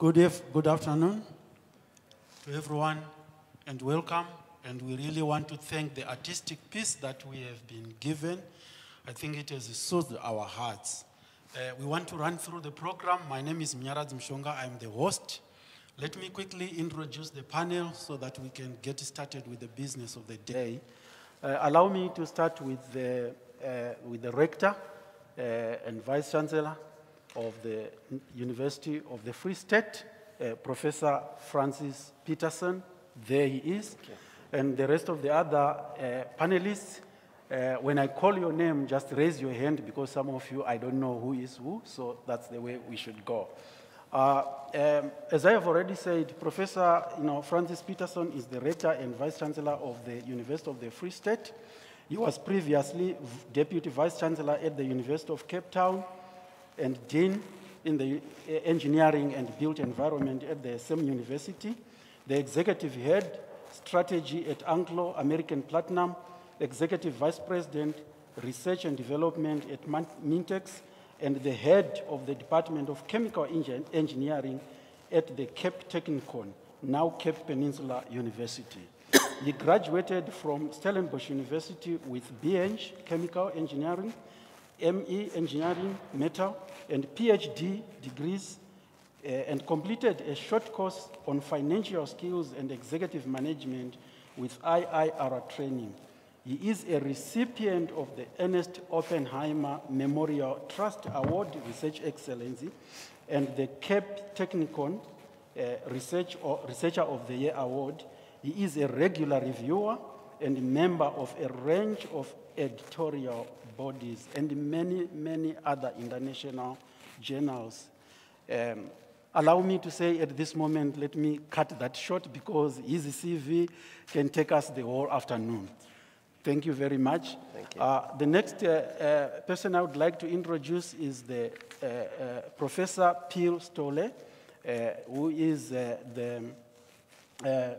Good, good afternoon to everyone and welcome. And we really want to thank the artistic piece that we have been given. I think it has soothed our hearts. Uh, we want to run through the program. My name is Munyaradzi Mushonga. I'm the host. Let me quickly introduce the panel so that we can get started with the business of the day. Uh, allow me to start with the, uh, with the rector uh, and vice chancellor of the University of the Free State, uh, Professor Francis Petersen. There he is. And the rest of the other uh, panelists, uh, when I call your name, just raise your hand because some of you, I don't know who is who, so that's the way we should go. Uh, um, as I have already said, Professor you know, Francis Petersen is the rector and vice chancellor of the University of the Free State. He was previously deputy vice chancellor at the University of Cape Town and dean in the uh, engineering and built environment at the same university, the executive head strategy at Anglo American Platinum, executive vice president research and development at Mintex, and the head of the Department of Chemical Engi- Engineering at the Cape Technikon, now Cape Peninsula University. he graduated from Stellenbosch University with BEng, Chemical Engineering, ME Engineering, Metal, and PhD degrees, uh, and completed a short course on financial skills and executive management with IIR training. He is a recipient of the Ernest Oppenheimer Memorial Trust Award Research Excellency and the Cape Technikon uh, Research or Researcher of the Year Award. He is a regular reviewer and member of a range of editorial bodies and many, many other international journals. Um, allow me to say at this moment, let me cut that short because his CV can take us the whole afternoon. Thank you very much. Thank you. Uh, the next uh, uh, person I would like to introduce is the uh, uh, Professor Pearl Sithole, uh, who is uh, the uh, uh,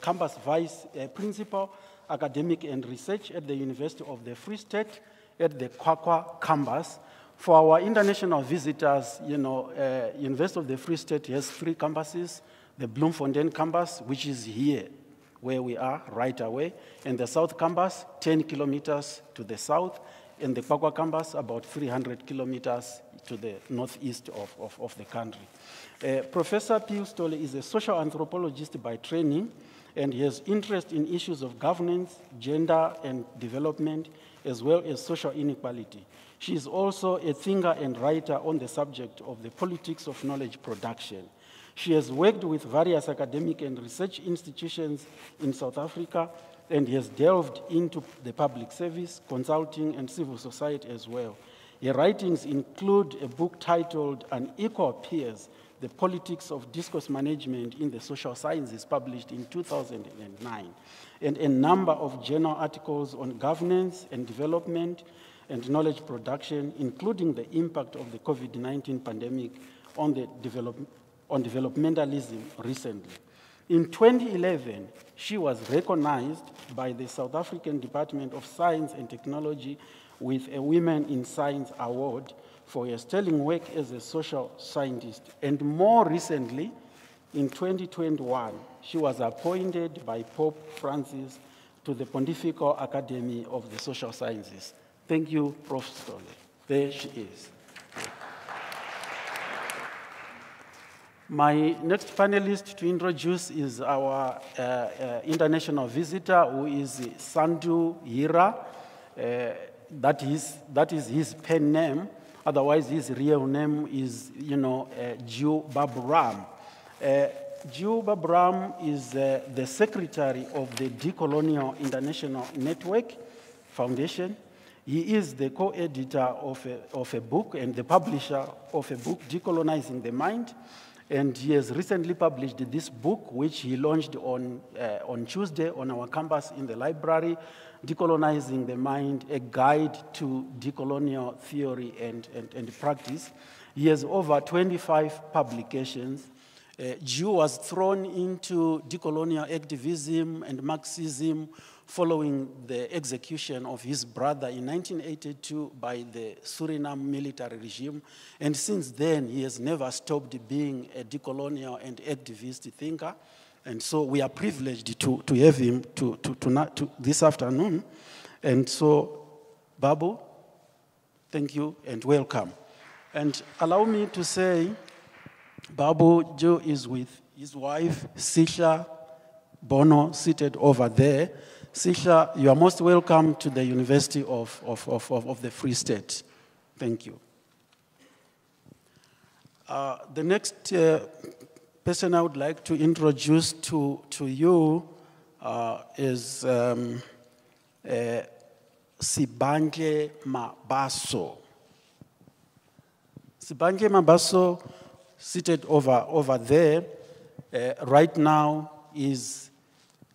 campus vice uh, principal, academic and research at the University of the Free State at the Qwaqwa campus. For our international visitors, you know, uh, University of the Free State has three campuses, the Bloemfontein campus, which is here where we are right away, and the South campus, 10 kilometers to the south, and the Qwaqwa campus, about 300 kilometers to the northeast of, of, of the country. Uh, Professor Pius Sithole is a social anthropologist by training, and he has interest in issues of governance, gender, and development, as well as social inequality. She is also a thinker and writer on the subject of the politics of knowledge production. She has worked with various academic and research institutions in South Africa and has delved into the public service, consulting, and civil society as well. Her writings include a book titled Unequal Peers The Politics of Discourse Management in the Social Sciences, published in 2009, and a number of journal articles on governance and development and knowledge production, including the impact of the COVID 19 pandemic on, the develop, on developmentalism recently. In 2011, she was recognized by the South African Department of Science and Technology with a Women in Science Award for her sterling work as a social scientist. And more recently, in 2021, she was appointed by Pope Francis to the Pontifical Academy of the Social Sciences. Thank you, Prof. Sithole. There she is. My next panelist to introduce is our uh, uh, international visitor, who is Sandew Hira. Uh, that, is, that is his pen name. Otherwise, his real name is, you know, uh, Jew Babram. Jew Babram is uh, the secretary of the Decolonial International Network Foundation. He is the co-editor of a, of a book and the publisher of a book, Decolonizing the Mind. And he has recently published this book, which he launched on, uh, on Tuesday on our campus in the library, Decolonizing the Mind, a guide to decolonial theory and, and, and practice. He has over 25 publications, Uh, Jew was thrown into decolonial activism and Marxism following the execution of his brother in 1982 by the Suriname military regime. And since then, he has never stopped being a decolonial and activist thinker. And so we are privileged to, to have him to, to, to, to this afternoon. And so, Babu, thank you and welcome. And allow me to say, Babu Joe is with his wife, Sisha Bono, seated over there. Sisha, you are most welcome to the University of, of, of, of the Free State. Thank you. Uh, the next uh, person I would like to introduce to, to you uh, is um, uh, Sibanje Mabaso. Sibanje Mabaso, seated over, over there, uh, right now is,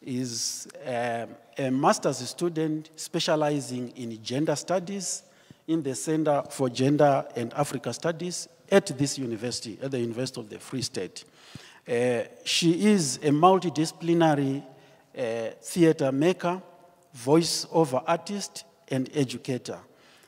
is uh, a master's student specializing in gender studies in the Center for Gender and Africa Studies at this university, at the University of the Free State. Uh, she is a multidisciplinary uh, theater maker, voice-over artist, and educator.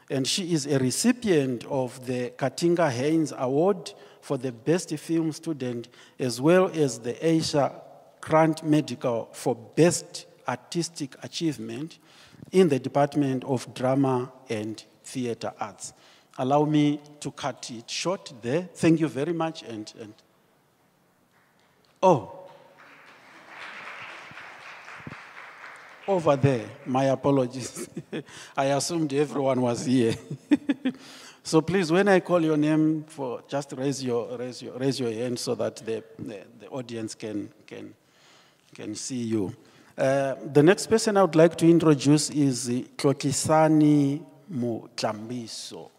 And she is a recipient of the Katinga Haynes Award for the Best Film Student, as well as the Asia Grant Medical for Best Artistic Achievement in the Department of Drama and Theater Arts. Allow me to cut it short there. Thank you very much. And, and oh, over there, my apologies. I assumed everyone was here. so please, when I call your name, for just raise your raise your raise your hand so that the, the, the audience can can can see you. Uh, the next person I would like to introduce is Klokisani Mutlambiso.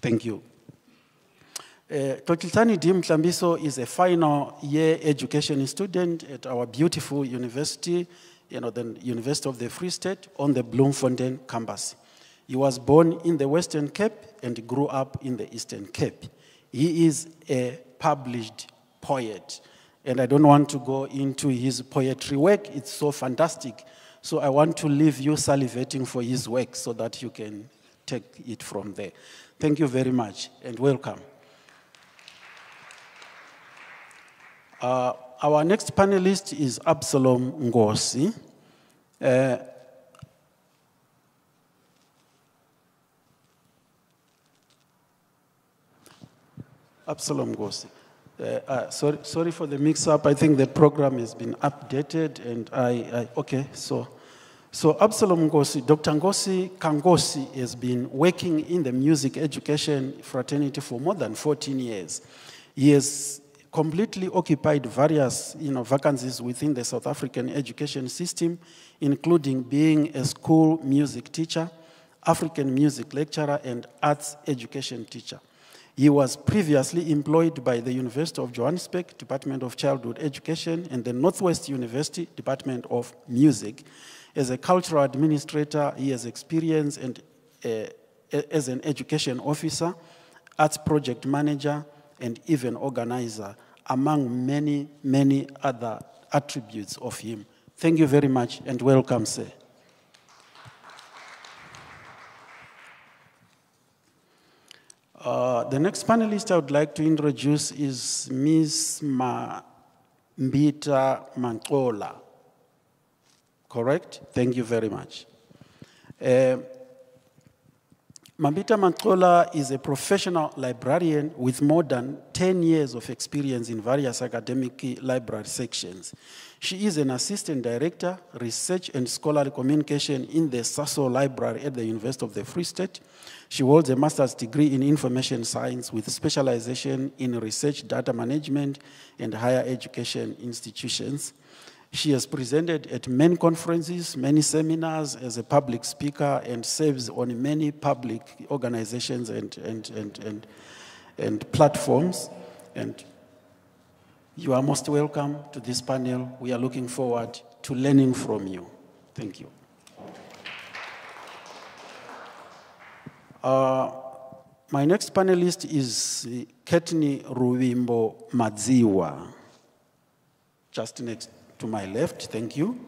Thank you. Uh, Klokisani D. Mutlambiso is a final year education student at our beautiful university, you know, the University of the Free State on the Bloemfontein campus. He was born in the Western Cape and grew up in the Eastern Cape. He is a published poet and I don't want to go into his poetry work. It's so fantastic. So I want to leave you salivating for his work so that you can take it from there. Thank you very much and welcome. Uh, our next panelist is Absalom Ngosi. Uh, Absalom Ngosi. Uh, uh, sorry, sorry for the mix-up. I think the program has been updated, and I, I okay. So, so Absalom Ngosi, Dr. Ngosi Kangosi has been working in the music education fraternity for more than 14 years. He has completely occupied various you know, vacancies within the South African education system, including being a school music teacher, African music lecturer, and arts education teacher. He was previously employed by the University of Johannesburg, Department of Childhood Education, and the Northwest University, Department of Music. As a cultural administrator, he has experience and, uh, as an education officer, arts project manager, and even organizer, among many, many other attributes of him. Thank you very much and welcome, sir. Uh, the next panelist I would like to introduce is Ms. Ma Mbita Mantola. Correct? Thank you very much. Uh, Mambita Mantola is a professional librarian with more than 10 years of experience in various academic library sections. She is an assistant director, research and scholarly communication in the Sasol Library at the University of the Free State. She holds a master's degree in information science with specialization in research data management and higher education institutions. She has presented at many conferences, many seminars as a public speaker and serves on many public organizations and, and, and, and, and platforms. And you are most welcome to this panel. We are looking forward to learning from you. Thank you. Uh, my next panelist is Ketni Ruvimbo Madziwa, just next to my left, thank you.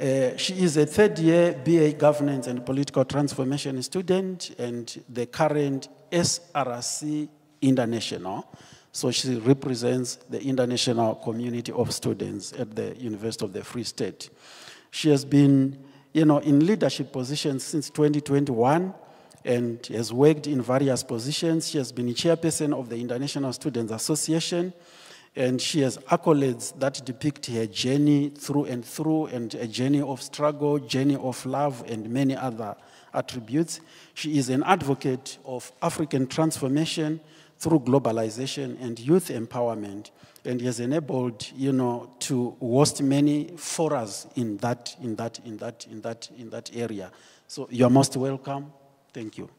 Uh, she is a third year BA Governance and Political Transformation student and the current SRC International. So she represents the international community of students at the University of the Free State. She has been, you know, in leadership positions since 2021 and has worked in various positions. She has been chairperson of the International Students Association, and she has accolades that depict her journey through and through, and a journey of struggle, journey of love, and many other attributes. She is an advocate of African transformation through globalization and youth empowerment, and has enabled, you know, to host many forums in that, in that, in that, in that, in that area. So you are most welcome. Thank you.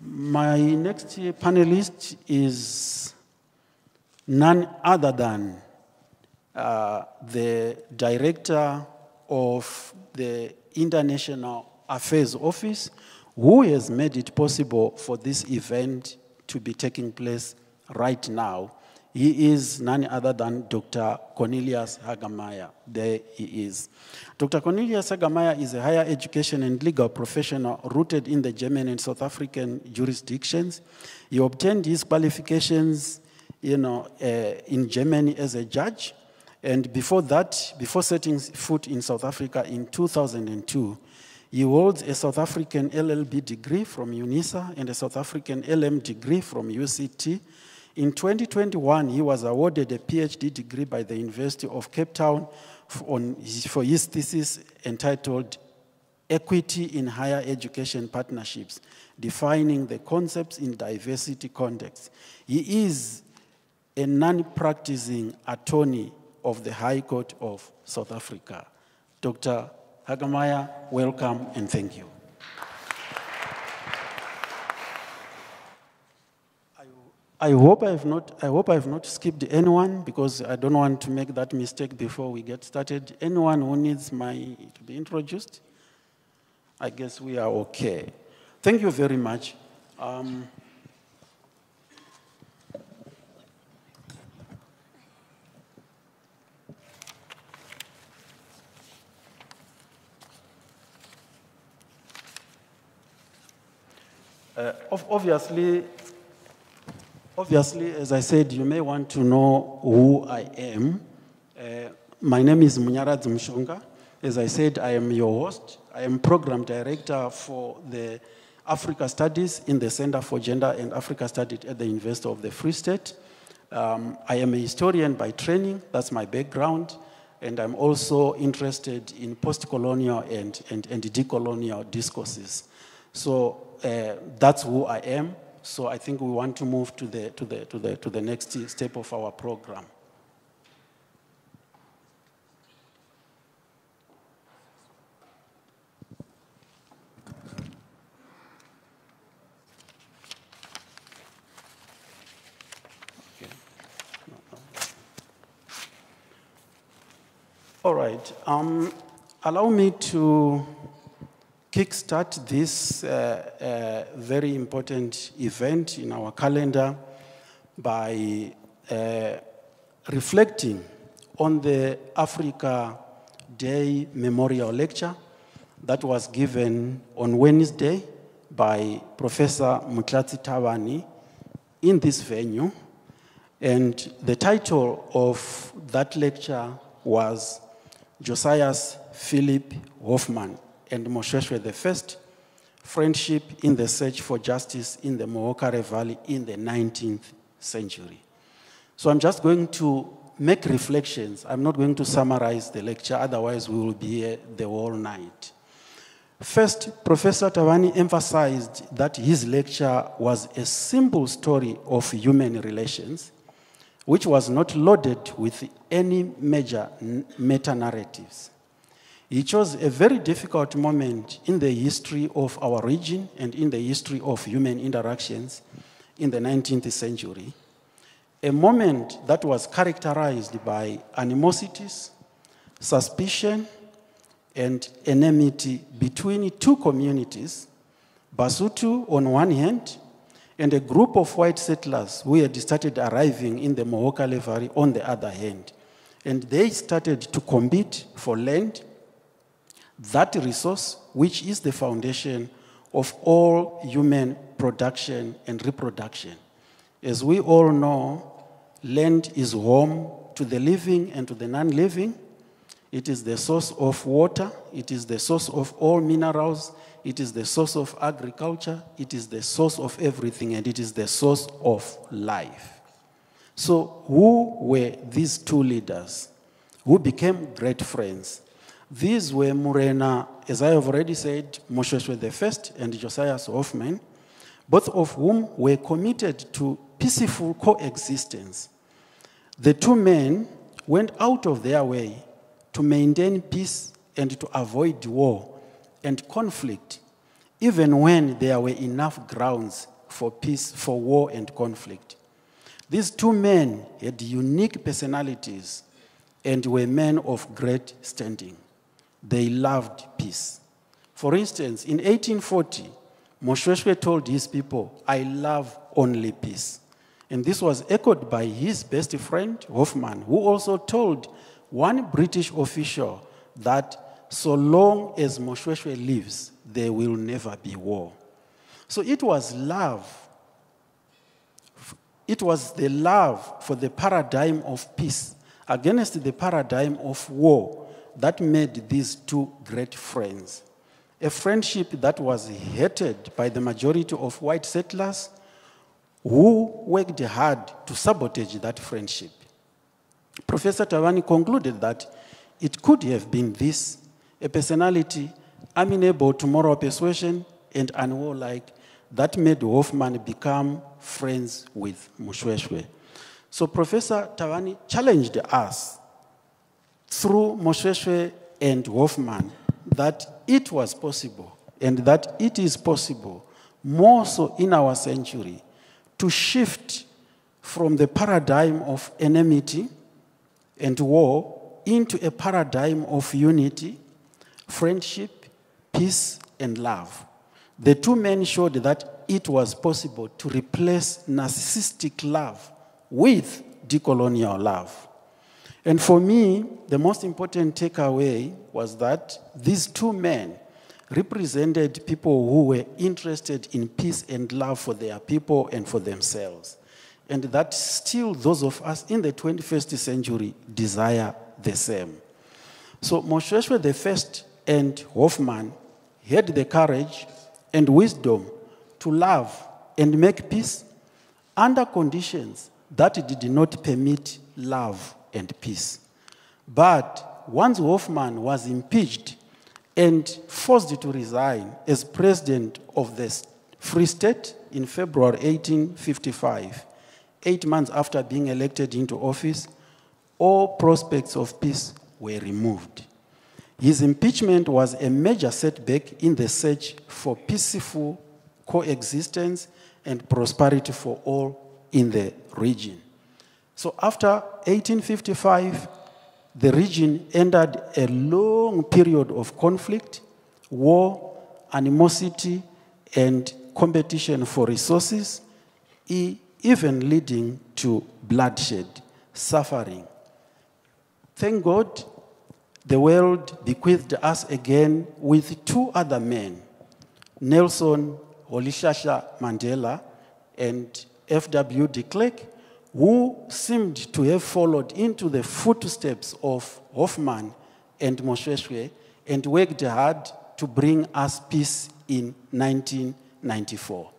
My next panelist is none other than uh, the director of the International Affairs Office, who has made it possible for this event to be taking place right now. He is none other than Dr. Cornelius Hagenmeier. There he is. Dr. Cornelius Hagenmeier is a higher education and legal professional rooted in the German and South African jurisdictions. He obtained his qualifications you know, uh, in Germany as a judge. And before that, before setting foot in South Africa in 2002, he holds a South African LLB degree from UNISA and a South African LM degree from UCT. In 2021, he was awarded a PhD degree by the University of Cape Town for his thesis entitled Equity in Higher Education Partnerships, defining the concepts in diversity context. He is a non-practicing attorney of the High Court of South Africa. Dr. Hagenmeier, welcome and thank you. I hope I have not, I hope I have not skipped anyone because I don't want to make that mistake before we get started. Anyone who needs my, to be introduced? I guess we are okay. Thank you very much. Um, Uh, obviously, obviously, as I said, you may want to know who I am. Uh, my name is Munyaradzi Mushonga. As I said, I am your host. I am program director for the Africa Studies in the Center for Gender and Africa Studies at the University of the Free State. Um, I am a historian by training, that's my background, and I'm also interested in post-colonial and, and, and decolonial discourses. So uh, that's who I am. So I think we want to move to the, to the, to the, to the next step of our program. All right. Um, allow me to kickstart this uh, uh, very important event in our calendar by uh, reflecting on the Africa Day Memorial Lecture that was given on Wednesday by Professor Mutlatsi Tawani in this venue. And the title of that lecture was Josias Philip Hoffman and Moshoeshoe the First, Friendship in the Search for Justice in the Mohokare Valley in the 19th century. So I'm just going to make reflections. I'm not going to summarize the lecture, otherwise we will be here the whole night. First, Professor Tawani emphasized that his lecture was a simple story of human relations, which was not loaded with any major meta-narratives. He chose a very difficult moment in the history of our region and in the history of human interactions in the 19th century, a moment that was characterized by animosities, suspicion, and enmity between two communities, Basotho on one hand, and a group of white settlers who had started arriving in the Mohokare Valley on the other hand. And they started to compete for land, that resource, which is the foundation of all human production and reproduction. As we all know, land is home to the living and to the non living. It is the source of water, it is the source of all minerals, it is the source of agriculture, it is the source of everything, and it is the source of life. So, who were these two leaders who became great friends? These were Murena, as I have already said, Moshoeshoe the first and Josiah Hoffman, both of whom were committed to peaceful coexistence. The two men went out of their way to maintain peace and to avoid war and conflict, even when there were enough grounds for peace, for war and conflict. These two men had unique personalities and were men of great standing. They loved peace. For instance, in 1840, Moshoeshoe told his people, I love only peace. And this was echoed by his best friend, Hoffman, who also told one British official that so long as Moshoeshoe lives, there will never be war. So it was love. It was the love for the paradigm of peace against the paradigm of war that made these two great friends. A friendship that was hated by the majority of white settlers who worked hard to sabotage that friendship. Professor Tawani concluded that it could have been this a personality amenable to moral persuasion and unwarlike that made Hoffman become friends with Moshoeshoe. So Professor Tawani challenged us through Moshoeshoe and Hoffman that it was possible and that it is possible, more so in our century, to shift from the paradigm of enmity and war into a paradigm of unity, friendship, peace, and love. The two men showed that it was possible to replace narcissistic love with decolonial love. And for me, the most important takeaway was that these two men represented people who were interested in peace and love for their people and for themselves. And that still those of us in the 21st century desire the same. So Moshoeshoe the first and Hoffman had the courage and wisdom to love and make peace under conditions that did not permit love and peace. But once Hoffman was impeached and forced to resign as president of the Free State in February 1855, eight months after being elected into office, all prospects of peace were removed. His impeachment was a major setback in the search for peaceful coexistence and prosperity for all in the region. So after 1855, the region entered a long period of conflict, war, animosity, and competition for resources, even leading to bloodshed, suffering. Thank God, the world bequeathed us again with two other men, Nelson Rolihlahla Mandela and F.W. de Klerk, who seemed to have followed into the footsteps of Hoffman and Moshoeshoe and worked hard to bring us peace in 1994.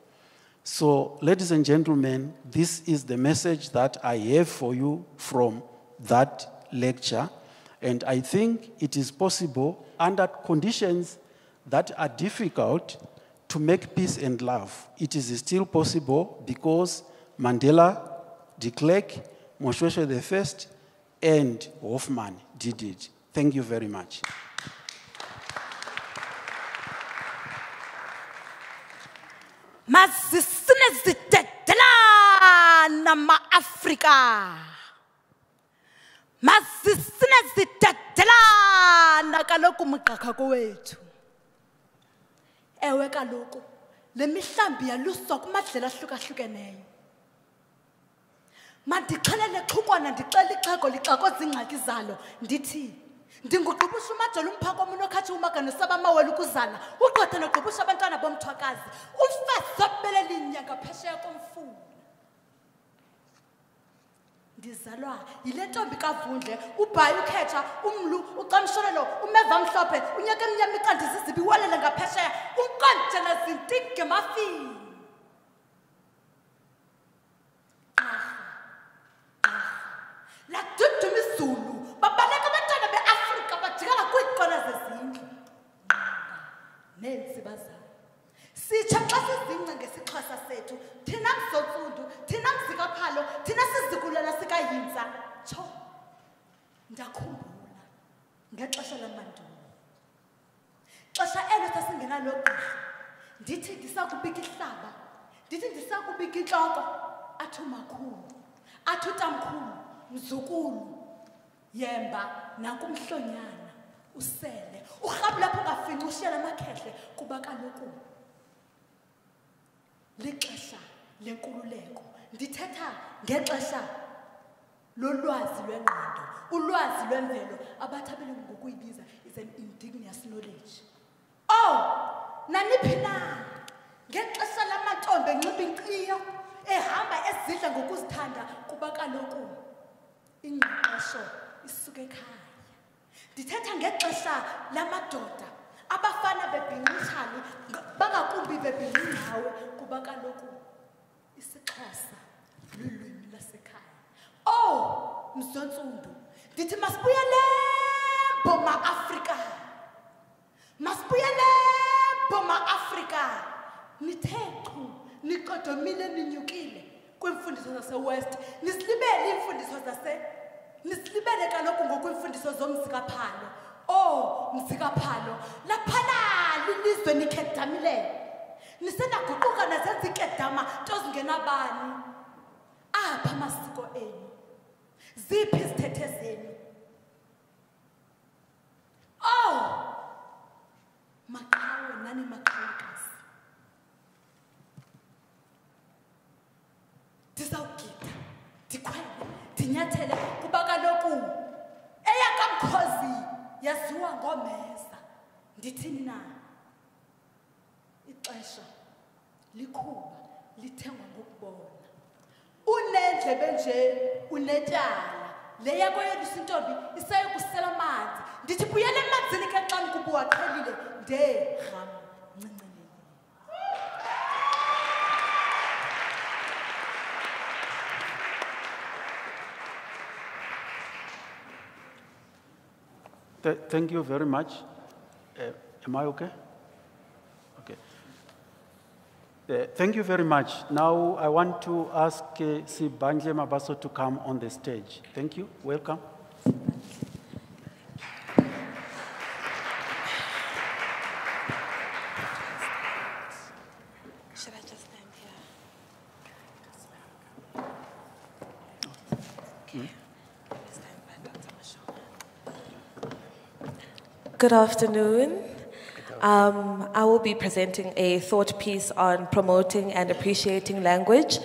So, ladies and gentlemen, this is the message that I have for you from that lecture. And I think it is possible, under conditions that are difficult, to make peace and love. It is still possible because Mandela, de Klerk, Moshoeshoe the first, and Hoffman did it. Thank you very much. mazisine zidedelana ma-afrika mazisine zidedelana kaloku mgqakha kowethu ewe kaloku le mihlambi yaluswa kumadlela ahlukahlukeneyo mandixhelele xhukwana ndixela ixhego lixako zingxaki zalo. Ndithi ndingugqubusha umajelo umphako omunokhathi umaga nosaba amawele ukuzala ugqotha nogqubusha abantwana bomthwakazi umfazi zobele nyanga ngaphesheya komfula ndizalwa yile ntombi kavundle ubhayi ukhetsha umlu ucamshonelo umeva mhlophe unyaka emnyama iqandi zizibi iwelele ngaphesheya unkonjela zintinge mafini laduduma izulu babaleka abantwana beafrika bajikela kwiiqola zezindlu. Neentsiba zabo sitsho xa sizingce ngesixhosa sethu thina mzontsundu thina mzikaphalo thina sizikulwana sikayintsa tsho ndakhumbula ngexesha lamandulo. Xesha elo sasingenalo gqirha ndithi ndisakubika ihlaba ndithi ndisakubika intloko. Athi umakhulu athi utamkhulu mzukulu yemba nakumhlonyana usele. Urhabu lapho ungafinci ushiyela amakhehle kuba kaloku lixesha lenkululeko. Ndithetha ngexesha lolwazi lwengqondo ulwazi lwemvelo. Abathi abelungu ngokuyibiza is an indigenous knowledge. Oh naniphi na? Ngexesha lamantombi enxiba inkciyo ehamba ezidla ngokuzithanda kuba kaloku ingqeqesho isuka ekhaya. Ndithetha ngexesha lamadoda abafana bebhinqithane bangakumbi bebhinqi nawe kuba kaloku isixhosa lulwimi lasekhaya. Oh mzontsundu ndithi masibuyele boma afrika masibuyele boma afrika. Nithe chu niqodomile ninyukile. Kwiimfundiso zasewest nisilibele iimfundiso zase nisilibele kaloku ngokwiimfundiso zomzikaphalo. Oh mzikaphalo laphana lilizwe nikhedamileyo nisendaguquka nazenza ikedama nto zingenabani? Apha amasiko enu ziphi izithethe zenu? Oh maqhawe nani maqhawekazi ndizawugida ndikhwele ndinyathele kuba kaloku eyakamkhozi yaziwa ngoomeza ndithini na? Ixesha likhuba lithengwa ngokubona. Unendlebe nje unetyala. Le yakoyelusa intombi isayokusela amanzi. Ndithi buyela emanzini ke xa nikuba waqhelile Th- Thank you very much. Uh, Am I okay? Okay. Uh, Thank you very much. Now, I want to ask uh, Sibanje Mabaso to come on the stage. Thank you. Welcome. Should I just stand here? Okay. Stand by Dr. Mushonga. Good afternoon. Um, I will be presenting a thought piece on promoting and appreciating language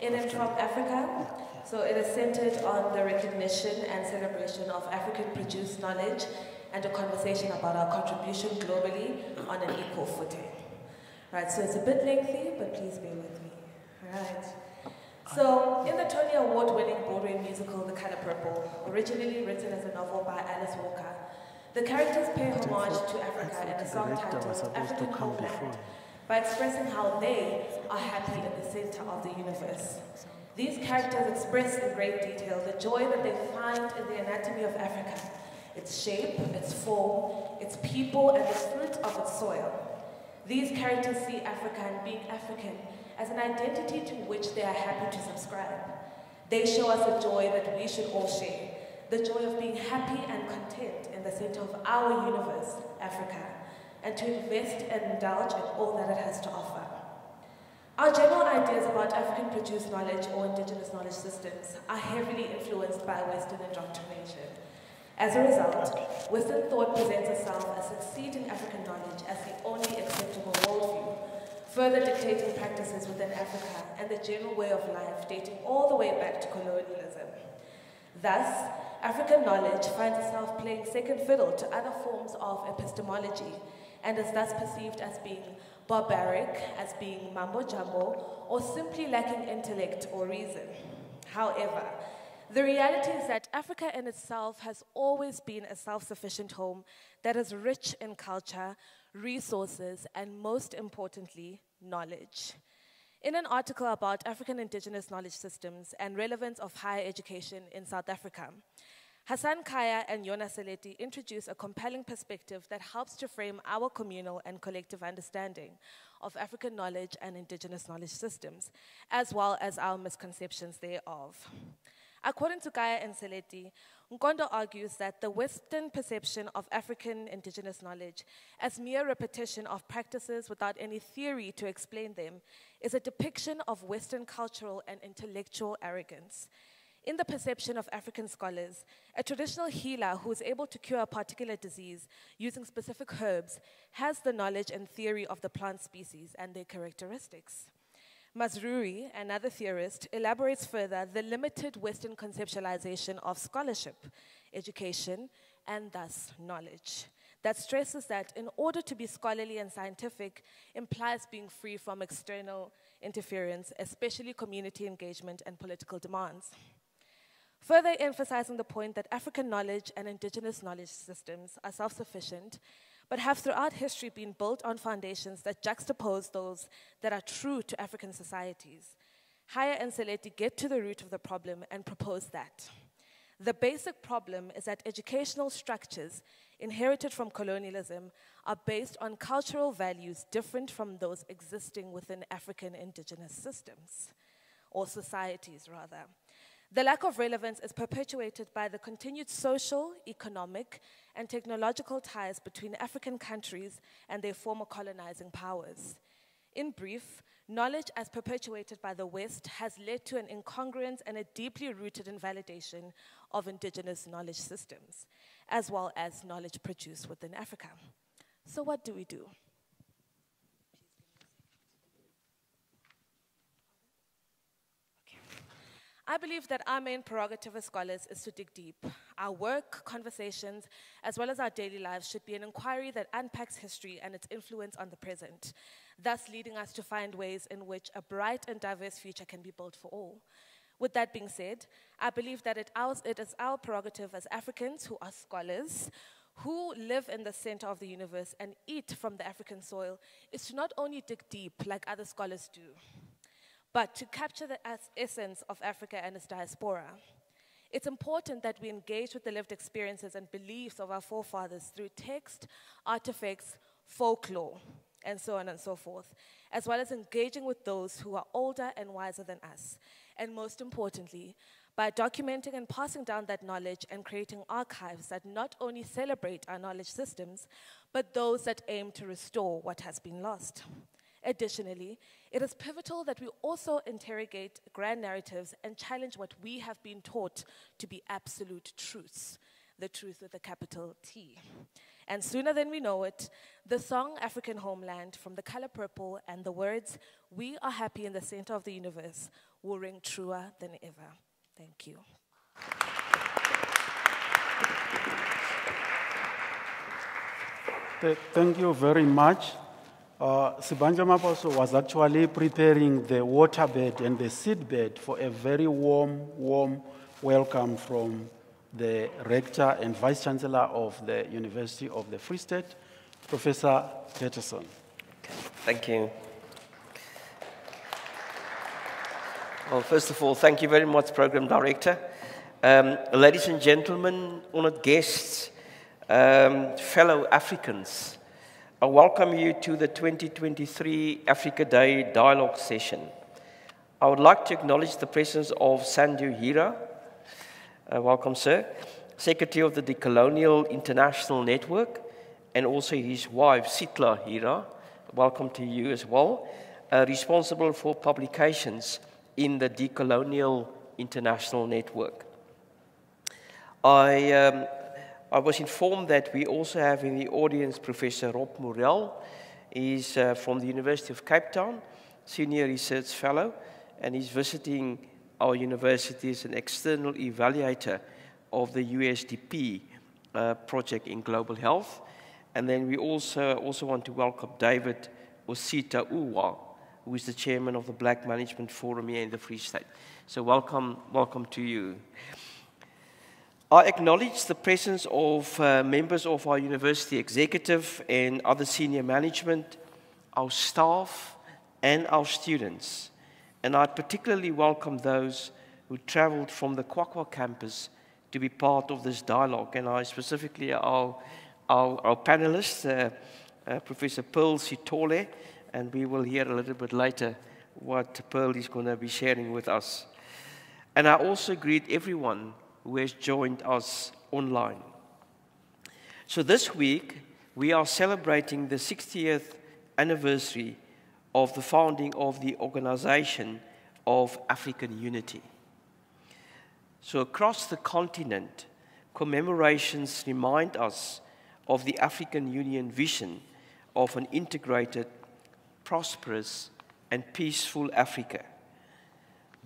in and from Africa. So it is centered on the recognition and celebration of African produced knowledge and a conversation about our contribution globally on an equal footing. Right, so it's a bit lengthy, but please bear with me. Right. So, in the Tony Award winning Broadway musical The Color Purple, originally written as a novel by Alice Walker, the characters pay homage to Africa in a song titled African Homeland by expressing how they are happy in the center of the universe. These characters express in great detail the joy that they find in the anatomy of Africa, its shape, its form, its people, and the fruit of its soil. These characters see Africa and being African as an identity to which they are happy to subscribe. They show us a joy that we should all share, the joy of being happy and content in the center of our universe, Africa, and to invest and indulge in all that it has to offer. Our general ideas about African produced knowledge or indigenous knowledge systems are heavily influenced by Western indoctrination. As a result, Western thought presents itself as succeeding African knowledge as the only acceptable worldview, further dictating practices within Africa and the general way of life dating all the way back to colonialism. Thus, African knowledge finds itself playing second fiddle to other forms of epistemology and is thus perceived as being barbaric, as being mambo jumbo, or simply lacking intellect or reason. However, the reality is that Africa in itself has always been a self sufficient home that is rich in culture, resources, and most importantly, knowledge. In an article about African indigenous knowledge systems and relevance of higher education in South Africa, Hassan Kaya and Yona Seleti introduce a compelling perspective that helps to frame our communal and collective understanding of African knowledge and indigenous knowledge systems, as well as our misconceptions thereof. According to Kaya and Seleti, Nkondo argues that the Western perception of African indigenous knowledge as mere repetition of practices without any theory to explain them is a depiction of Western cultural and intellectual arrogance. In the perception of African scholars, a traditional healer who is able to cure a particular disease using specific herbs has the knowledge and theory of the plant species and their characteristics. Mazrui, another theorist, elaborates further the limited Western conceptualization of scholarship, education, and thus knowledge. That stresses that in order to be scholarly and scientific implies being free from external interference, especially community engagement and political demands. Further emphasizing the point that African knowledge and indigenous knowledge systems are self sufficient but have throughout history been built on foundations that juxtapose those that are true to African societies. Kaya and Seleti get to the root of the problem and propose that. The basic problem is that educational structures inherited from colonialism are based on cultural values different from those existing within African indigenous systems, or societies rather. The lack of relevance is perpetuated by the continued social, economic, and technological ties between African countries and their former colonizing powers. In brief, knowledge as perpetuated by the West has led to an incongruence and a deeply rooted invalidation of indigenous knowledge systems, as well as knowledge produced within Africa. So, what do we do? I believe that our main prerogative as scholars is to dig deep. Our work, conversations, as well as our daily lives should be an inquiry that unpacks history and its influence on the present, thus leading us to find ways in which a bright and diverse future can be built for all. With that being said, I believe that it, it is our prerogative as Africans who are scholars, who live in the center of the universe and eat from the African soil, is to not only dig deep like other scholars do, but to capture the essence of Africa and its diaspora. It's important that we engage with the lived experiences and beliefs of our forefathers through text, artifacts, folklore, and so on and so forth, as well as engaging with those who are older and wiser than us. And most importantly, by documenting and passing down that knowledge and creating archives that not only celebrate our knowledge systems, but those that aim to restore what has been lost. Additionally, it is pivotal that we also interrogate grand narratives and challenge what we have been taught to be absolute truths, the truth with a capital T. And sooner than we know it, the song African Homeland from the color purple and the words, We are happy in the center of the universe, will ring truer than ever. Thank you. Thank you very much. Uh, Sibanja Maposo was actually preparing the waterbed and the seedbed for a very warm, warm welcome from the rector and vice chancellor of the University of the Free State, Professor Petersen. Okay. Thank you. Well, first of all, thank you very much, Program Director. Um, ladies and gentlemen, honored guests, um, fellow Africans, I welcome you to the 2023 Africa Day dialogue session. I would like to acknowledge the presence of Sandew Hira. Uh, welcome, sir. Secretary of the Decolonial International Network, and also his wife, Sitla Hira. Welcome to you as well. Uh, responsible for publications in the Decolonial International Network. I um, I was informed that we also have in the audience Professor Rob Morrell. He's uh, from the University of Cape Town, Senior Research Fellow, and he's visiting our university as an external evaluator of the USDP uh, project in global health. And then we also, also want to welcome David Osita Uwa, who is the chairman of the Black Management Forum here in the Free State. So welcome, welcome to you. I acknowledge the presence of uh, members of our university executive and other senior management, our staff, and our students. And I particularly welcome those who traveled from the Qwaqwa campus to be part of this dialogue. And I specifically, our, our, our panelists, uh, uh, Professor Pearl Sithole, and we will hear a little bit later what Pearl is going to be sharing with us. And I also greet everyone who has joined us online. So this week, we are celebrating the 60th anniversary of the founding of the Organization of African Unity. So, across the continent, commemorations remind us of the African Union vision of an integrated, prosperous, and peaceful Africa,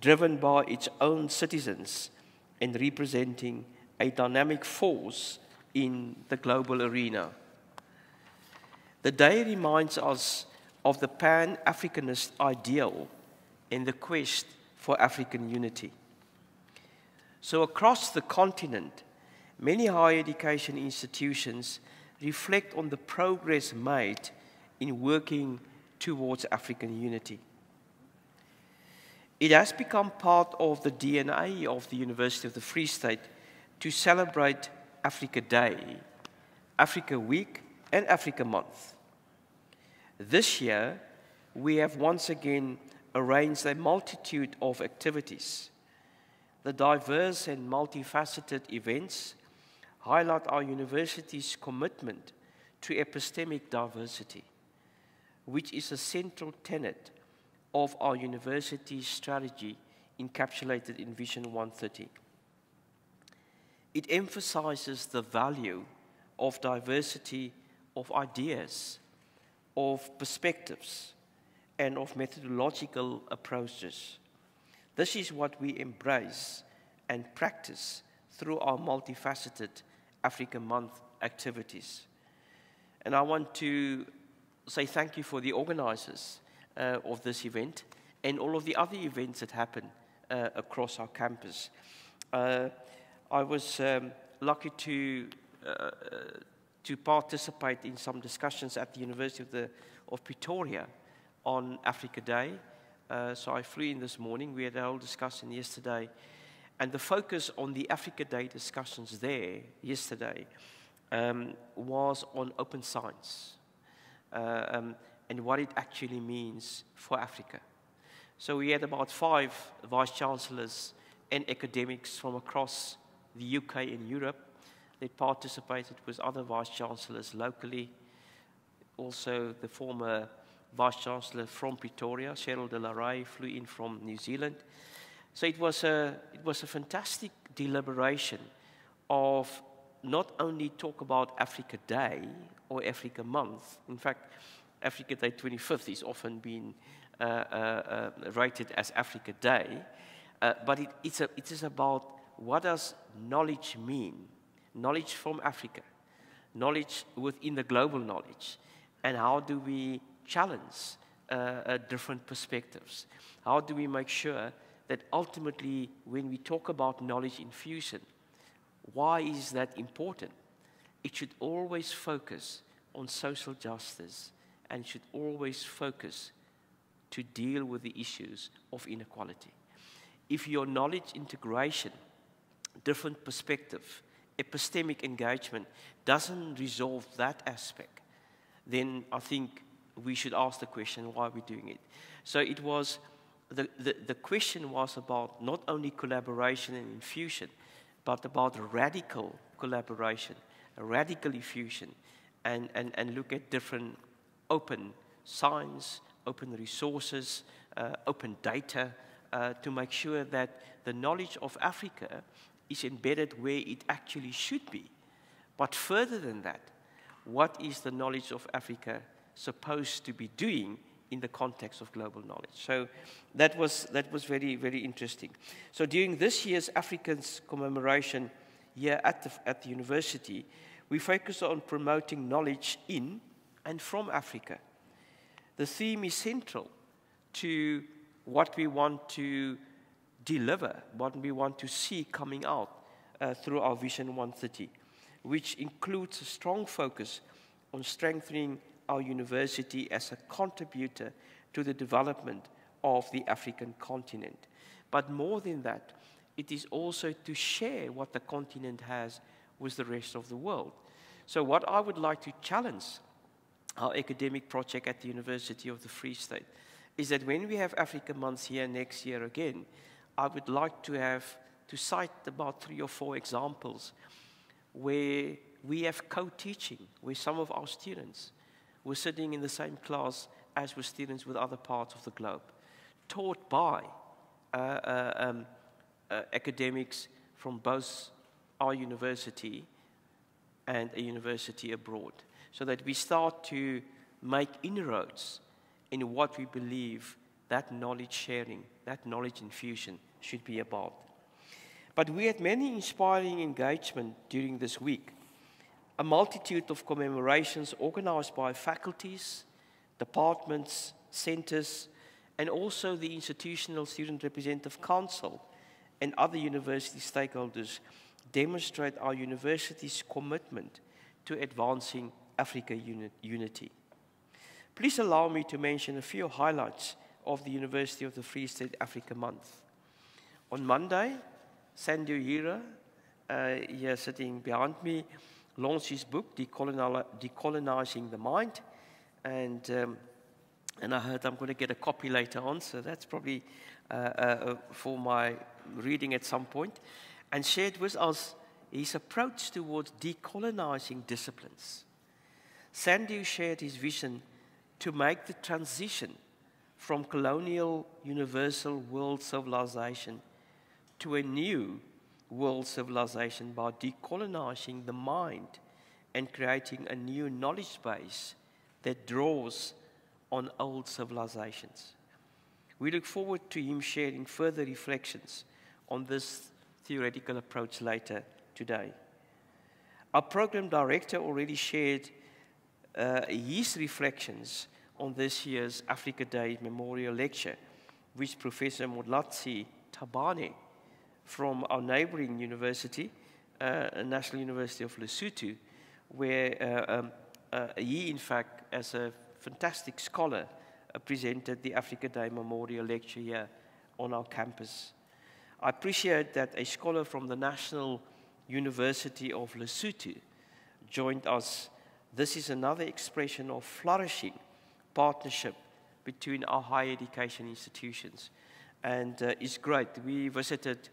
driven by its own citizens and representing a dynamic force in the global arena. The day reminds us of the Pan Africanist ideal in the quest for African unity. So, across the continent, many higher education institutions reflect on the progress made in working towards African unity. It has become part of the DNA of the University of the Free State to celebrate Africa Day, Africa Week, and Africa Month. This year, we have once again arranged a multitude of activities. The diverse and multifaceted events highlight our university's commitment to epistemic diversity, which is a central tenet of our university's strategy encapsulated in Vision 130. It emphasizes the value of diversity of ideas, of perspectives, and of methodological approaches. This is what we embrace and practice through our multifaceted Africa Month activities. And I want to say thank you for the organizers uh, of this event and all of the other events that happen uh, across our campus. Uh, I was um, lucky to, uh, to participate in some discussions at the University of, the, of Pretoria on Africa Day. Uh, so I flew in this morning. We had a whole discussion yesterday. And the focus on the Africa Day discussions there yesterday um, was on open science. Uh, um, and what it actually means for Africa. So we had about five vice chancellors and academics from across the UK and Europe. They participated with other vice chancellors locally. Also, the former vice chancellor from Pretoria, Cheryl de la Rey, flew in from New Zealand. So it was a, it was a fantastic deliberation of not only talk about Africa Day or Africa Month. In fact, Africa Day 25th is often been uh, uh, uh, rated as Africa Day, but it, it's a, it is about what does knowledge mean? Knowledge from Africa, knowledge within the global knowledge, and how do we challenge uh, different perspectives? How do we make sure that ultimately, when we talk about knowledge infusion, why is that important? It should always focus on social justice and should always focus to deal with the issues of inequality. If your knowledge integration, different perspective, epistemic engagement doesn't resolve that aspect, then I think we should ask the question why are we doing it? So it was the, the, the question was about not only collaboration and infusion, but about radical collaboration, radical infusion, and, and, and look at different open science, open resources, uh, open data uh, to make sure that the knowledge of Africa is embedded where it actually should be, But further than that, what is the knowledge of Africa supposed to be doing in the context of global knowledge? So that was, that was very, very interesting. So during this year's Africans commemoration here at the, at the university, we focus on promoting knowledge in and from Africa. The theme is central to what we want to deliver, what we want to see coming out uh, through our Vision 130, which includes a strong focus on strengthening our university as a contributor to the development of the African continent. But more than that, it is also to share what the continent has with the rest of the world. So, what I would like to challenge our academic project at the University of the Free State is that when we have Africa Months here next year again, I would like to have to cite about three or four examples where we have co-teaching, where some of our students were sitting in the same class as with students with other parts of the globe, taught by uh, uh, um, uh, academics from both our university and a university abroad, so that we start to make inroads in what we believe that knowledge sharing, that knowledge infusion should be about. But we had many inspiring engagement during this week. A multitude of commemorations organized by faculties, departments, centers, and also the Institutional Student Representative Council and other university stakeholders demonstrate our university's commitment to advancing Africa uni unity. Please allow me to mention a few highlights of the University of the Free State Africa Month. On Monday, Sandew Hira, uh, here sitting behind me, launched his book, Decolonizing the Mind. And, um, and I heard I'm going to get a copy later on, so that's probably uh, uh, for my reading at some point. And shared with us his approach towards decolonizing disciplines. Sandew shared his vision to make the transition from colonial universal world civilization to a new world civilization by decolonizing the mind and creating a new knowledge base that draws on old civilizations. We look forward to him sharing further reflections on this theoretical approach later today. Our program director already shared uh, his reflections on this year's Africa Day Memorial Lecture, which Professor Modlatsi Tabane from our neighboring university, uh, National University of Lesotho, where uh, um, uh, he, in fact, as a fantastic scholar, uh, presented the Africa Day Memorial Lecture here on our campus. I appreciate that a scholar from the National University of Lesotho joined us. This is another expression of flourishing partnership between our higher education institutions. And uh, it's great. We visited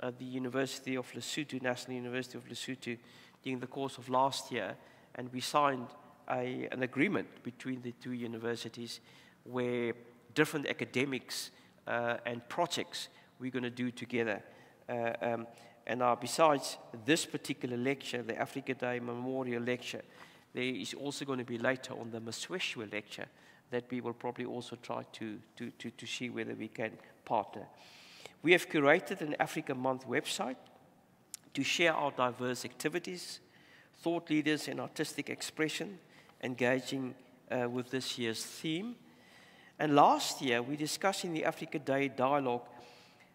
uh, the University of Lesotho, National University of Lesotho, during the course of last year, and we signed a, an agreement between the two universities where different academics uh, and projects we're going to do together. Uh, um, and uh, besides this particular lecture, the Africa Day Memorial Lecture, there is also going to be later on the Moshoeshoe lecture that we will probably also try to, to, to, to see whether we can partner. We have curated an Africa Month website to share our diverse activities, thought leaders, and artistic expression, engaging uh, with this year's theme. And last year, we discussed in the Africa Day Dialogue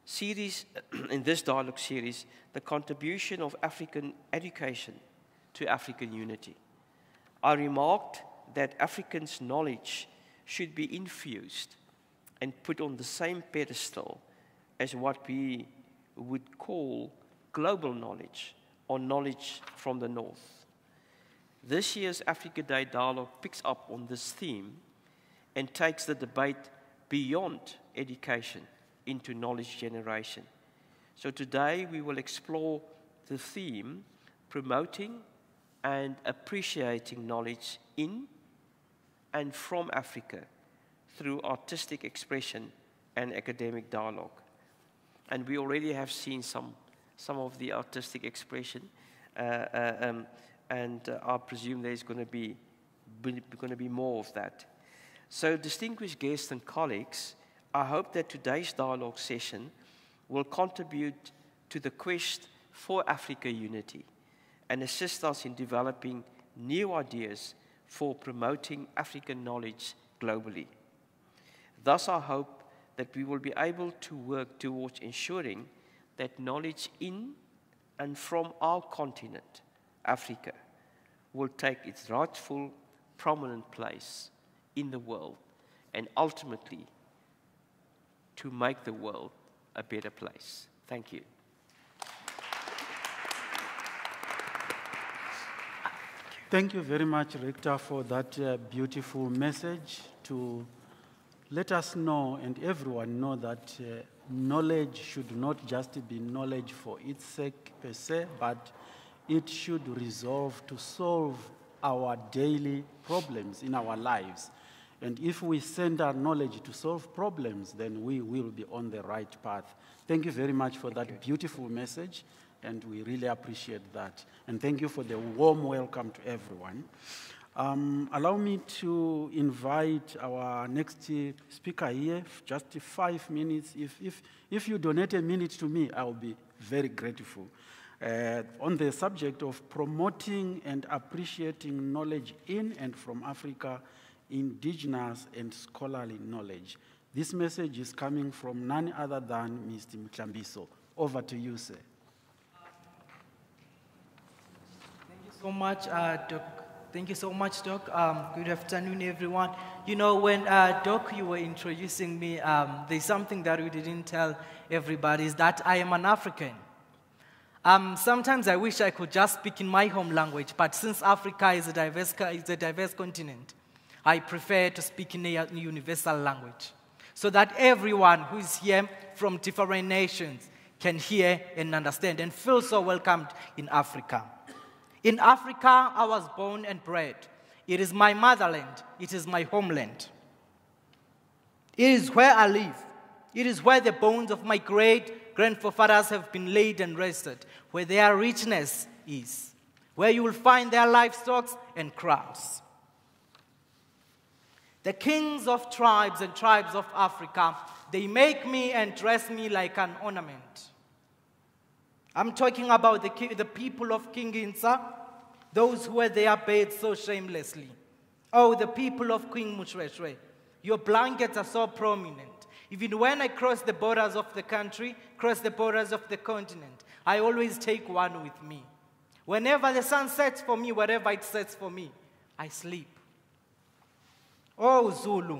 series, in this dialogue series, the contribution of African education to African unity. I remarked that Africans' knowledge should be infused and put on the same pedestal as what we would call global knowledge or knowledge from the North. This year's Africa Day dialogue picks up on this theme and takes the debate beyond education into knowledge generation. So today we will explore the theme promoting and appreciating knowledge in and from Africa through artistic expression and academic dialogue. And we already have seen some, some of the artistic expression uh, uh, um, and uh, I presume there's going to be, be going to be more of that. So, distinguished guests and colleagues, I hope that today's dialogue session will contribute to the quest for Africa unity and assist us in developing new ideas for promoting African knowledge globally. Thus, I hope that we will be able to work towards ensuring that knowledge in and from our continent, Africa, will take its rightful, prominent place in the world and ultimately to make the world a better place. Thank you. Thank you very much, Rector, for that uh, beautiful message to let us know and everyone know that uh, knowledge should not just be knowledge for its sake per se, but it should resolve to solve our daily problems in our lives. And if we send our knowledge to solve problems, then we will be on the right path. Thank you very much for that beautiful message and we really appreciate that. And thank you for the warm welcome to everyone. Um, allow me to invite our next speaker here, just five minutes. If, if, if you donate a minute to me, I'll be very grateful. Uh, on the subject of promoting and appreciating knowledge in and from Africa, indigenous and scholarly knowledge. This message is coming from none other than Mr. Mklambiso. Over to you, sir. So much, uh, Doc. Thank you so much, Doc. Um, good afternoon, everyone. You know, when uh, Doc, you were introducing me, um, there's something that we didn't tell everybody is that I am an African. Um, sometimes I wish I could just speak in my home language, but since Africa is a diverse, is a diverse continent, I prefer to speak in a universal language so that everyone who is here from different nations can hear and understand and feel so welcomed in Africa. In Africa, I was born and bred. It is my motherland, it is my homeland. It is where I live. It is where the bones of my great grandfathers have been laid and rested, where their richness is, where you will find their livestock and crops. The kings of tribes and tribes of Africa, they make me and dress me like an ornament. I'm talking about the, the people of King Hintsa, those who wear their beds so shamelessly. Oh, the people of Queen Moshoeshoe, your blankets are so prominent. Even when I cross the borders of the country, cross the borders of the continent, I always take one with me. Whenever the sun sets for me, wherever it sets for me, I sleep. Oh, Zulu,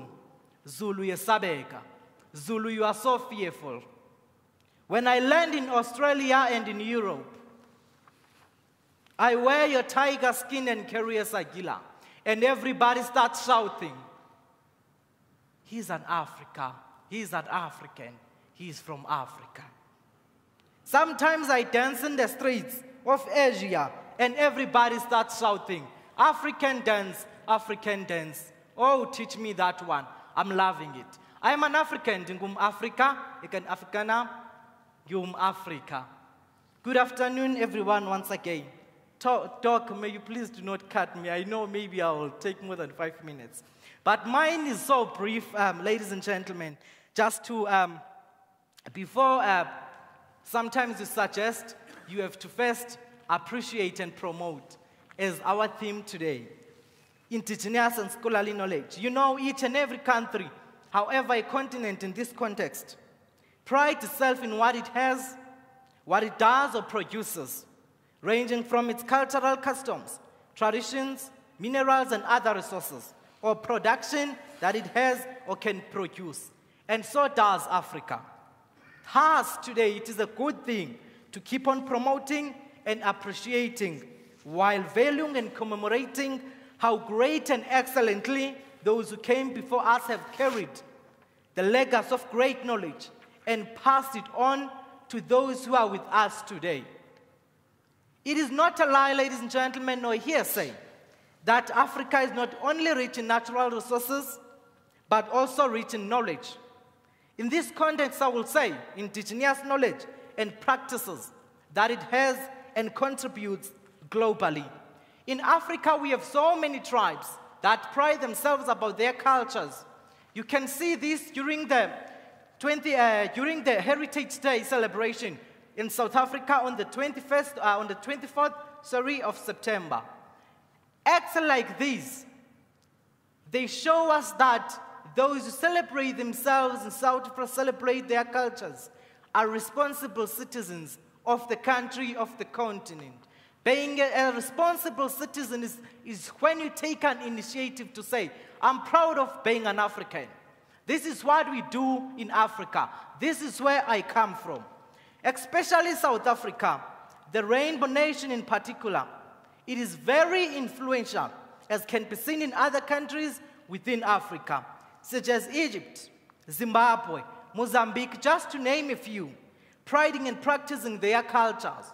Zulu yesabeka. Zulu, you are so fearful. When I land in Australia and in Europe, I wear your tiger skin and carry a sagila, and everybody starts shouting, He's an Africa. He's an African. He's from Africa. Sometimes I dance in the streets of Asia, and everybody starts shouting, African dance, African dance. Oh, teach me that one. I'm loving it. I'm an African. Africa, ikan Africana, Yum Africa. Good afternoon, everyone, once again. Talk, may you please do not cut me. I know maybe I will take more than five minutes. But mine is so brief, um, ladies and gentlemen, just to, um, before, uh, sometimes you suggest you have to first appreciate and promote as our theme today indigenous and scholarly knowledge. You know, each and every country, however, a continent in this context, prides itself in what it has, what it does or produces, ranging from its cultural customs, traditions, minerals, and other resources, or production that it has or can produce. And so does Africa. Thus, today, it is a good thing to keep on promoting and appreciating while valuing and commemorating how great and excellently those who came before us have carried the legacy of great knowledge and pass it on to those who are with us today. It is not a lie, ladies and gentlemen, nor hearsay, that Africa is not only rich in natural resources, but also rich in knowledge. In this context, I will say indigenous knowledge and practices that it has and contributes globally. In Africa, we have so many tribes that pride themselves about their cultures. You can see this during the, 20, uh, during the Heritage Day celebration in South Africa on the 21st, uh, on the 24th, sorry, of September. Acts like these, they show us that those who celebrate themselves in South Africa, celebrate their cultures, are responsible citizens of the country, of the continent. Being a, a responsible citizen is, is when you take an initiative to say, I'm proud of being an African. This is what we do in Africa. This is where I come from. Especially South Africa, the Rainbow Nation in particular, it is very influential, as can be seen in other countries within Africa, such as Egypt, Zimbabwe, Mozambique, just to name a few, priding and practicing their cultures.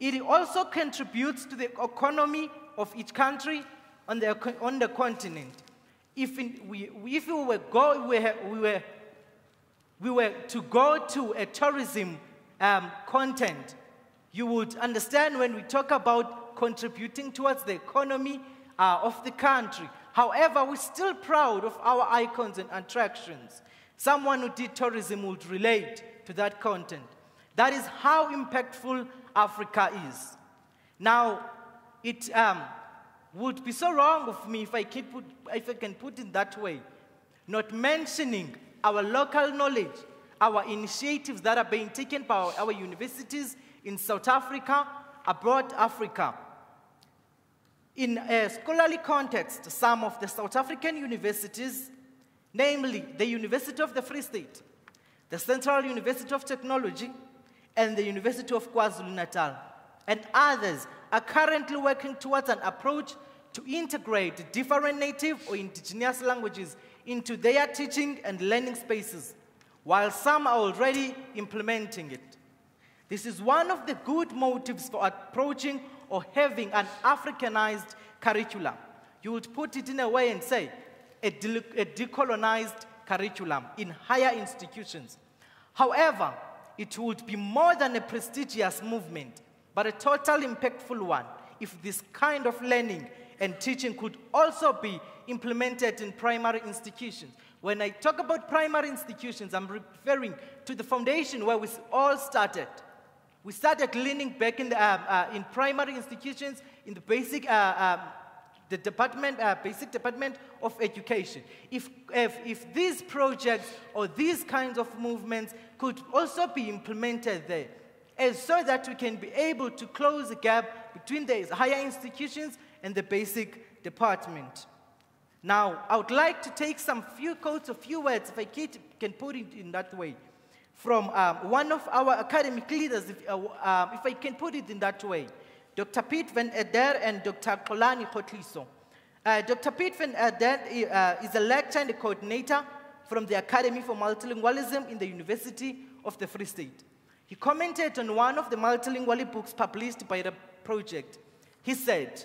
It also contributes to the economy of each country on the, on the continent. If, we, if we, were go, we, were, we, were, we were to go to a tourism um, content, you would understand when we talk about contributing towards the economy uh, of the country. However, we're still proud of our icons and attractions. Someone who did tourism would relate to that content. That is how impactful Africa is. Now, it um, would be so wrong of me if I, can put, if I can put it that way, not mentioning our local knowledge, our initiatives that are being taken by our universities in South Africa, abroad Africa. In a scholarly context, some of the South African universities, namely the University of the Free State, the Central University of Technology, and the University of KwaZulu-Natal, and others are currently working towards an approach to integrate different native or indigenous languages into their teaching and learning spaces, while some are already implementing it. This is one of the good motives for approaching or having an Africanized curriculum. You would put it in a way and say, a, de a decolonized curriculum in higher institutions. However, it would be more than a prestigious movement, but a total impactful one if this kind of learning and teaching could also be implemented in primary institutions. When I talk about primary institutions, I'm referring to the foundation where we all started. We started learning back in, the, uh, uh, in primary institutions in the basic uh, um, the department, uh, basic department of education. If, if, if these projects or these kinds of movements could also be implemented there, so that we can be able to close the gap between the higher institutions and the basic department. Now, I would like to take some few quotes, a few words, if I can put it in that way, from um, one of our academic leaders, if, uh, um, if I can put it in that way. Dr. Piet van Eder and Dr. Kolani Kgotliso. Uh, Dr. Piet van Eder uh, is a lecturer and a coordinator from the Academy for Multilingualism in the University of the Free State. He commented on one of the multilingual books published by the project. He said,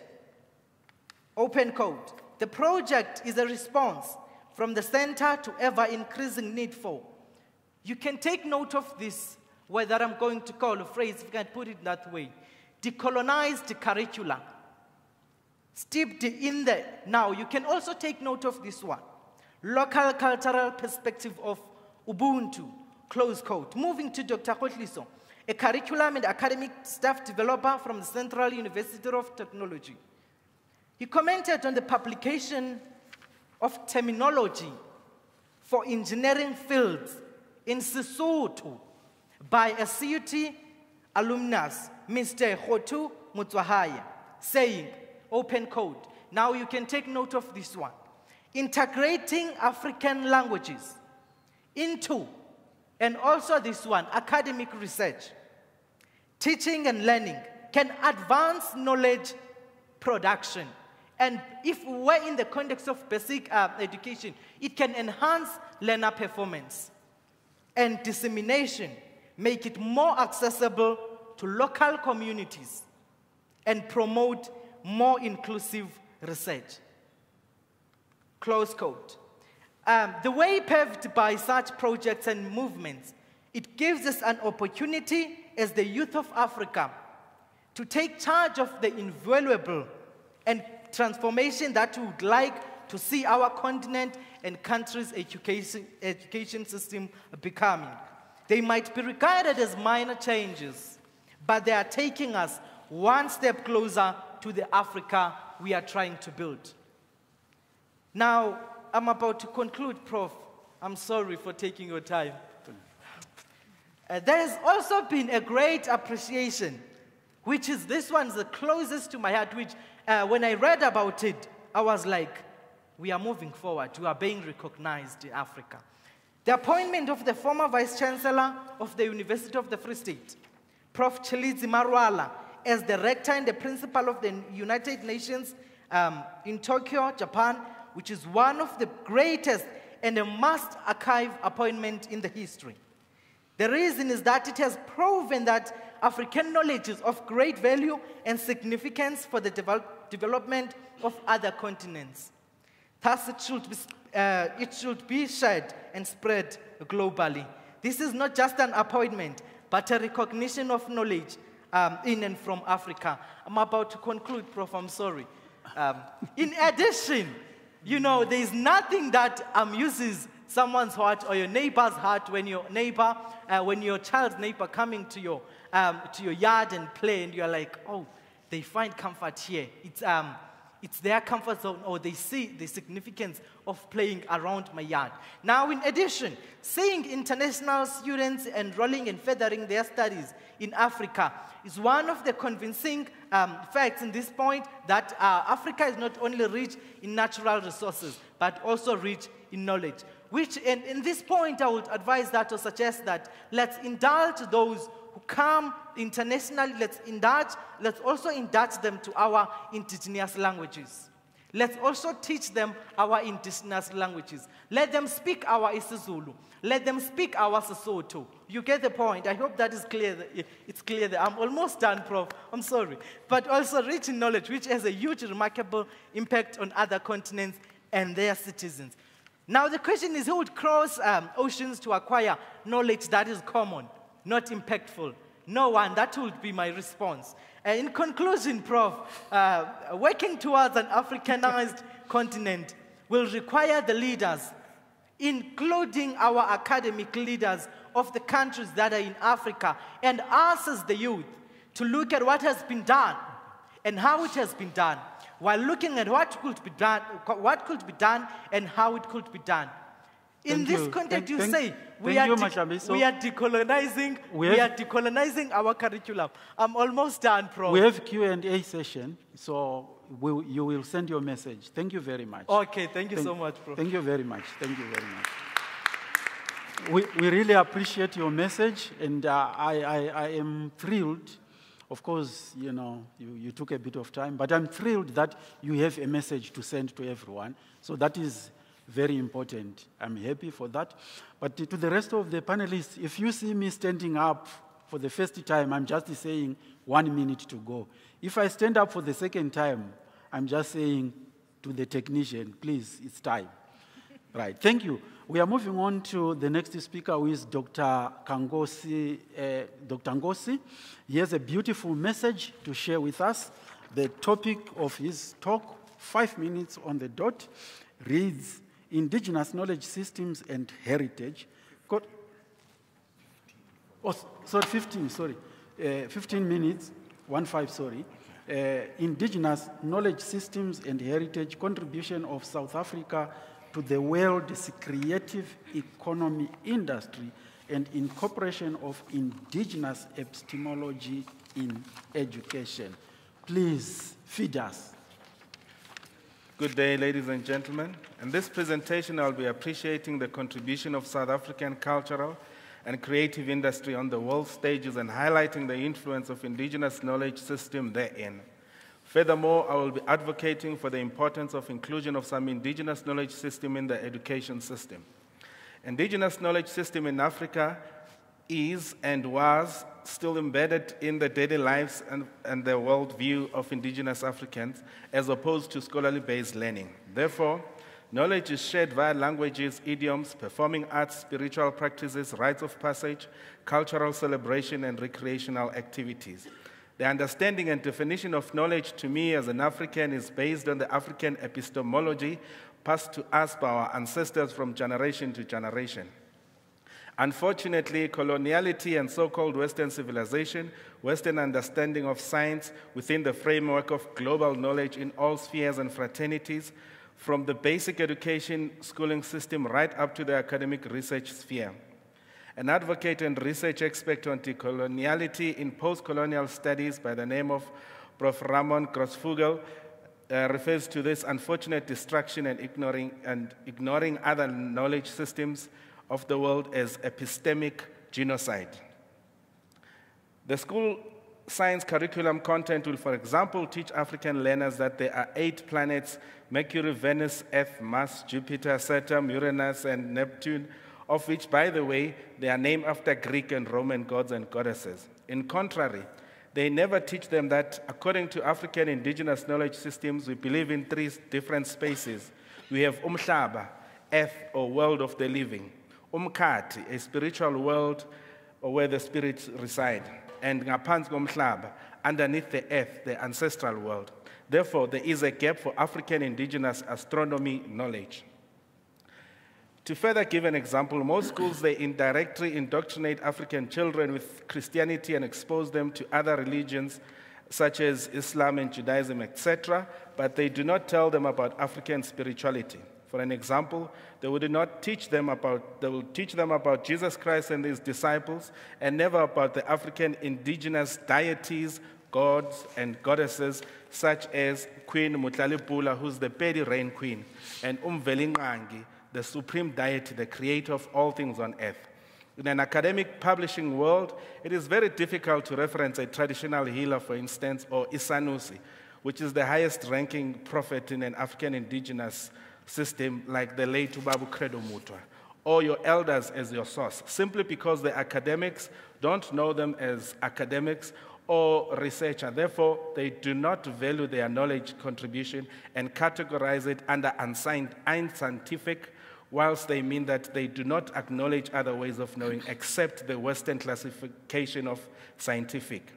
open quote, the project is a response from the center to ever increasing need for. You can take note of this, whether I'm going to call a phrase, if I can put it that way decolonized curricula. Steeped in the, now you can also take note of this one. Local cultural perspective of Ubuntu, close quote. Moving to Dr. Kgotliso, a curriculum and academic staff developer from the Central University of Technology. He commented on the publication of terminology for engineering fields in Sesotho by a CUT alumnus Mr. Hotu Mutswahaya, saying, open code. Now you can take note of this one. Integrating African languages into, and also this one, academic research, teaching and learning can advance knowledge production. And if we're in the context of basic uh, education, it can enhance learner performance and dissemination, make it more accessible to local communities and promote more inclusive research. Close quote. Um, the way paved by such projects and movements, it gives us an opportunity as the youth of Africa to take charge of the invaluable and transformation that we would like to see our continent and country's education, education system becoming. They might be regarded as minor changes, but they are taking us one step closer to the Africa we are trying to build. Now, I'm about to conclude, Prof. I'm sorry for taking your time. Uh, there has also been a great appreciation, which is this one's the closest to my heart, which uh, when I read about it, I was like, we are moving forward. We are being recognized in Africa. The appointment of the former Vice Chancellor of the University of the Free State, Prof. Tshilidzi Marwala, as the rector and the principal of the United Nations um, in Tokyo, Japan, which is one of the greatest and a must archive appointment in the history. The reason is that it has proven that African knowledge is of great value and significance for the develop development of other continents. Thus, it should, be, uh, it should be shared and spread globally. This is not just an appointment, but a recognition of knowledge um, in and from Africa. I'm about to conclude, Prof. I'm sorry. Um, in addition, you know, there's nothing that amuses someone's heart or your neighbor's heart when your neighbor, uh, when your child's neighbor coming to your, um, to your yard and play and you're like, oh, they find comfort here. It's, um, it's their comfort zone or they see the significance of playing around my yard. Now, in addition, seeing international students enrolling and furthering their studies in Africa is one of the convincing um, facts in this point that uh, Africa is not only rich in natural resources, but also rich in knowledge. Which, in, this point, I would advise that or suggest that let's indulge those come internationally, let's indulge, let's also indulge them to our indigenous languages. Let's also teach them our indigenous languages. Let them speak our isiZulu. Let them speak our Sesotho. You get the point. I hope that is clear. It's clear that I'm almost done, Prof. I'm sorry. But also rich in knowledge, which has a huge, remarkable impact on other continents and their citizens. Now, the question is who would cross um, oceans to acquire knowledge that is common, not impactful? No one. That would be my response. Uh, in conclusion, Prof, uh, working towards an Africanized continent will require the leaders, including our academic leaders of the countries that are in Africa, and us as the youth, to look at what has been done and how it has been done while looking at what could be done, what could be done and how it could be done. In Thank this you. context, Thank- you thank- say we thank are, you, de- Mashabiso. we are decolonizing, We we, have- are decolonizing our curriculum. I'm almost done, Prof. We have Q and A session, so we, you will send your message. Thank you very much. okay, thank you so much, Prof. Thank you very much. Thank you very much. We, we really appreciate your message, and uh, I, I, I am thrilled. Of course, you know, you, you took a bit of time, but I'm thrilled that you have a message to send to everyone. So that is very important. I'm happy for that. But to the rest of the panelists, if you see me standing up for the first time, I'm just saying one minute to go. If I stand up for the second time, I'm just saying to the technician, please, it's time. Right, thank you. We are moving on to the next speaker, who is Dr. Kangosi, uh, Dr. Nkosi. He has a beautiful message to share with us. The topic of his talk, five minutes on the dot, reads Indigenous Knowledge Systems and Heritage. Co- Oh, sorry, 15, sorry. Uh, 15 minutes, one five, sorry. Uh, indigenous knowledge systems and heritage contribution of South Africa to the world's creative economy industry and incorporation of indigenous epistemology in education. Please feed us. Good day, ladies and gentlemen. In this presentation, I'll be appreciating the contribution of South African cultural and creative industry on the world stages and highlighting the influence of indigenous knowledge system therein. Furthermore, I will be advocating for the importance of inclusion of some indigenous knowledge system in the education system. Indigenous knowledge system in Africa is and was still embedded in the daily lives and, and the worldview of indigenous Africans as opposed to scholarly based learning. Therefore, knowledge is shared via languages, idioms, performing arts, spiritual practices, rites of passage, cultural celebration, and recreational activities. The understanding and definition of knowledge to me as an African is based on the African epistemology passed to us by our ancestors from generation to generation. Unfortunately, coloniality and so called Western civilization, Western understanding of science within the framework of global knowledge in all spheres and fraternities, from the basic education schooling system right up to the academic research sphere. An advocate and research expert on decoloniality in post colonial studies by the name of Prof. Ramon Grosfoguel uh, refers to this unfortunate destruction and ignoring, and ignoring other knowledge systems of the world as epistemic genocide. The school science curriculum content will, for example, teach African learners that there are eight planets Mercury, Venus, Earth, Mars, Jupiter, Saturn, Uranus, and Neptune, of which, by the way, they are named after Greek and Roman gods and goddesses. In contrary, they never teach them that, according to African indigenous knowledge systems, we believe in three different spaces. We have Umhlaba, Earth or world of the living umkati, a spiritual world where the spirits reside, and ngaphansi komhlaba, underneath the earth, the ancestral world. Therefore, there is a gap for African indigenous astronomy knowledge. To further give an example, most schools they indirectly indoctrinate African children with Christianity and expose them to other religions such as Islam and Judaism, etc., but they do not tell them about African spirituality. For an example, they would not teach them about, they will teach them about Jesus Christ and his disciples and never about the African indigenous deities, gods, and goddesses, such as Queen Mutlalipula, who's the Pedi Rain Queen, and Umvelingangi, the supreme deity, the creator of all things on earth. In an academic publishing world, it is very difficult to reference a traditional healer, for instance, or Isanusi, which is the highest ranking prophet in an African indigenous system like the late Ubabu Credo Mutwa or your elders as your source, simply because the academics don't know them as academics or researcher. Therefore, they do not value their knowledge contribution and categorize it under unsigned, unscientific, whilst they mean that they do not acknowledge other ways of knowing except the Western classification of scientific.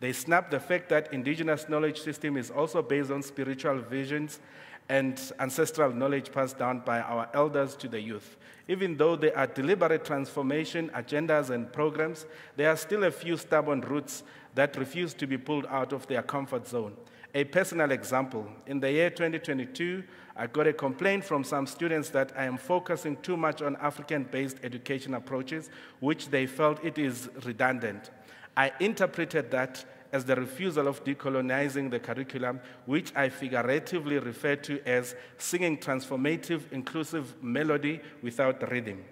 They snap the fact that indigenous knowledge system is also based on spiritual visions and ancestral knowledge passed down by our elders to the youth. Even though there are deliberate transformation agendas and programs, there are still a few stubborn roots that refuse to be pulled out of their comfort zone. A personal example in the year 2022, I got a complaint from some students that I am focusing too much on African based education approaches, which they felt it is redundant. I interpreted that as the refusal of decolonizing the curriculum, which I figuratively refer to as singing transformative, inclusive melody without rhythm.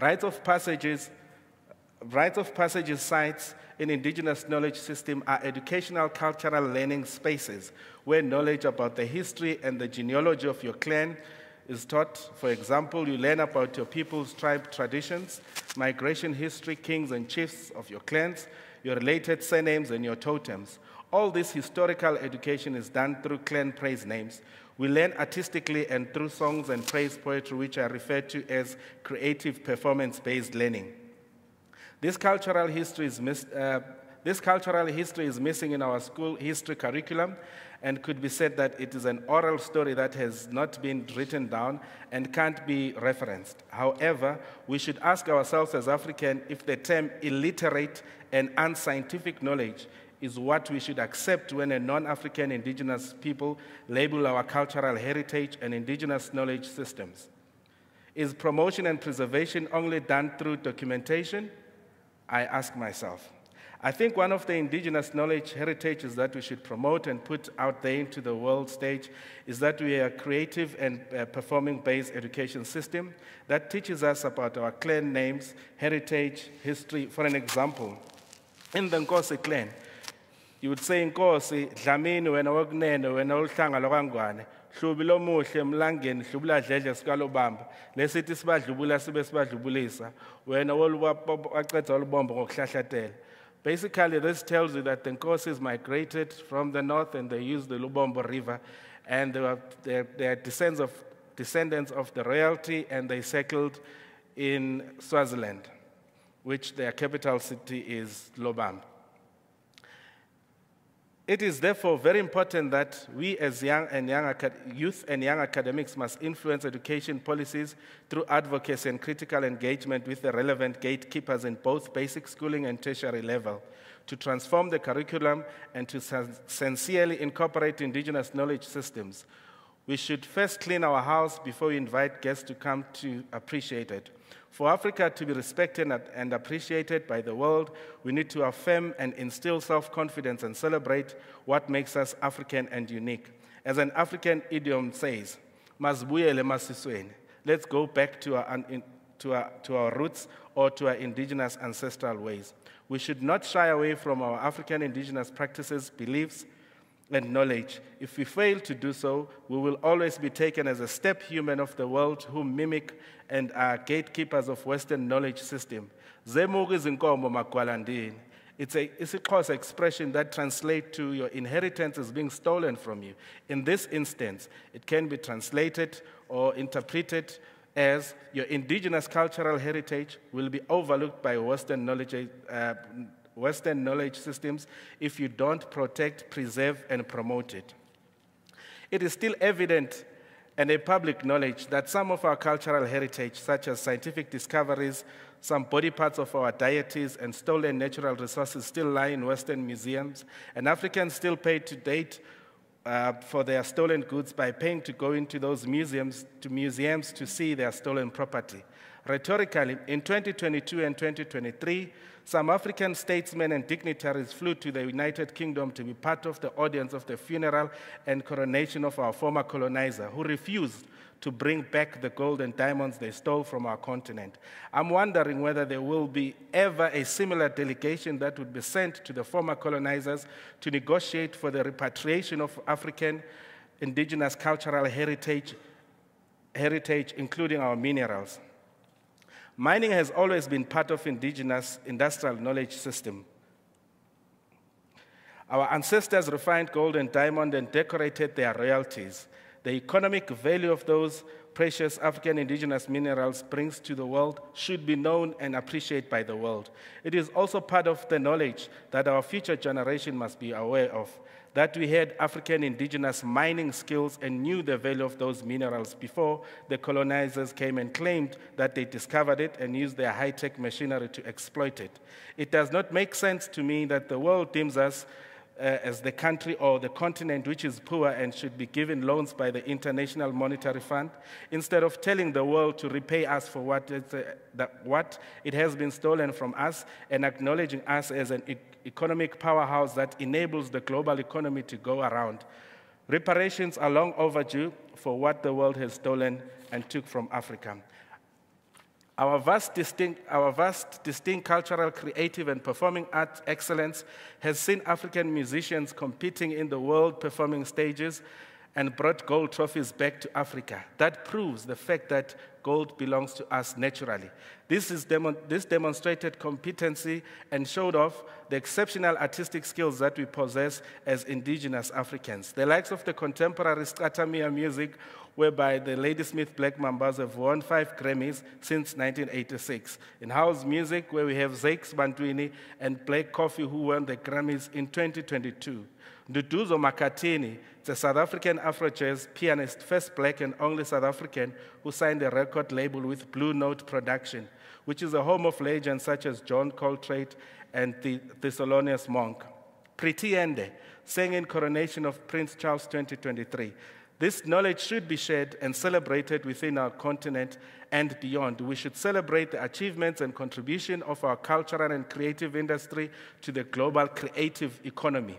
Rites of passages, rites of passages sites in indigenous knowledge system are educational cultural learning spaces where knowledge about the history and the genealogy of your clan is taught. For example, you learn about your people's tribe traditions, migration history, kings and chiefs of your clans, your related surnames, and your totems. All this historical education is done through clan praise names. We learn artistically and through songs and praise poetry, which are referred to as creative performance based learning. This cultural history is uh, this cultural history is missing in our school history curriculum and could be said that it is an oral story that has not been written down and can't be referenced. However, we should ask ourselves as African if the term illiterate and unscientific knowledge is what we should accept when a non African indigenous people label our cultural heritage and indigenous knowledge systems. Is promotion and preservation only done through documentation? I ask myself. I think one of the indigenous knowledge heritages that we should promote and put out there into the world stage is that we are a creative and uh, performing based education system that teaches us about our clan names, heritage, history. For an example, in the Nkosi clan, you would say Nkosi, Dlamini wena wokunene wena oluhlanga lokwangwane hlubi lomuhle emlangeni hlubula dledle sikalobamba lesithi sibadlubula sibe sibadlubulisa wena waqeda olubombo ngokuhlahlatela Basically, this tells you that the Nkosis migrated from the north and they used the Lubombo River, and they were, they're, they're descendants, of, descendants of the royalty, and they settled in Swaziland, which their capital city is Lobamba. It is therefore very important that we as young and young youth and young academics must influence education policies through advocacy and critical engagement with the relevant gatekeepers in both basic schooling and tertiary level to transform the curriculum and to sincerely incorporate indigenous knowledge systems. We should first clean our house before we invite guests to come to appreciate it. For Africa to be respected and- appreciated by the world, we need to affirm and instill self confidence and celebrate what makes us African and unique. As an African idiom says, let's go back to our, to, our, to our roots or to our indigenous ancestral ways. We should not shy away from our African indigenous practices, beliefs, and knowledge. If we fail to do so, we will always be taken as a step human of the world who mimic and are gatekeepers of Western knowledge system. It's a it's a cause expression that translates to your inheritance is being stolen from you. In this instance, it can be translated or interpreted as your indigenous cultural heritage will be overlooked by Western knowledge, uh, Western knowledge systems if you don't protect, preserve, and promote it. It is still evident and a public knowledge that some of our cultural heritage, such as scientific discoveries, some body parts of our deities, and stolen natural resources, still lie in Western museums, and Africans still pay to date uh, for their stolen goods by paying to go into those museums to museums to see their stolen property. Rhetorically, in 2022 and 2023, some African statesmen and dignitaries flew to the United Kingdom to be part of the audience of the funeral and coronation of our former colonizer, who refused to bring back the gold and diamonds they stole from our continent. I'm wondering whether there will be ever a similar delegation that would be sent to the former colonizers to negotiate for the repatriation of African indigenous cultural heritage, heritage including our minerals. Mining has always been part of indigenous industrial knowledge system. Our ancestors refined gold and diamond and decorated their royalties. The economic value of those precious African indigenous minerals brings to the world should be known and appreciated by the world. It is also part of the knowledge that our future generation must be aware of that we had African indigenous mining skills and knew the value of those minerals before the colonizers came and claimed that they discovered it and used their high tech machinery to exploit it. It does not make sense to me that the world deems us uh, as the country or the continent which is poor and should be given loans by the International Monetary Fund, instead of telling the world to repay us for what, uh, what it has been stolen from us and acknowledging us as an economic powerhouse that enables the global economy to go around. Reparations are long overdue for what the world has stolen and took from Africa. Our vast, distinct, our vast, distinct cultural, creative, and performing arts excellence has seen African musicians competing in the world performing stages and brought gold trophies back to Africa. That proves the fact that gold belongs to us naturally. This, is demo- this demonstrated competency and showed off the exceptional artistic skills that we possess as indigenous Africans. The likes of the contemporary Stratamia music, whereby the Ladysmith Black Mambazo have won five Grammys since 1986. In house music, where we have Zakes Bantwini and Black Coffee, who won the Grammys in 2022. Nduduzo Makhathini, the South African Afro jazz pianist, first black and only South African who signed a record label with Blue Note Production, which is a home of legends such as John Coltrane and the Thelonious Monk. Pretty Yende sang in Coronation of Prince Charles 2023. This knowledge should be shared and celebrated within our continent and beyond. We should celebrate the achievements and contribution of our cultural and creative industry to the global creative economy.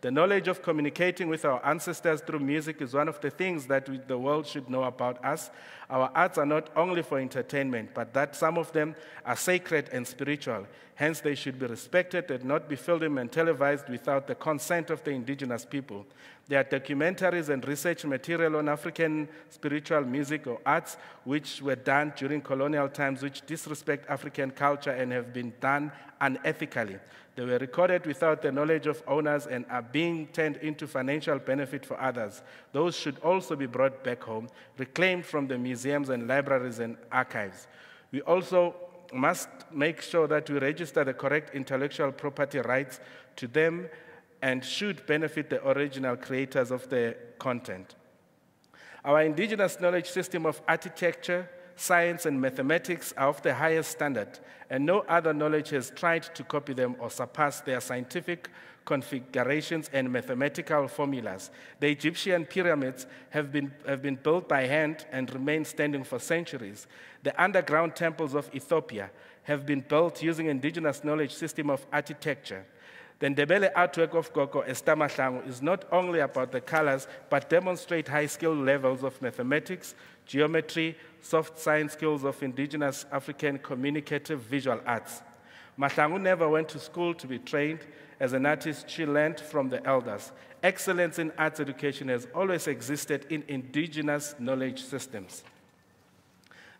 The knowledge of communicating with our ancestors through music is one of the things that we, the world should know about us. Our arts are not only for entertainment, but that some of them are sacred and spiritual. Hence, they should be respected and not be filmed and televised without the consent of the indigenous people. There are documentaries and research material on African spiritual music or arts which were done during colonial times, which disrespect African culture and have been done unethically. They were recorded without the knowledge of owners and are being turned into financial benefit for others. Those should also be brought back home, reclaimed from the museums and libraries and archives. We also must make sure that we register the correct intellectual property rights to them and should benefit the original creators of the content. Our indigenous knowledge system of architecture, science, and mathematics are of the highest standard, and no other knowledge has tried to copy them or surpass their scientific configurations and mathematical formulas. The Egyptian pyramids have been, have been built by hand and remain standing for centuries. The underground temples of Ethiopia have been built using indigenous knowledge system of architecture. The Ndebele artwork of Gogo Esther Mahlangu is not only about the colors, but demonstrate high skill levels of mathematics, geometry, soft science skills of indigenous African communicative visual arts. Mahlangu never went to school to be trained. As an artist, she learned from the elders. Excellence in arts education has always existed in indigenous knowledge systems.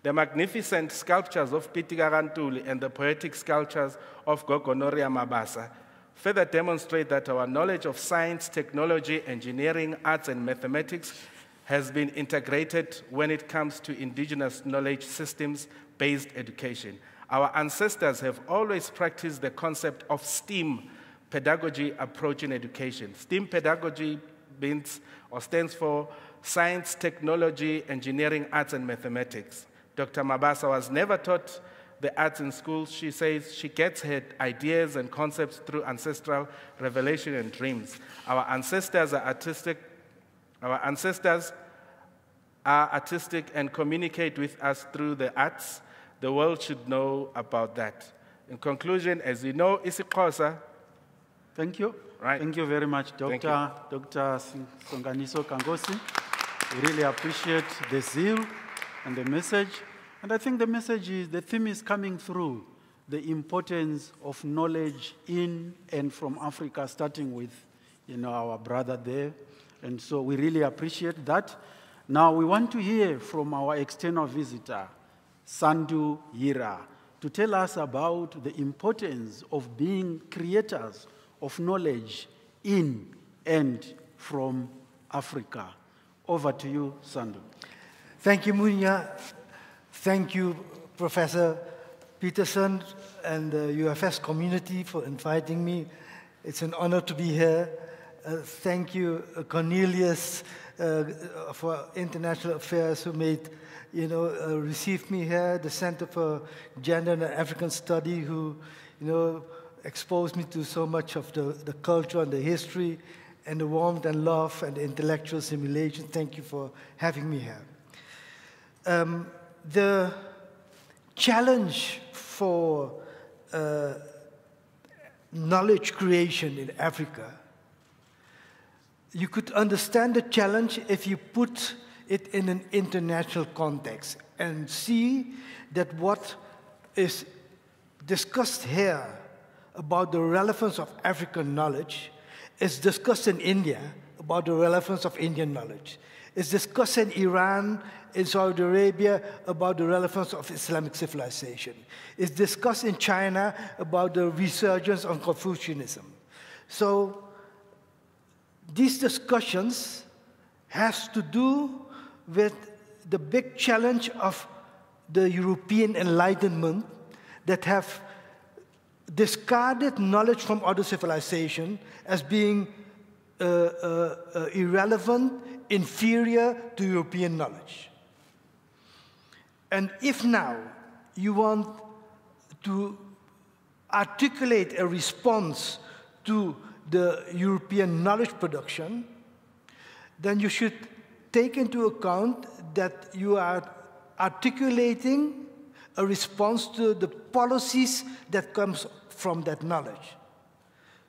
The magnificent sculptures of Pitigarantuli and the poetic sculptures of Gogo Noria Mabasa further demonstrate that our knowledge of science, technology, engineering, arts, and mathematics has been integrated when it comes to indigenous knowledge systems based education. Our ancestors have always practiced the concept of STEAM pedagogy approach in education. STEAM pedagogy means or stands for science, technology, engineering, arts, and mathematics. Dr. Mabasa was never taught the arts in school. She says she gets her ideas and concepts through ancestral revelation and dreams. Our ancestors are artistic. Our ancestors are artistic and communicate with us through the arts. The world should know about that. In conclusion, as you know, isiXhosa Thank you. Right. Thank you very much, Dr. Dr. Songaniso Kangosi. We really appreciate the zeal and the message. And I think the message is, the theme is coming through, the importance of knowledge in and from Africa, starting with, you know, our brother there. And so we really appreciate that. Now we want to hear from our external visitor, Sandew Hira, to tell us about the importance of being creators of knowledge in and from Africa. Over to you, Sandu. Thank you, Munya. Thank you, Professor Petersen and the UFS community for inviting me. It's an honor to be here. Uh, thank you, uh, Cornelius, uh, for International Affairs, who made, you know, received me here. The Center for Gender and African Study, who, you know, exposed me to so much of the, the culture and the history and the warmth and love and the intellectual simulation. Thank you for having me here. Um, the challenge for uh, knowledge creation in Africa, you could understand the challenge if you put it in an international context and see that what is discussed here about the relevance of African knowledge is discussed in India about the relevance of Indian knowledge. It's discussed in Iran, in Saudi Arabia about the relevance of Islamic civilization. It's discussed in China about the resurgence of Confucianism. So these discussions has to do with the big challenge of the European Enlightenment that have discarded knowledge from other civilization as being uh, uh, uh, irrelevant, inferior to European knowledge. And if now you want to articulate a response to the European knowledge production, then you should take into account that you are articulating a response to the policies that comes from that knowledge.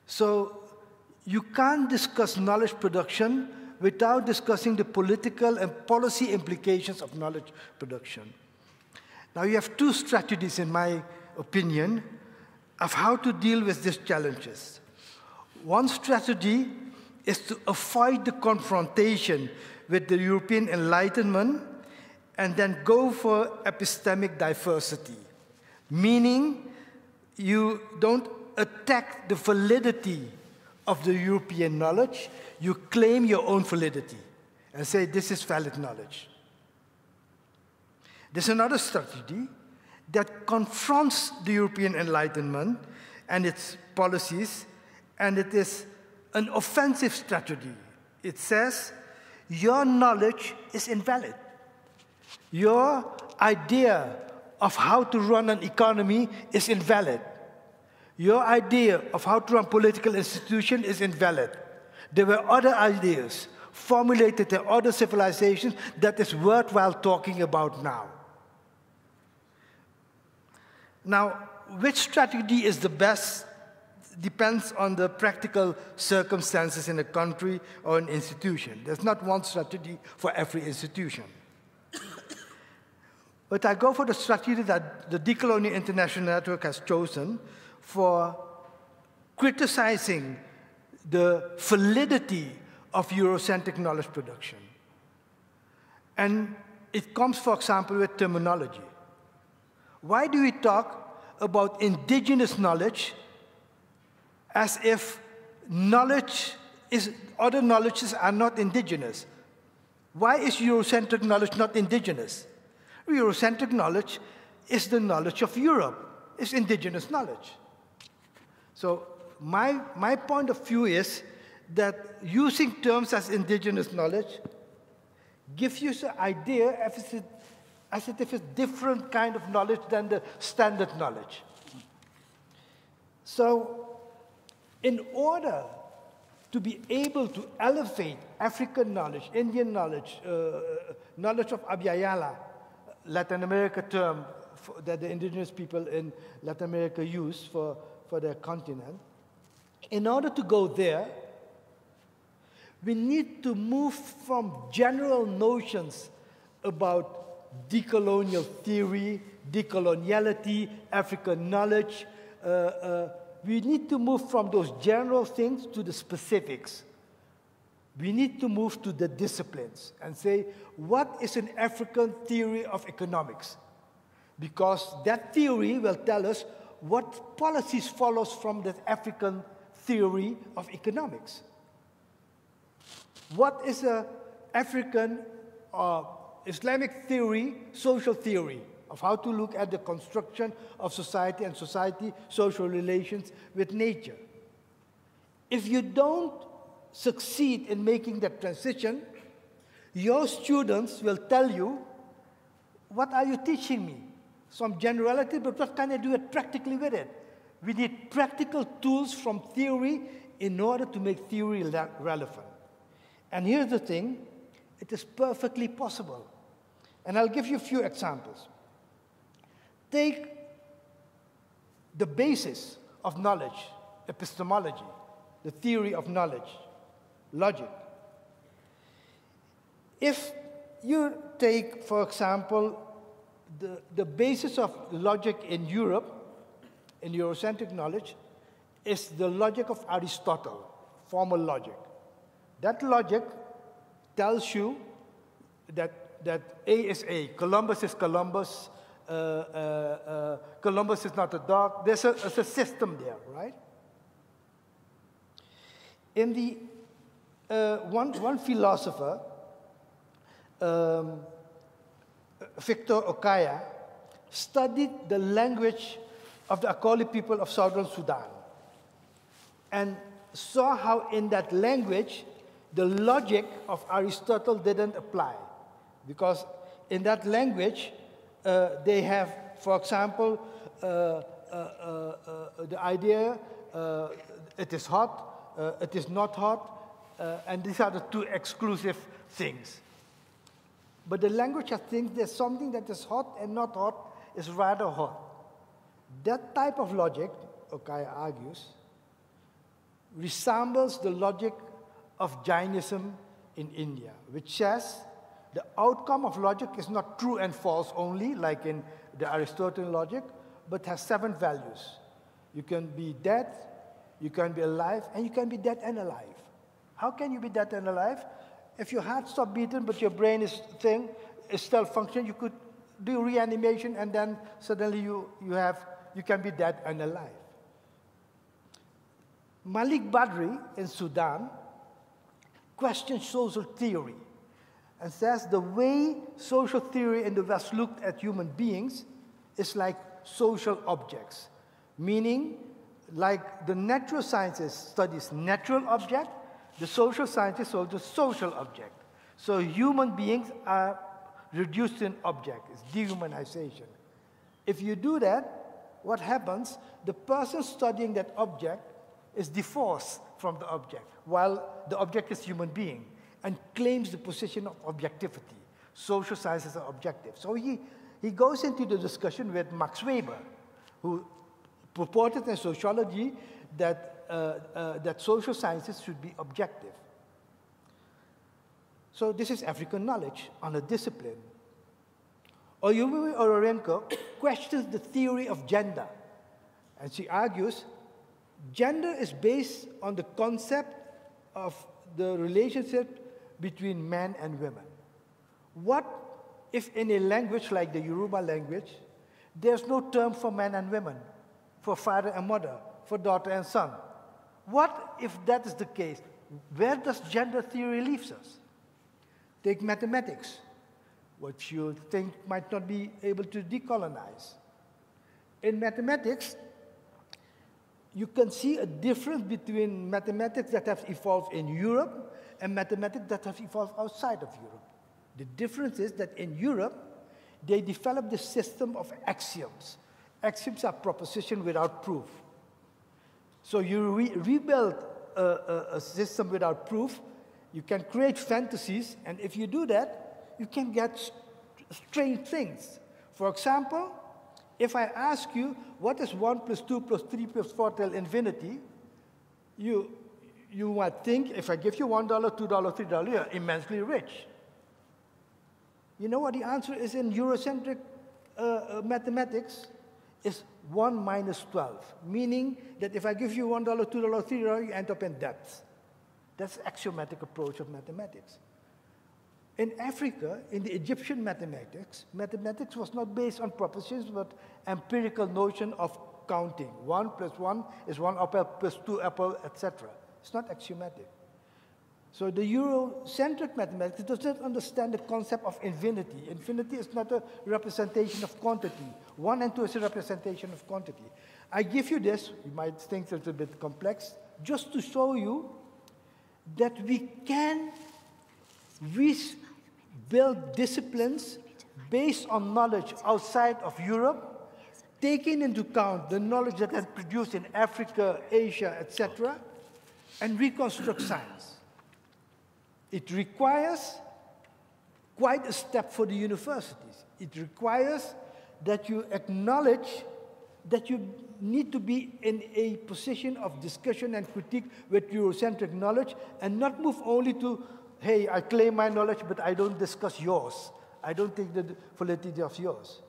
So you can't discuss knowledge production without discussing the political and policy implications of knowledge production. Now you have two strategies, in my opinion, of how to deal with these challenges. One strategy is to avoid the confrontation with the European Enlightenment and then go for epistemic diversity, meaning you don't attack the validity of the European knowledge, you claim your own validity and say this is valid knowledge. There's another strategy that confronts the European Enlightenment and its policies, and it is an offensive strategy. It says, your knowledge is invalid. Your idea of how to run an economy is invalid. Your idea of how to run political institution is invalid. There were other ideas formulated in other civilizations that is worthwhile talking about now. Now, which strategy is the best depends on the practical circumstances in a country or an institution. There's not one strategy for every institution. but I go for the strategy that the Decolonial International Network has chosen for criticizing the validity of Eurocentric knowledge production. And it comes, for example, with terminology. Why do we talk about indigenous knowledge as if knowledge is, other knowledges are not indigenous? Why is Eurocentric knowledge not indigenous? Eurocentric knowledge is the knowledge of Europe, it's indigenous knowledge. So my, my point of view is that using terms as indigenous knowledge gives you the idea as if, as if it's different kind of knowledge than the standard knowledge. So, in order to be able to elevate African knowledge, Indian knowledge, uh, knowledge of Abya Latin America term that the indigenous people in Latin America use for, for their continent, in order to go there, we need to move from general notions about decolonial theory, decoloniality, African knowledge. Uh, uh, we need to move from those general things to the specifics. We need to move to the disciplines and say, what is an African theory of economics? Because that theory will tell us what policies follows from that African theory of economics. What is an African uh, Islamic theory, social theory, of how to look at the construction of society and society, social relations with nature? If you don't succeed in making that transition, your students will tell you, What are you teaching me? Some generality, but what can I do it practically with it? We need practical tools from theory in order to make theory relevant. And here's the thing it is perfectly possible. And I'll give you a few examples. Take the basis of knowledge, epistemology, the theory of knowledge, logic. If you take, for example, the, the basis of logic in Europe, in Eurocentric knowledge, is the logic of Aristotle, formal logic. That logic tells you that, that A is A, Columbus is Columbus, uh, uh, uh, Columbus is not a dog. There's a, there's a system there, right? In the one, one philosopher, um, Victor Ocaya, studied the language of the Acholi people of southern Sudan and saw how in that language the logic of Aristotle didn't apply. Because in that language, they have, for example, uh, uh, uh, uh the idea uh, it is hot, it is not hot, and these are the two exclusive things. But the language of things, there's something that is hot and not hot, is rather hot. That type of logic, Ocaya argues, resembles the logic of Jainism in India, which says the outcome of logic is not true and false only, like in the Aristotelian logic, but has seven values. You can be dead, you can be alive, and you can be dead and alive. How can you be dead and alive? If your heart stopped beating, but your brain is thing is still functioning, you could do reanimation, and then suddenly you, you have you can be dead and alive. Malik Badri in Sudan questioned social theory and says the way social theory in the West looked at human beings is like social objects, meaning like the natural sciences studies natural object, the social sciences the social object. So human beings are reduced in object. It's dehumanization. If you do that, what happens? The person studying that object is divorced from the object, while the object is human being and claims the position of objectivity. Social sciences are objective. So he, he goes into the discussion with Max Weber, who purported in sociology that, uh, uh, that social sciences should be objective. So this is African knowledge on a discipline. Oyewumi Oyeronke questions the theory of gender. And she argues gender is based on the concept of the relationship between men and women. What if in a language like the Yoruba language, there's no term for men and women, for father and mother, for daughter and son? What if that is the case? Where does gender theory leave us? Take mathematics, which you think might not be able to decolonize. In mathematics, you can see a difference between mathematics that have evolved in Europe and mathematics that have evolved outside of Europe. The difference is that in Europe, they developed the system of axioms. Axioms are propositions without proof. So you re rebuild a, a, a system without proof, you can create fantasies, and if you do that, you can get st strange things. For example, if I ask you, what is 1 plus 2 plus 3 plus 4 till infinity, you, you might think, if I give you $1, $2, $3, you're immensely rich. You know what the answer is in Eurocentric uh, uh, mathematics? Is 1 minus 12, meaning that if I give you $1, $2, $3, you end up in debt. That's the axiomatic approach of mathematics. In Africa, in the Egyptian mathematics, mathematics was not based on propositions, but empirical notion of counting. One plus one is one apple plus two apple, etc. It's not axiomatic. So the Eurocentric mathematics does not understand the concept of infinity. Infinity is not a representation of quantity. One and two is a representation of quantity. I give you this, you might think it's a bit complex, just to show you that we can build disciplines based on knowledge outside of Europe, taking into account the knowledge that has produced in Africa, Asia, etc., and reconstruct science. It requires quite a step for the universities. It requires that you acknowledge that you need to be in a position of discussion and critique with Eurocentric knowledge and not move only to, hey, I claim my knowledge, but I don't discuss yours. I don't take the validity of yours.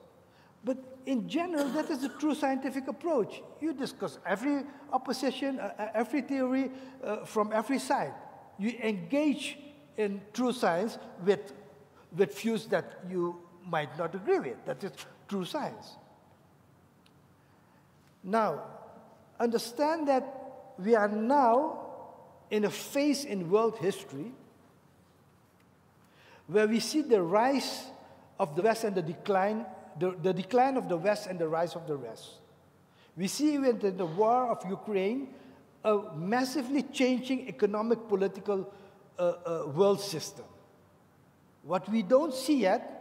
But in general, that is the true scientific approach. You discuss every opposition, uh, uh every theory uh, from every side. You engage in true science with, with views that you might not agree with. That is true science. Now, understand that we are now in a phase in world history where we see the rise of the West and the decline, the, the decline of the West and the rise of the West. We see even in the war of Ukraine a massively changing economic, political uh, uh, world system. What we don't see yet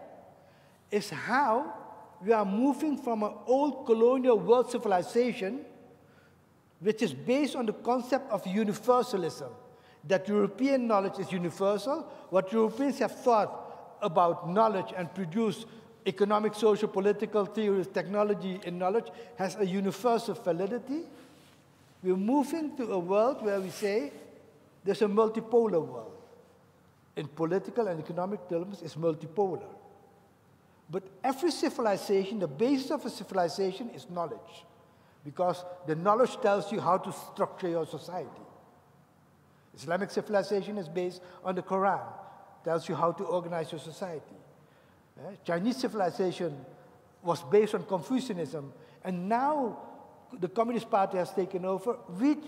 is how we are moving from an old colonial world civilization, which is based on the concept of universalism, that European knowledge is universal. What Europeans have thought about knowledge and produced economic, social, political theories, technology, and knowledge has a universal validity. We're moving to a world where we say there's a multipolar world. In political and economic terms, it's multipolar. But every civilization, the basis of a civilization is knowledge, because the knowledge tells you how to structure your society. Islamic civilization is based on the Quran, tells you how to organize your society. Chinese civilization was based on Confucianism, and now the Communist Party has taken over. Read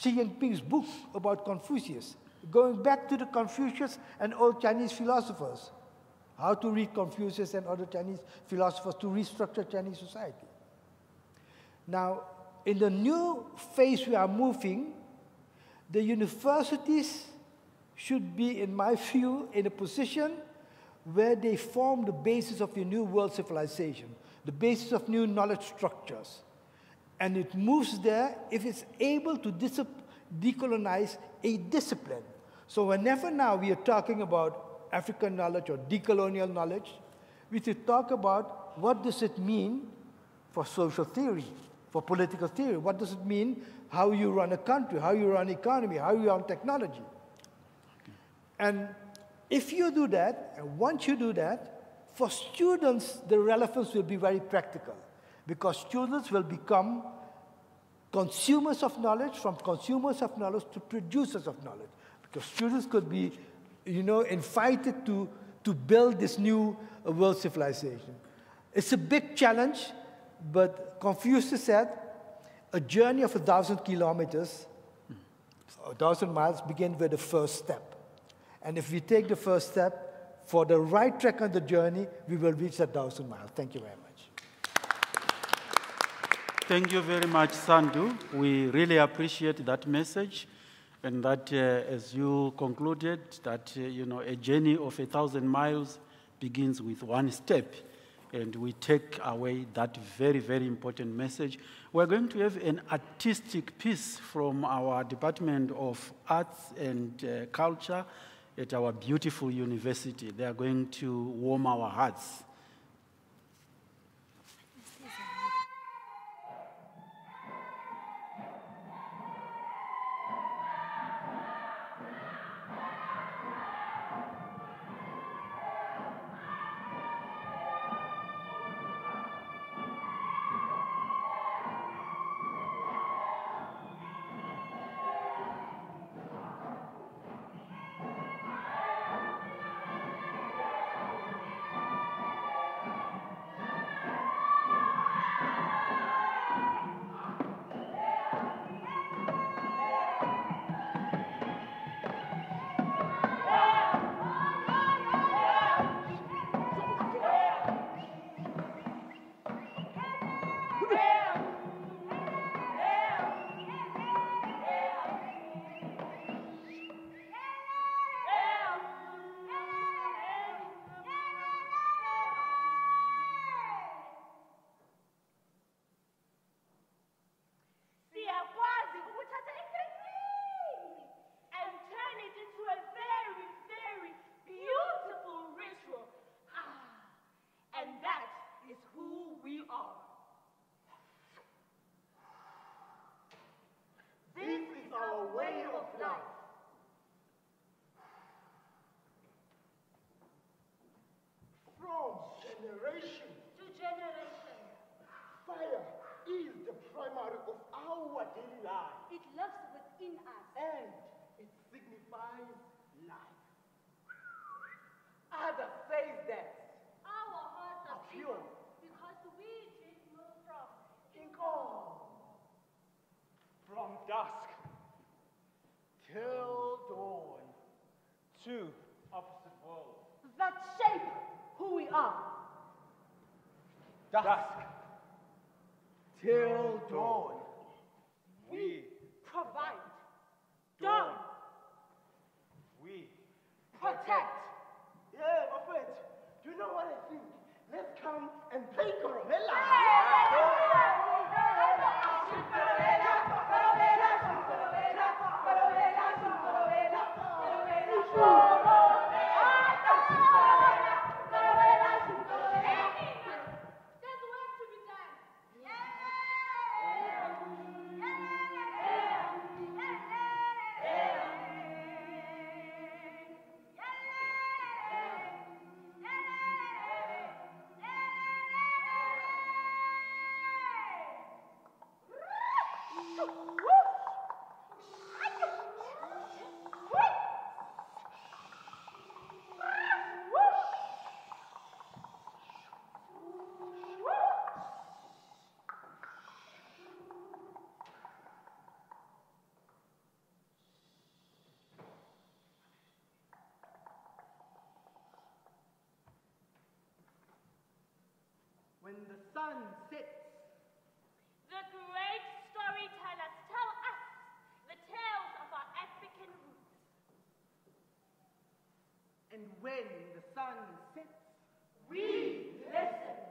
Xi Jinping's book about Confucius, going back to the Confucius and old Chinese philosophers how to read Confucius and other Chinese philosophers to restructure Chinese society. Now, in the new phase we are moving, the universities should be, in my view, in a position where they form the basis of your new world civilization, the basis of new knowledge structures. And it moves there if it's able to decolonize a discipline. So, whenever now we are talking about African knowledge or decolonial knowledge, we should talk about what does it mean for social theory, for political theory. What does it mean how you run a country, how you run economy, how you run technology. And if you do that, and once you do that, for students, the relevance will be very practical because students will become consumers of knowledge, from consumers of knowledge to producers of knowledge. Because students could be, you know, invited to, to build this new uh, world civilization. It's a big challenge, but Confucius said, a journey of a thousand kilometers, a thousand miles, begins with the first step. And if we take the first step for the right track on the journey, we will reach that thousand miles. Thank you very much. Thank you very much, Sandew. We really appreciate that message. And that, uh, as you concluded, that, uh, you know, a journey of a thousand miles begins with one step. And we take away that very, very important message. We're going to have an artistic piece from our Department of Arts and uh, Culture at our beautiful university. They are going to warm our hearts. Way of life. From generation To generation, fire is the primary of our daily life it lives within us. and it signifies life. Others say that Our hearts are Are pure. because we drink milk from Inko from dusk till dawn, two opposite worlds. that shape who we are. Dusk till dawn, we Provide, dawn, we protect. Yeah, my friend. Do you know what I think? Let's come and play Coromela. There's when the sun sets. The great storytellers tell us the tales of our African roots. And when the sun sets, we listen.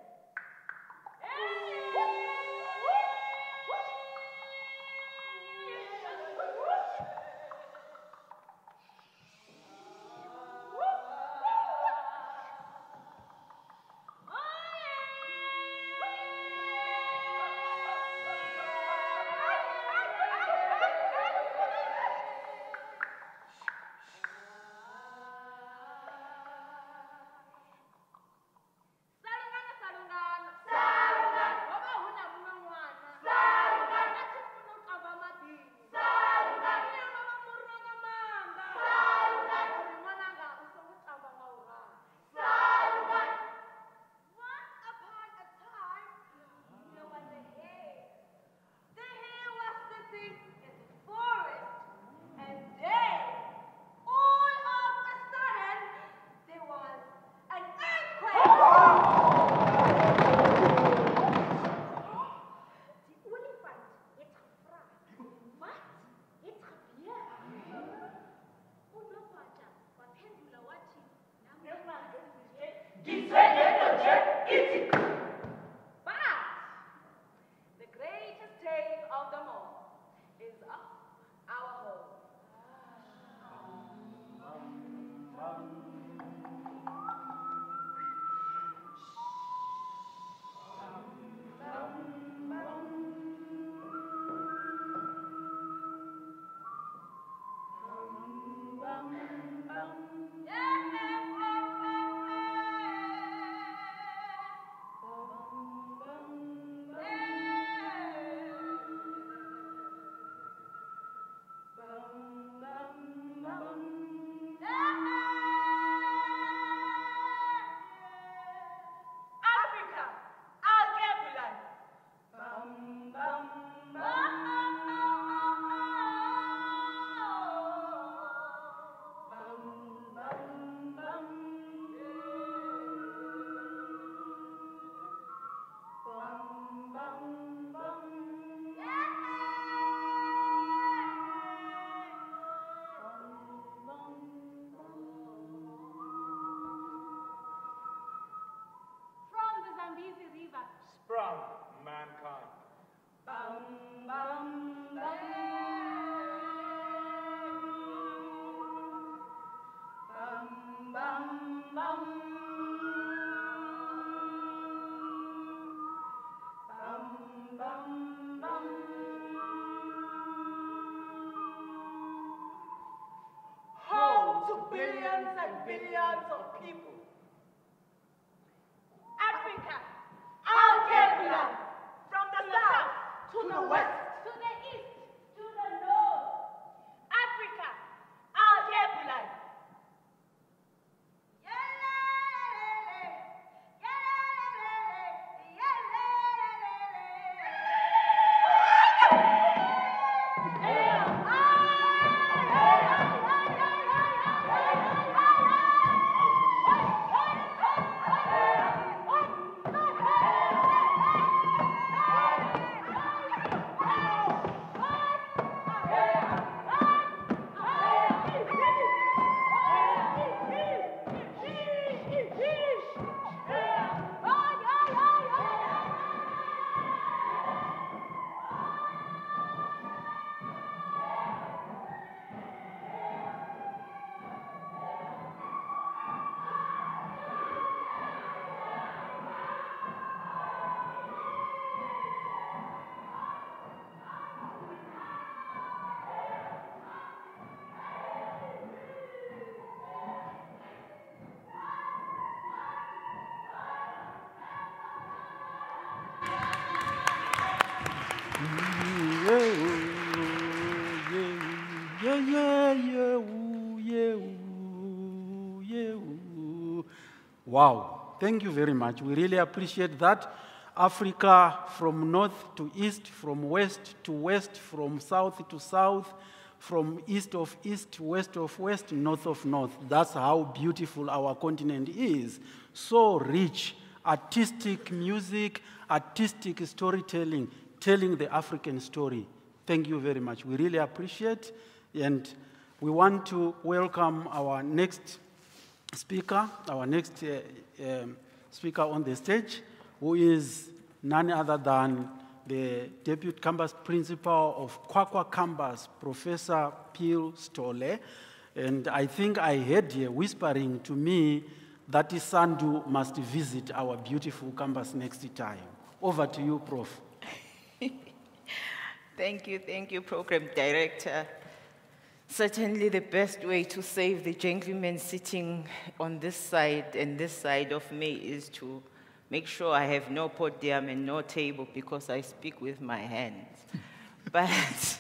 Yeah, yeah, yeah, ooh, yeah, ooh, yeah, ooh. Wow, thank you very much. We really appreciate that. Africa from north to east, from west to west, from south to south, from east of east, west of west, north of north. That's how beautiful our continent is. So rich, artistic music, artistic storytelling, telling the African story. Thank you very much. We really appreciate and we want to welcome our next speaker, our next uh, um, speaker on the stage, who is none other than the deputy campus principal of Qwaqwa campus, Professor Pearl Sithole. And I think I heard here whispering to me that Sandew must visit our beautiful campus next time. Over to you, Prof. Thank you, thank you, Program Director. Certainly, the best way to save the gentleman sitting on this side and this side of me is to make sure I have no podium and no table because I speak with my hands. but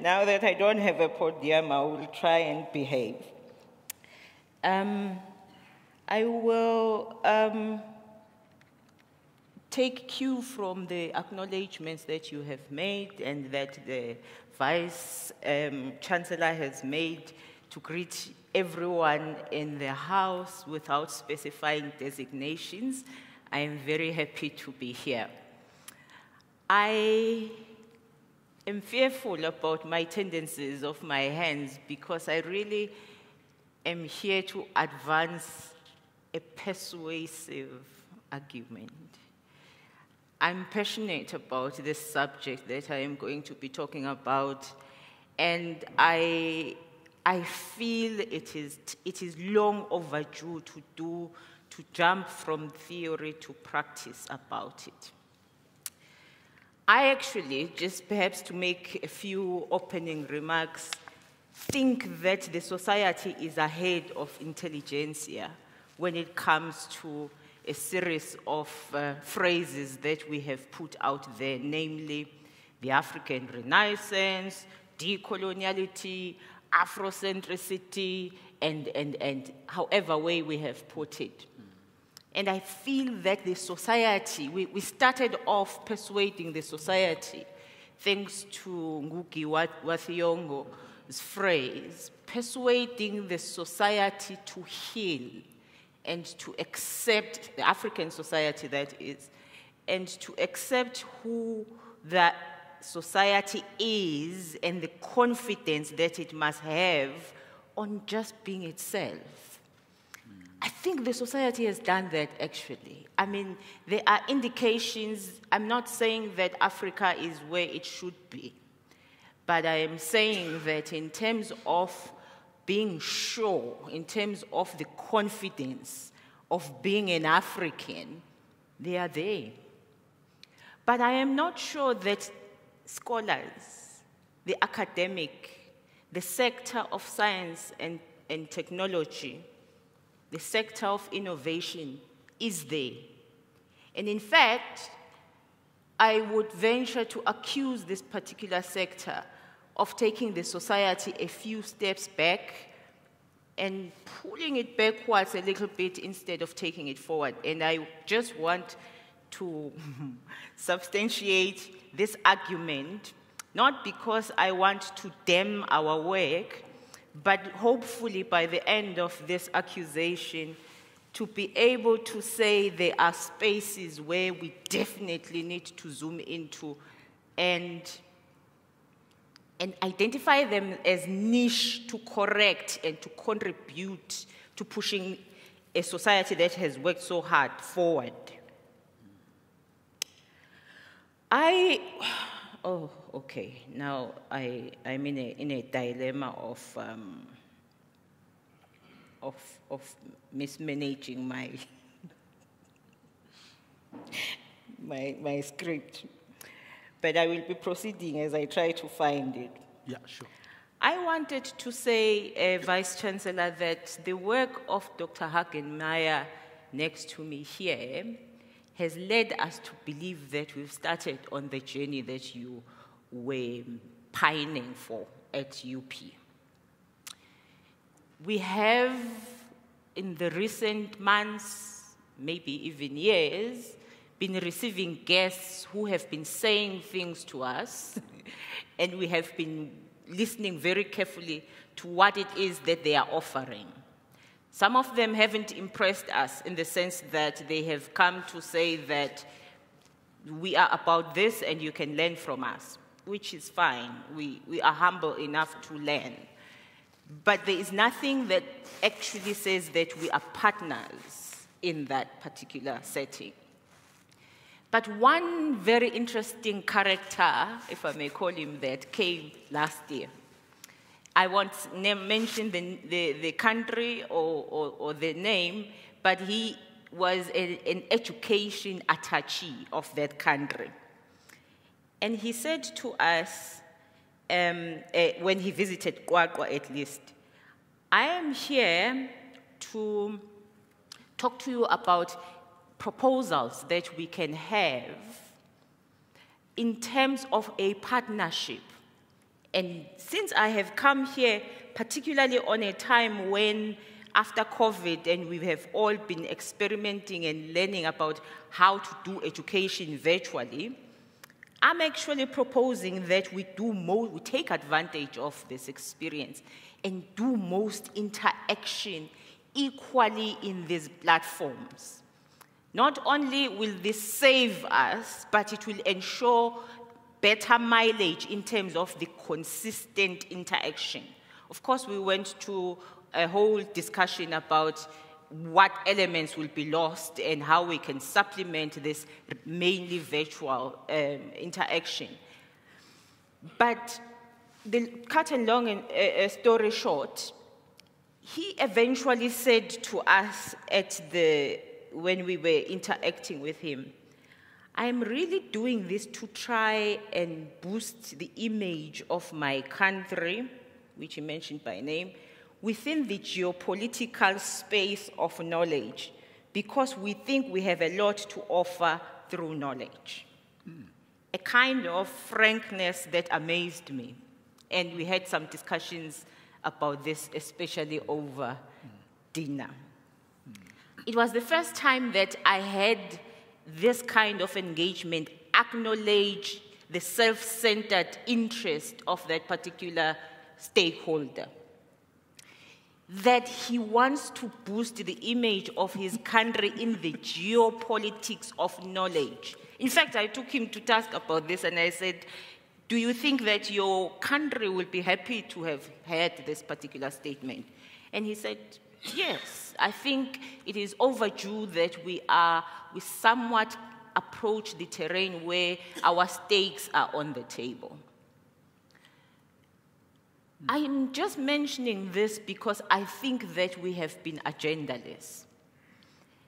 now that I don't have a podium, I will try and behave. Um, I will. Um, take cue from the acknowledgements that you have made and that the Vice um, Chancellor has made to greet everyone in the House without specifying designations. I am very happy to be here. I am fearful about my tendencies of my hands because I really am here to advance a persuasive argument. I'm passionate about this subject that I am going to be talking about, and I, I feel it is, it is long overdue to do, to jump from theory to practice about it. I actually, just perhaps to make a few opening remarks, think that the society is ahead of intelligentsia when it comes to a series of uh, phrases that we have put out there, namely the African Renaissance, decoloniality, Afrocentricity, and, and, and however way we have put it. And I feel that the society, we, we started off persuading the society, thanks to Ngugi wa Thiong'o's phrase, persuading the society to heal and to accept the African society that is, and to accept who that society is and the confidence that it must have on just being itself. I think the society has done that actually. I mean, there are indications, I'm not saying that Africa is where it should be, but I am saying that in terms of being sure in terms of the confidence of being an African, they are there. But I am not sure that scholars, the academic, the sector of science and, and technology, the sector of innovation is there. And in fact, I would venture to accuse this particular sector of taking the society a few steps back and pulling it backwards a little bit instead of taking it forward. And I just want to substantiate this argument, not because I want to damn our work, but hopefully by the end of this accusation, to be able to say there are spaces where we definitely need to zoom into and and identify them as niche to correct and to contribute to pushing a society that has worked so hard forward. I, oh, okay, now I, I'm in a, in a dilemma of, um, of, of mismanaging my, my, my script but I will be proceeding as I try to find it. Yeah, sure. I wanted to say, uh, Vice Chancellor, that the work of Dr. Hagenmeier next to me here has led us to believe that we've started on the journey that you were pining for at UP. We have, in the recent months, maybe even years, been receiving guests who have been saying things to us, and we have been listening very carefully to what it is that they are offering. Some of them haven't impressed us in the sense that they have come to say that we are about this and you can learn from us, which is fine. We, we are humble enough to learn. but there is nothing that actually says that we are partners in that particular setting. But one very interesting character, if I may call him that, came last year. I won't mention the, the, the country or, or, or the name, but he was a, an education attaché of that country. And he said to us, um, uh, when he visited Qwaqwa at least, I am here to talk to you about proposals that we can have in terms of a partnership. And since I have come here, particularly on a time when after COVID and we have all been experimenting and learning about how to do education virtually, I'm actually proposing that we do more, we take advantage of this experience and do most interaction equally in these platforms. Not only will this save us, but it will ensure better mileage in terms of the consistent interaction. Of course, we went to a whole discussion about what elements will be lost and how we can supplement this mainly virtual um, interaction. But the cut and long and, uh, story short, he eventually said to us at the when we were interacting with him, I'm really doing this to try and boost the image of my country, which he mentioned by name, within the geopolitical space of knowledge, because we think we have a lot to offer through knowledge. A kind of frankness that amazed me. And we had some discussions about this, especially over mm. dinner. It was the first time that I had this kind of engagement acknowledge the self centered interest of that particular stakeholder. That he wants to boost the image of his country in the geopolitics of knowledge. In fact, I took him to task about this and I said, Do you think that your country will be happy to have heard this particular statement? And he said, Yes, I think it is overdue that we are, we somewhat approach the terrain where our stakes are on the table. I am just mentioning this because I think that we have been agendaless.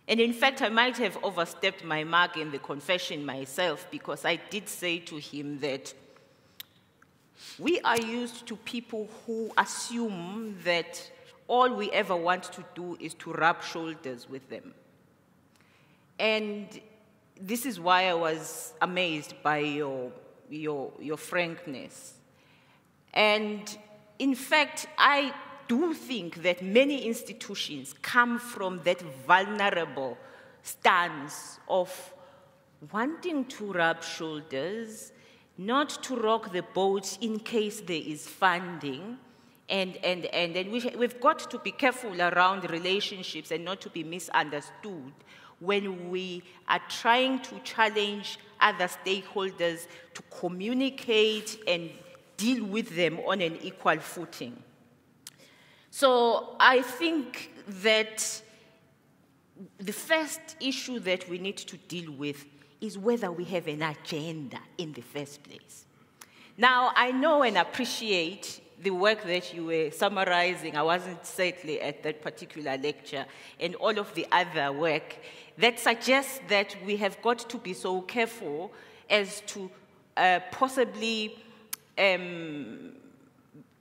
And in fact, I might have overstepped my mark in the confession myself because I did say to him that we are used to people who assume that all we ever want to do is to rub shoulders with them. And this is why I was amazed by your, your, your frankness. And in fact, I do think that many institutions come from that vulnerable stance of wanting to rub shoulders, not to rock the boat in case there is funding, and, and, and, and we, we've got to be careful around relationships and not to be misunderstood when we are trying to challenge other stakeholders to communicate and deal with them on an equal footing. So I think that the first issue that we need to deal with is whether we have an agenda in the first place. Now, I know and appreciate the work that you were summarizing, I wasn't certainly at that particular lecture, and all of the other work that suggests that we have got to be so careful as to uh, possibly um,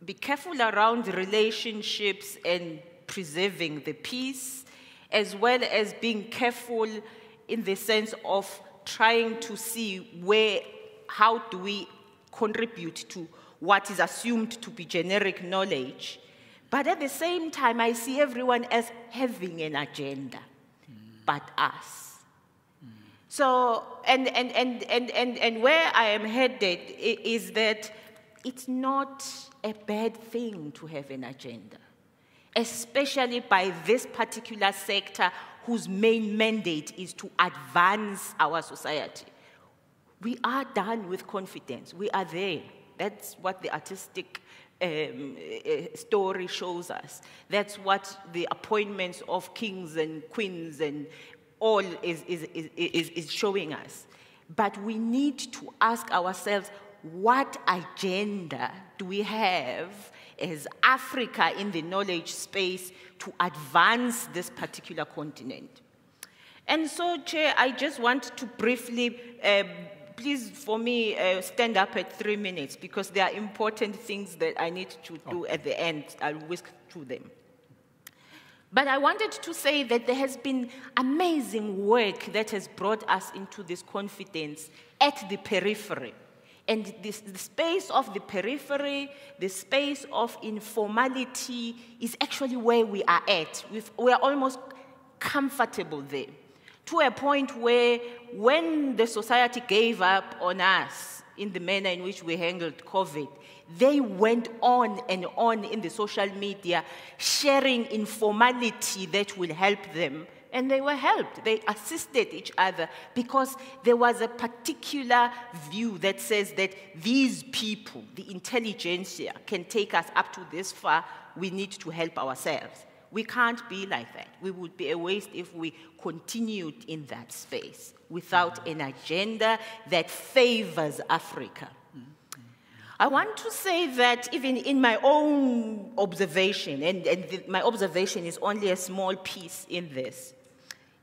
be careful around relationships and preserving the peace, as well as being careful in the sense of trying to see where, how do we contribute to what is assumed to be generic knowledge. But at the same time, I see everyone as having an agenda, mm. but us. Mm. So, and, and, and, and, and, and where I am headed is that it's not a bad thing to have an agenda, especially by this particular sector whose main mandate is to advance our society. We are done with confidence, we are there. That's what the artistic um, uh, story shows us. That's what the appointments of kings and queens and all is, is, is, is, is showing us. But we need to ask ourselves what agenda do we have as Africa in the knowledge space to advance this particular continent? And so, Chair, I just want to briefly, uh, please, for me, uh, stand up at three minutes because there are important things that I need to do at the end. I'll whisk through them. But I wanted to say that there has been amazing work that has brought us into this confidence at the periphery. And this, the space of the periphery, the space of informality, is actually where we are at. We've, we're almost comfortable there to a point where when the society gave up on us in the manner in which we handled COVID, they went on and on in the social media sharing informality that will help them. And they were helped. They assisted each other because there was a particular view that says that these people, the intelligentsia, can take us up to this far. We need to help ourselves. We can't be like that. We would be a waste if we continued in that space without an agenda that favors Africa. I want to say that even in my own observation, and, and the, my observation is only a small piece in this,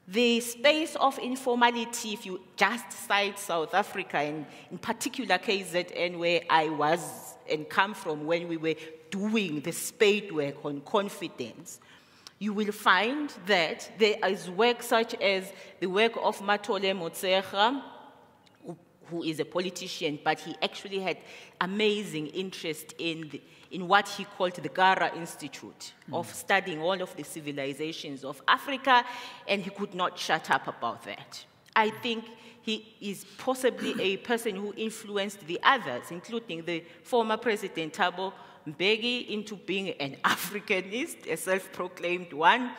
the space of informality, if you just cite South Africa, and in particular KZN, where I was and come from when we were doing the spade work on confidence, you will find that there is work such as the work of Mathole Motshekga, who is a politician, but he actually had amazing interest in, the, in what he called the Kara Institute mm. of studying all of the civilizations of Africa, and he could not shut up about that. I think he is possibly a person who influenced the others, including the former President Thabo Mbeki, into being an Africanist, a self proclaimed one.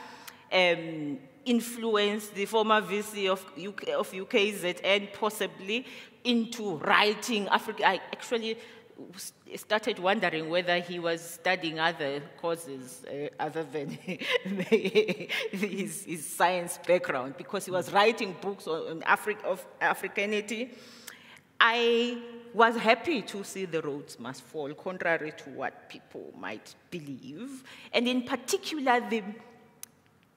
Um, influenced the former VC of, UK, of UKZN possibly into writing Africa. I actually started wondering whether he was studying other causes uh, other than his, his, science background because he was writing books on Afri- of Africanity. I was happy to see the Rhodes Must Fall, contrary to what people might believe, and in particular the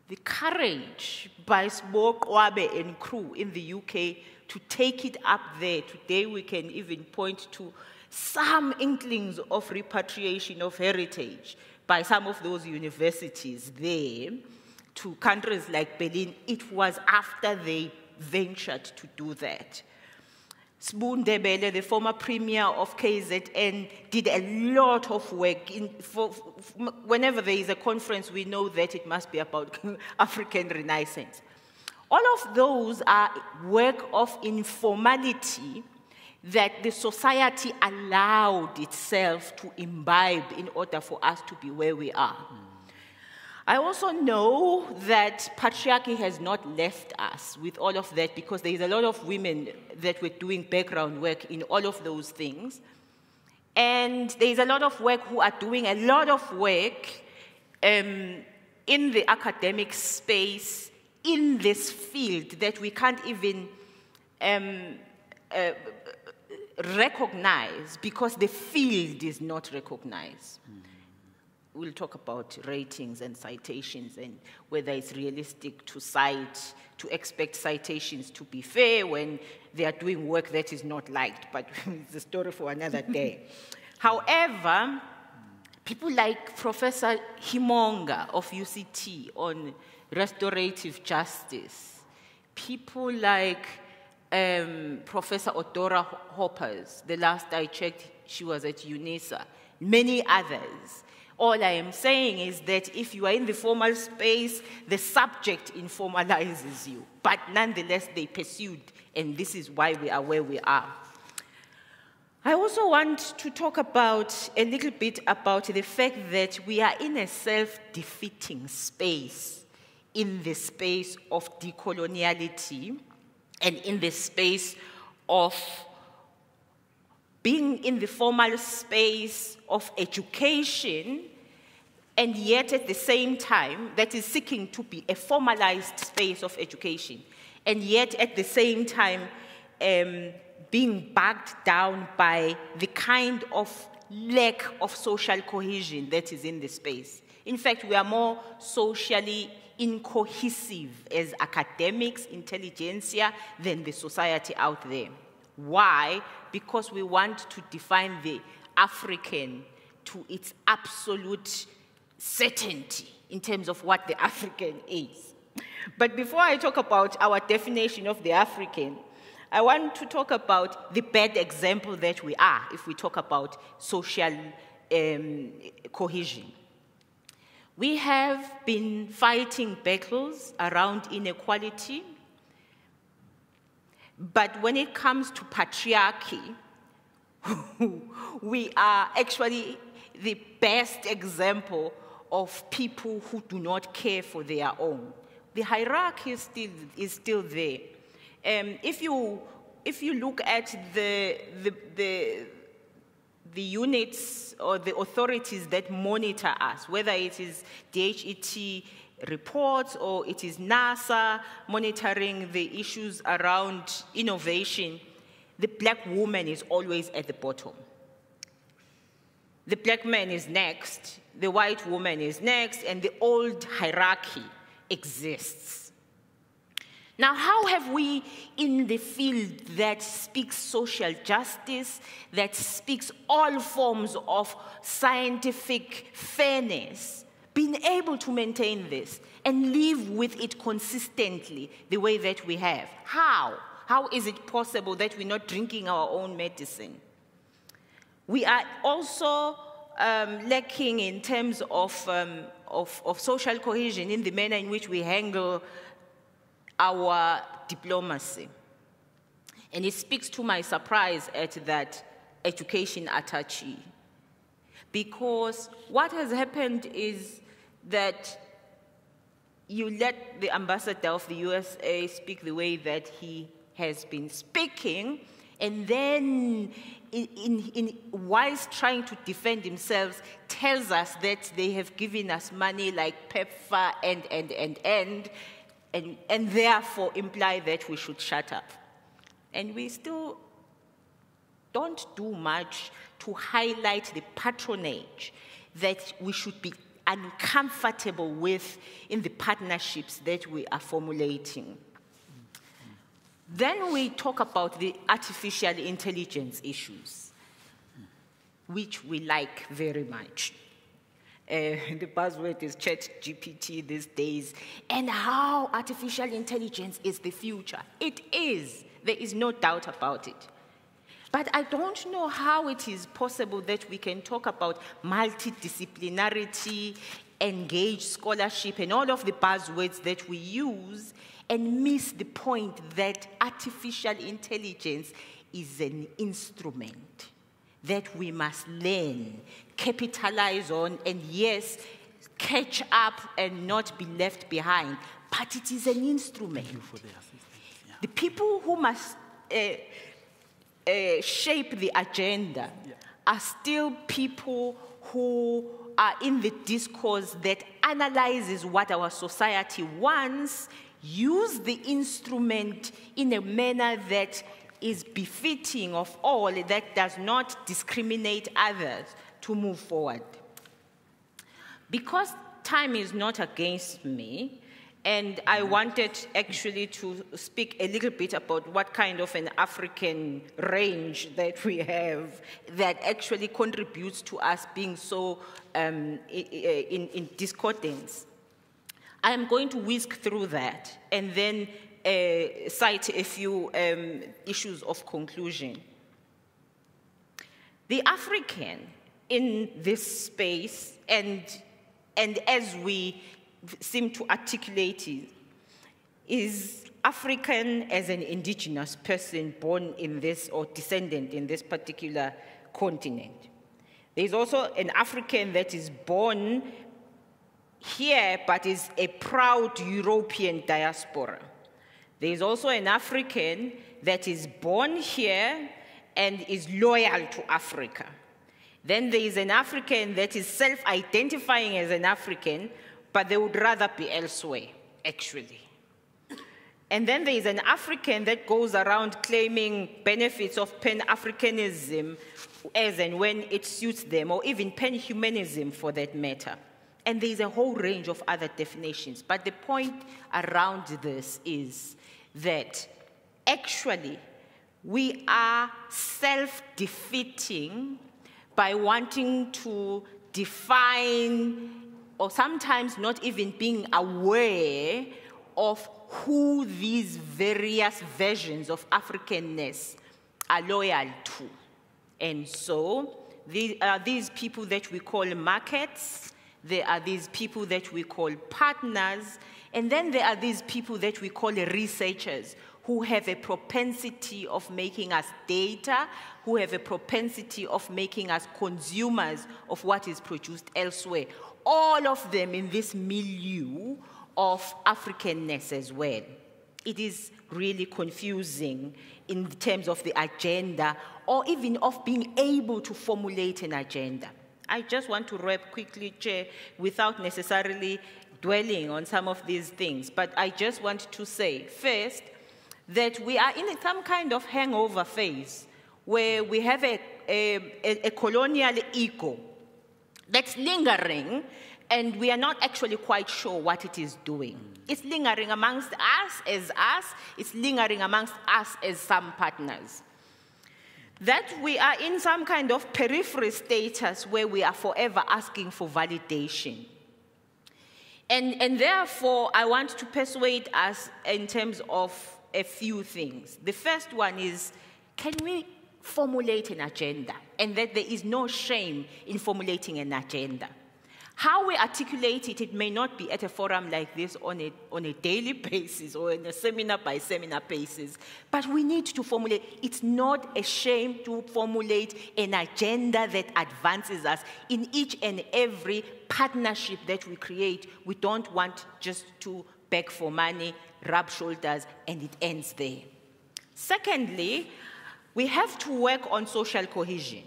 the courage by Sbo Qwabe and crew in the UK to take it up there. Today we can even point to some inklings of repatriation of heritage by some of those universities there to countries like Berlin. It was after they ventured to do that. Sbu Ndebele, the former premier of KZN, did a lot of work. In, for, for, whenever there is a conference, we know that it must be about African Renaissance. All of those are work of informality that the society allowed itself to imbibe in order for us to be where we are. Mm. I also know that patriarchy has not left us with all of that because there is a lot of women that were doing background work in all of those things. And there is a lot of work who are doing a lot of work um, in the academic space in this field that we can't even um, uh, recognize because the field is not recognized. Mm we'll talk about ratings and citations and whether it's realistic to cite, to expect citations to be fair when they are doing work that is not liked, but it's a story for another day. However, people like Professor Himonga of UCT on restorative justice, people like um, Professor Odora Hoppers, the last I checked, she was at UNISA, many others all I am saying is that if you are in the formal space, the subject informalizes you. But nonetheless, they pursued, and this is why we are where we are. I also want to talk about a little bit about the fact that we are in a self defeating space, in the space of decoloniality, and in the space of being in the formal space of education, and yet at the same time, that is seeking to be a formalized space of education, and yet at the same time, um, being bogged down by the kind of lack of social cohesion that is in the space. In fact, we are more socially incohesive as academics, intelligentsia, than the society out there. Why? Because we want to define the African to its absolute certainty in terms of what the African is. But before I talk about our definition of the African, I want to talk about the bad example that we are if we talk about social um, cohesion. We have been fighting battles around inequality, but when it comes to patriarchy, we are actually the best example of people who do not care for their own. The hierarchy is still, is still there. Um, if, you, if you look at the, the, the, the units or the authorities that monitor us, whether it is DHET reports or it is NASA monitoring the issues around innovation, the black woman is always at the bottom. The black man is next, the white woman is next, and the old hierarchy exists. Now, how have we, in the field that speaks social justice, that speaks all forms of scientific fairness, been able to maintain this and live with it consistently the way that we have? How? How is it possible that we're not drinking our own medicine? We are also um, lacking in terms of, um, of, of social cohesion in the manner in which we handle our diplomacy. And it speaks to my surprise at that education attaché. Because what has happened is that you let the ambassador of the USA speak the way that he has been speaking, and then in, in, in, whilst trying to defend themselves, tells us that they have given us money like PEPFAR and, and, and, and, and, and therefore imply that we should shut up. And we still don't do much to highlight the patronage that we should be uncomfortable with in the partnerships that we are formulating. Then we talk about the artificial intelligence issues, which we like very much. Uh, the buzzword is chat GPT these days, and how artificial intelligence is the future. It is, there is no doubt about it. But I don't know how it is possible that we can talk about multidisciplinarity, engaged scholarship, and all of the buzzwords that we use and miss the point that artificial intelligence is an instrument that we must learn, capitalize on, and yes, catch up and not be left behind. But it is an instrument. The, yeah. the, people who must uh, uh, shape the agenda yeah. are still people who are in the discourse that analyzes what our society wants use the instrument in a manner that is befitting of all, that does not discriminate others to move forward. Because time is not against me, and I wanted actually to speak a little bit about what kind of an African range that we have that actually contributes to us being so um, in, in discordance. I am going to whisk through that and then uh, cite a few um, issues of conclusion. The African in this space, and, and as we seem to articulate is African as an indigenous person born in this or descendant in this particular continent. There's also an African that is born here, but is a proud European diaspora. There is also an African that is born here and is loyal to Africa. Then there is an African that is self identifying as an African, but they would rather be elsewhere, actually. And then there is an African that goes around claiming benefits of Pan Africanism as and when it suits them, or even Pan Humanism for that matter. And there's a whole range of other definitions. But the point around this is that actually we are self defeating by wanting to define or sometimes not even being aware of who these various versions of Africanness are loyal to. And so, these are uh, these people that we call markets, there are these people that we call partners, and then there are these people that we call researchers who have a propensity of making us data, who have a propensity of making us consumers of what is produced elsewhere. All of them in this milieu of Africanness as well. It is really confusing in terms of the agenda or even of being able to formulate an agenda. I just want to wrap quickly, Chair, without necessarily dwelling on some of these things, but I just want to say, first, that we are in some kind of hangover phase where we have a, a, a, colonial ego that's lingering and we are not actually quite sure what it is doing. It's lingering amongst us as us, it's lingering amongst us as some partners. That we are in some kind of periphery status where we are forever asking for validation. And, and therefore, I want to persuade us in terms of a few things. The first one is can we formulate an agenda? And that there is no shame in formulating an agenda. How we articulate it, it may not be at a forum like this on a, on a daily basis or in a seminar by seminar basis, but we need to formulate. It's not a shame to formulate an agenda that advances us in each and every partnership that we create. We don't want just to beg for money, rub shoulders, and it ends there. Secondly, we have to work on social cohesion.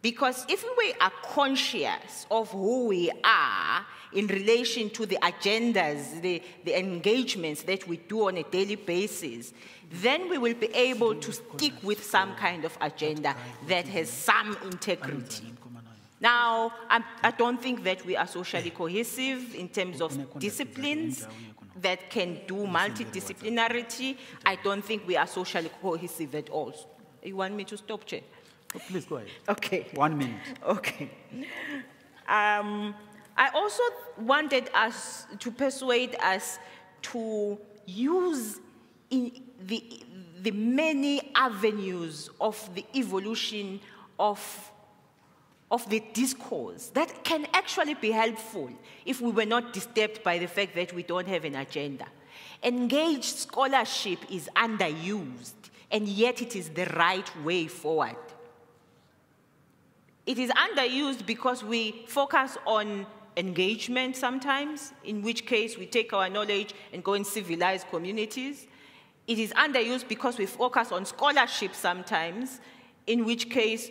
Because if we are conscious of who we are in relation to the agendas, the, the engagements that we do on a daily basis, then we will be able to stick with some kind of agenda that has some integrity. Now, I do not think that we are socially cohesive in terms of disciplines that can do multidisciplinarity. I don't think we are socially cohesive at all. You want me to stop, Chair? Oh, please go ahead. Okay. One minute. Okay. Um, I also wanted us to persuade us to use the, the many avenues of the evolution of, of the discourse that can actually be helpful if we were not disturbed by the fact that we don't have an agenda. Engaged scholarship is underused, and yet it is the right way forward. It is underused because we focus on engagement sometimes, in which case we take our knowledge and go and civilize communities. It is underused because we focus on scholarship sometimes, in which case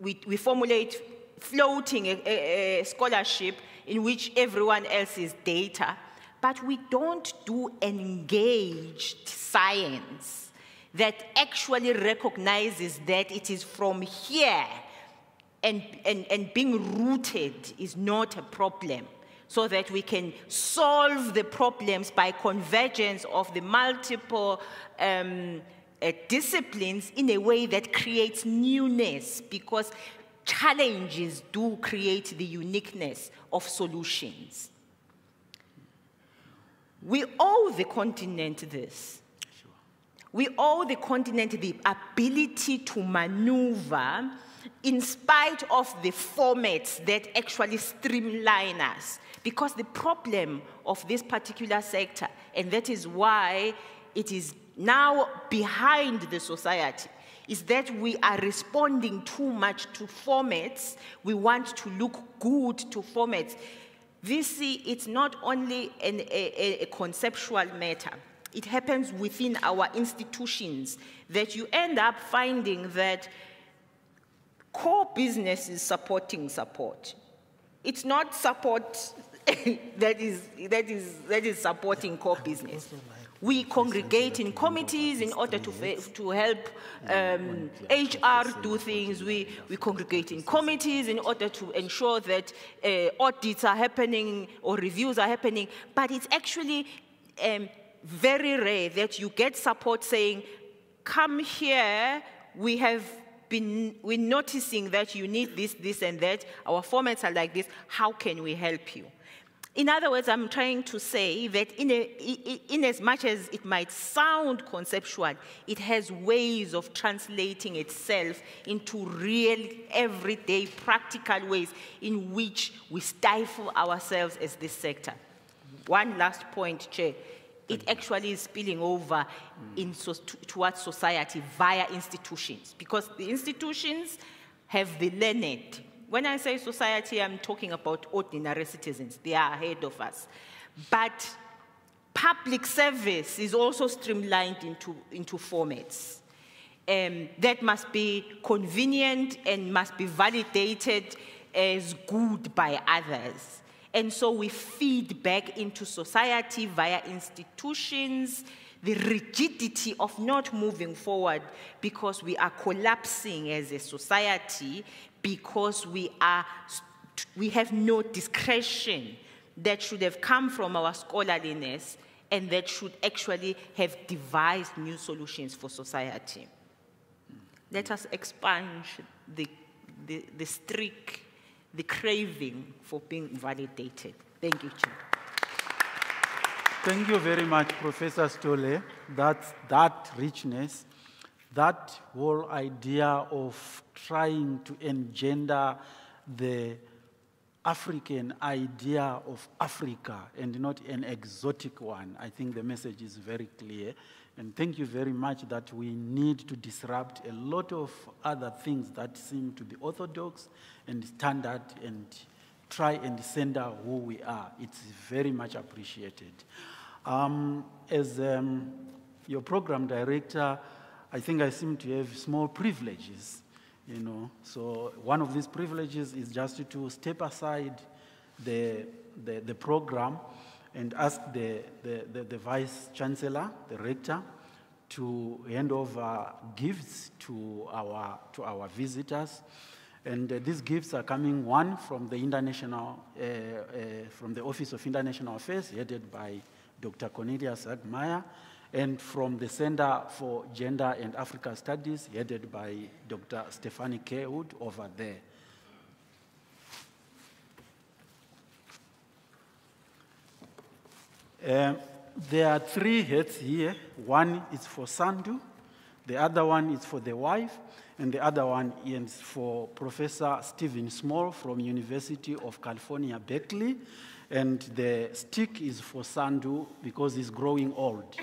we, we formulate floating a, a, a scholarship in which everyone else is data, but we don't do engaged science that actually recognizes that it is from here and, and, and being rooted is not a problem so that we can solve the problems by convergence of the multiple um, uh, disciplines in a way that creates newness because challenges do create the uniqueness of solutions. We owe the continent this. We owe the continent the ability to maneuver in spite of the formats that actually streamline us. Because the problem of this particular sector, and that is why it is now behind the society, is that we are responding too much to formats. We want to look good to formats. VC, it's not only an, a, a conceptual matter. It happens within our institutions that you end up finding that core business is supporting support. It's not support that, is, that, is, that is supporting core business. We congregate in committees in order to, to help um, HR do things. We, we congregate in committees in order to ensure that uh, audits are happening or reviews are happening. But it's actually um, very rare that you get support saying, come here, we have been we're noticing that you need this, this, and that. Our formats are like this. How can we help you? In other words, I'm trying to say that in, a, in as much as it might sound conceptual, it has ways of translating itself into real, everyday, practical ways in which we stifle ourselves as this sector. One last point, Chair. It actually is spilling over in so, to, towards society via institutions because the institutions have the learned. When I say society, I'm talking about ordinary citizens. They are ahead of us. But public service is also streamlined into, into formats. Um, that must be convenient and must be validated as good by others. And so we feed back into society via institutions the rigidity of not moving forward because we are collapsing as a society because we are we have no discretion that should have come from our scholarliness and that should actually have devised new solutions for society. Let us expunge the, the, the streak, the craving for being validated. Thank you, Chair. Thank you very much, Professor Sithole. That, that richness, that whole idea of trying to engender the African idea of Africa and not an exotic one, I think the message is very clear. And thank you very much that we need to disrupt a lot of other things that seem to be orthodox and standard and try and center who we are. It's very much appreciated. Um, as um, your program director, I think I seem to have small privileges, you know. So one of these privileges is just to step aside the, the, the program and ask the, the, the, the vice chancellor, the rector, to hand over gifts to our, to our visitors. And uh, these gifts are coming, one from the international, uh, uh, from the Office of International Affairs, headed by Dr. Cornelius Hagenmeier, and from the Center for Gender and Africa Studies, headed by Dr. Stephanie Cawood over there. Uh, there are three heads here. One is for Sandew, the other one is for the wife, and the other one is for Professor Stephen Small from University of California, Berkeley. And the stick is for Sandew because he's growing old.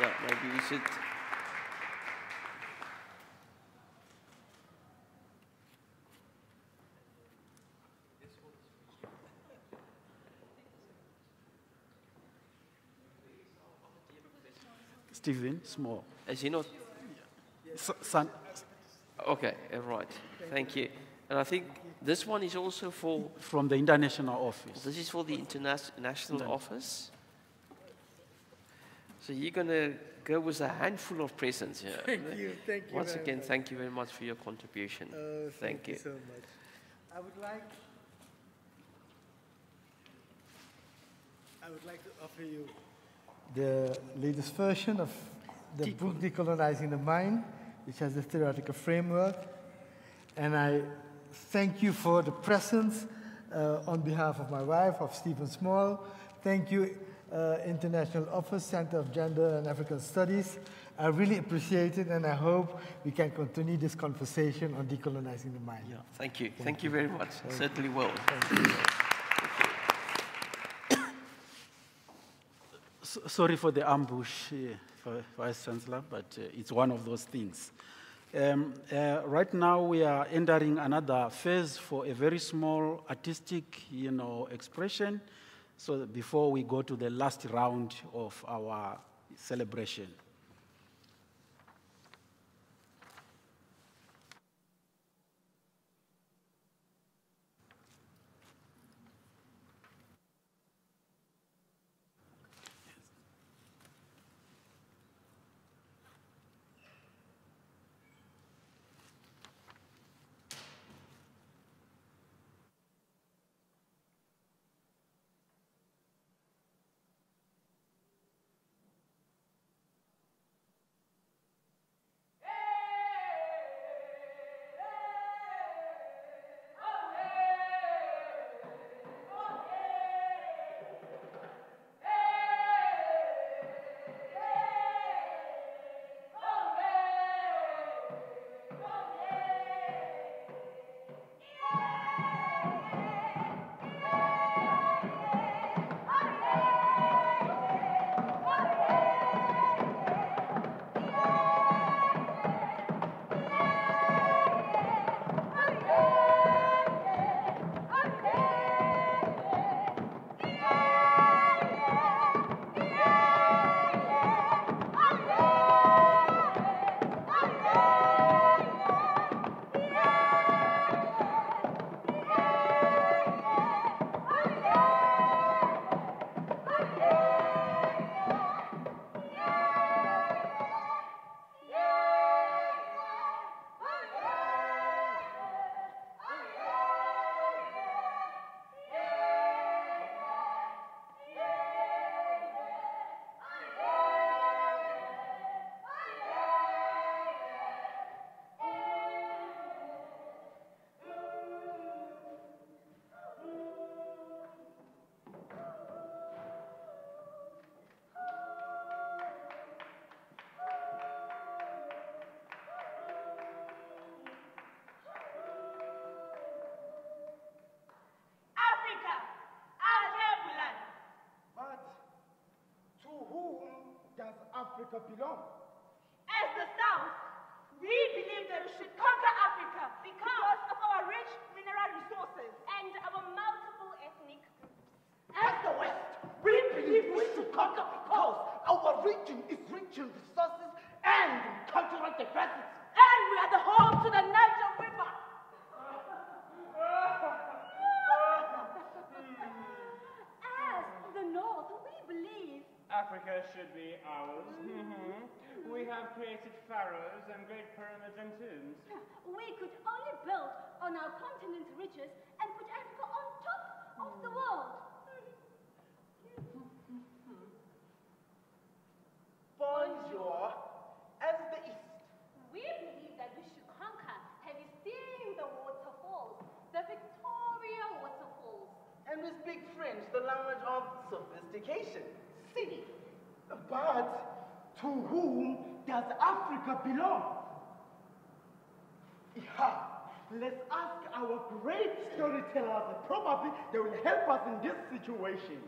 Yeah, maybe we should. Stephen Small. Is he not? S- San- Okay, all right. Thank you. And I think this one is also for. from the international office. This is for the international office. So you're going to go with a handful of presents here. Thank you, thank you Once again, much. thank you very much for your contribution. Uh, thank, you. so much. I would like, I would like to offer you the latest version of the book Decolonizing the Mind, which has a theoretical framework. And I thank you for the presence uh, on behalf of my wife, of Stephen Small. Thank you, uh, International Office Center of Gender and African Studies. I really appreciate it, and I hope we can continue this conversation on decolonizing the mind. Yeah, Thank you. Thank, you very much. Certainly will. S- sorry for the ambush, uh, Vice Chancellor, but uh, it's one of those things. Um, uh, right now, we are entering another phase for a very small artistic, you know, expression. So before we go to the last round of our celebration. Africa belong? Africa should be ours. Mm-hmm. we have created pharaohs and great pyramids and tombs. we could only build on our continent's riches and put Africa on top of the world. Bonjour. As the East, We believe that we should conquer. Have you seen the waterfalls? The Victoria waterfalls. and we speak French, the language of sophistication. See, but to whom does Africa belong? Yeah, let's ask our great storytellers. Probably they will help us in this situation.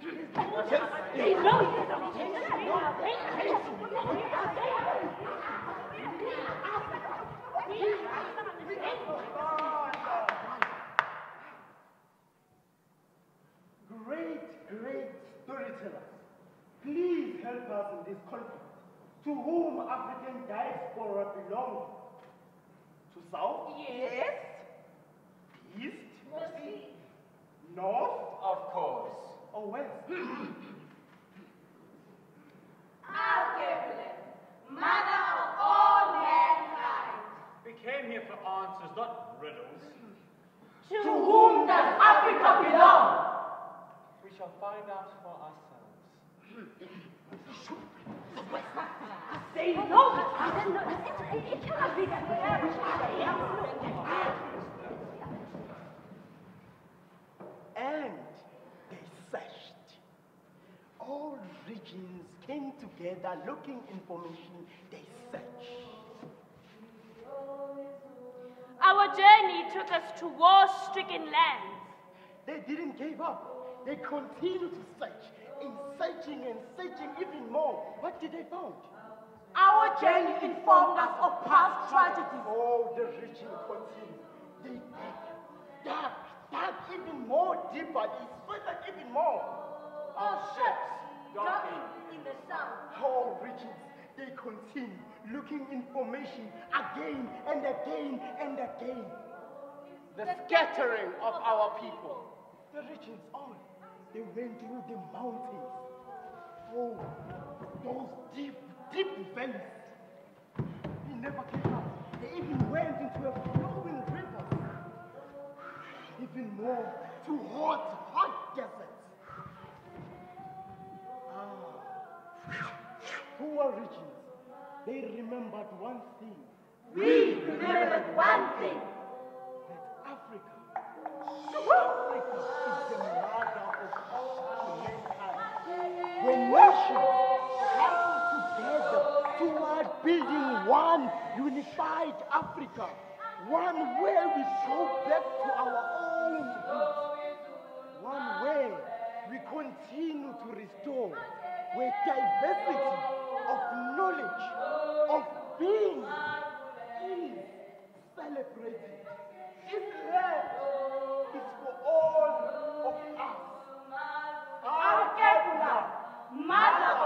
Great, great storytellers, please help us in this conflict. To whom African diaspora belong? To South? Yes. East? North? Of course. Or West? Alkebulan, mother of all mankind. We came here for answers, not riddles. To whom does Africa belong? We shall find out for ourselves. They know it. It, it cannot be that. And they searched. All regions came together looking information. They searched. Our journey took us to war-stricken lands. They didn't give up. They continued to search. In searching and searching even more, what did they find? Our journey informed us of past tragedies. Oh, the reaching continues. They dig, dug, dug even more deeper, it's further even more. Our ships docking in the sun. All riches they continue looking information again and again and again. The scattering of our people. The regions on. They went through the mountains. Oh, those deep, deep valleys. They never came up. They even went into a flowing river. Even more to hot, hot deserts. Ah, poor regions. They remembered one thing. We remembered one thing. That Africa, Africa When together toward building one unified Africa, one where we go back to our own roots, one where we continue to restore, where diversity of knowledge, of being is celebrated. Mother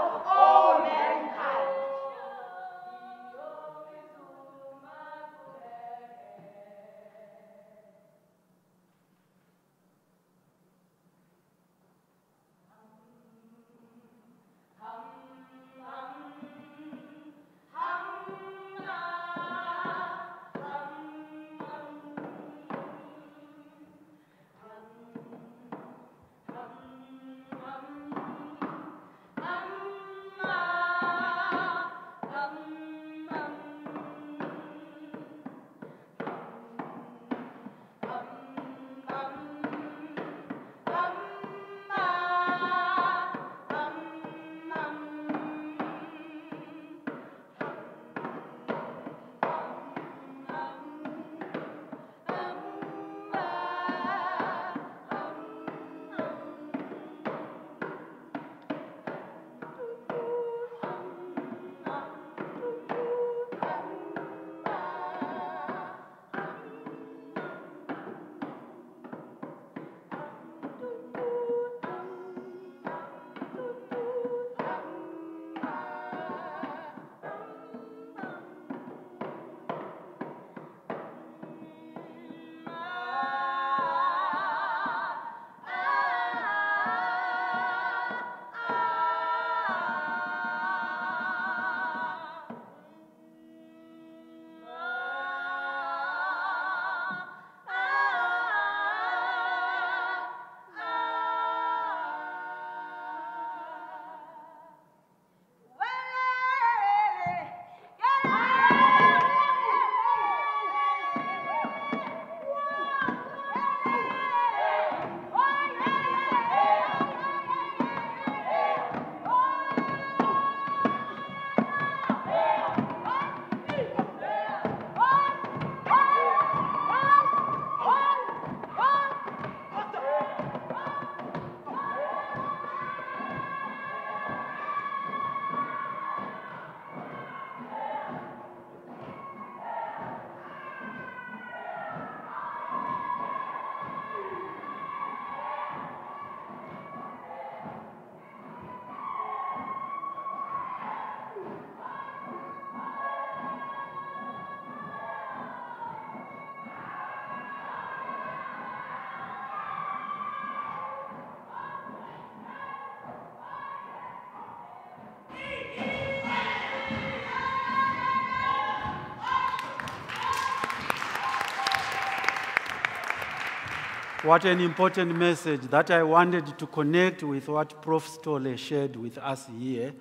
What an important message that I wanted to connect with what Prof. Sithole shared with us here.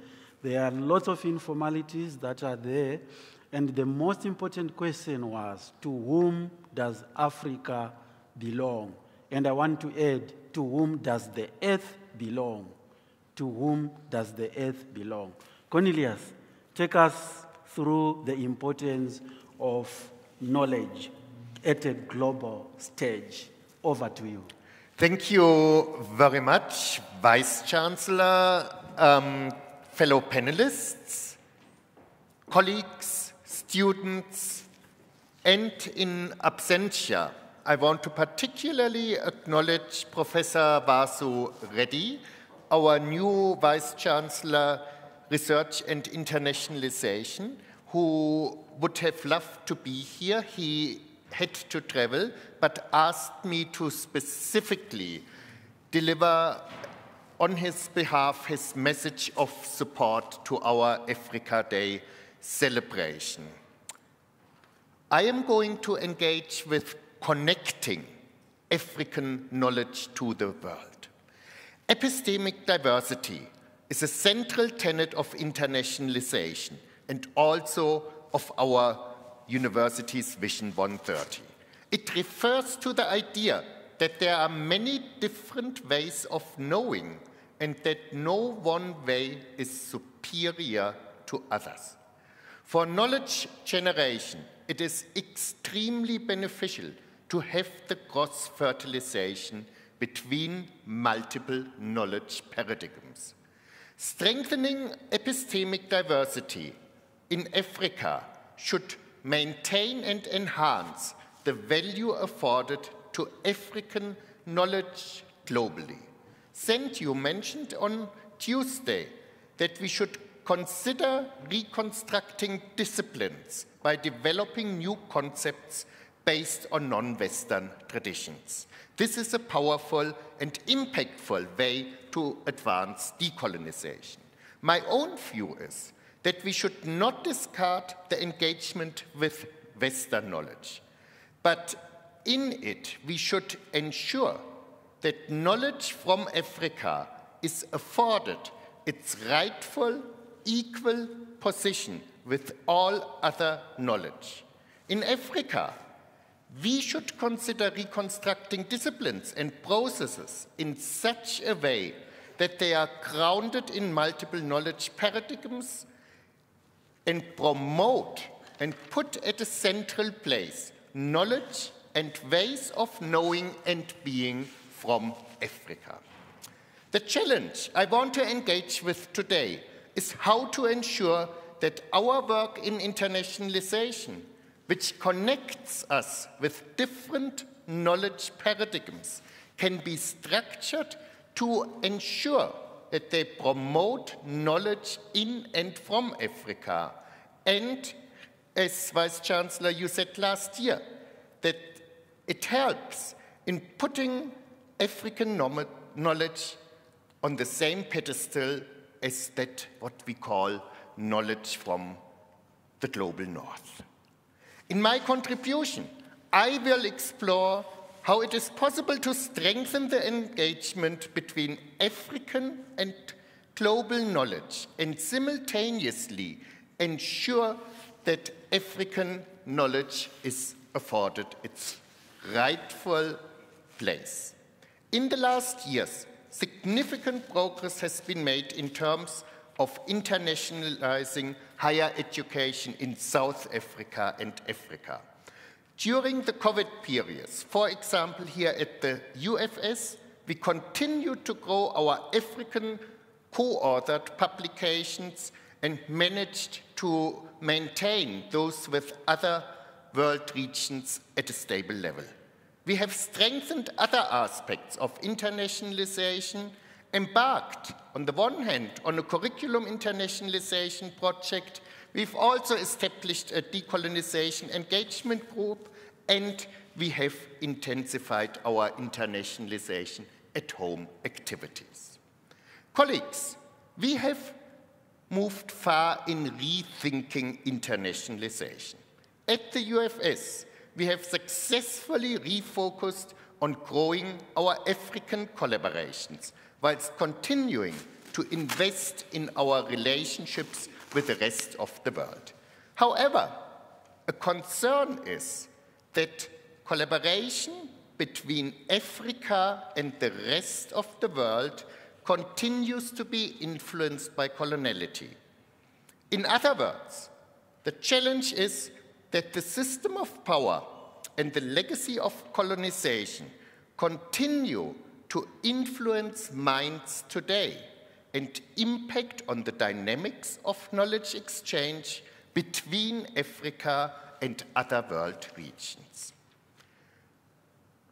There are lots of informalities that are there, and the most important question was to whom does Africa belong? And I want to add, to whom does the earth belong? To whom does the earth belong? Cornelius, take us through the importance of knowledge at a global stage. Over to you. Thank you very much, Vice Chancellor, um, fellow panelists. colleagues, students, and in absentia, I want to particularly acknowledge Professor Vasu Reddy, our new Vice Chancellor, Research and Internationalization, who would have loved to be here. He had to travel, but asked me to specifically deliver on his behalf his message of support to our Africa Day celebration. I am going to engage with connecting African knowledge to the world. Epistemic diversity is a central tenet of internationalization and also of our university's Vision 130. It refers to the idea that there are many different ways of knowing and that no one way is superior to others. For knowledge generation, it is extremely beneficial to have the cross fertilization between multiple knowledge paradigms. Strengthening epistemic diversity in Africa should maintain and enhance the value afforded to African knowledge globally. Sandew mentioned on Tuesday that we should consider reconstructing disciplines by developing new concepts based on non Western traditions. This is a powerful and impactful way to advance decolonization. My own view is that we should not discard the engagement with Western knowledge, but in it we should ensure that knowledge from Africa is afforded its rightful, equal position with all other knowledge. In Africa, we should consider reconstructing disciplines and processes in such a way that they are grounded in multiple knowledge paradigms and promote and put at a central place knowledge and ways of knowing and being from Africa. The challenge I want to engage with today is how to ensure that our work in internationalization which connects us with different knowledge paradigms, can be structured to ensure that they promote knowledge in and from Africa. And as Vice Chancellor, you said last year, that it helps in putting African knowledge on the same pedestal as that what we call knowledge from the global north. In my contribution, I will explore how it is possible to strengthen the engagement between African and global knowledge and simultaneously ensure that African knowledge is afforded its rightful place. In the last years, significant progress has been made in terms of internationalizing higher education in South Africa and Africa. During the COVID periods, for example, here at the UFS, we continue to grow our African co-authored publications and managed to maintain those with other world regions at a stable level. We have strengthened other aspects of internationalization embarked, on the one hand, on a curriculum internationalization project. We've also established a decolonization engagement group, and we have intensified our internationalization at home activities. Colleagues, we have moved far in rethinking internationalization. At the UFS, we have successfully refocused on growing our African collaborations whilst continuing to invest in our relationships with the rest of the world. However, a concern is that collaboration between Africa and the rest of the world continues to be influenced by coloniality. In other words, the challenge is that the system of power and the legacy of colonization continue to influence minds today and impact on the dynamics of knowledge exchange between Africa and other world regions.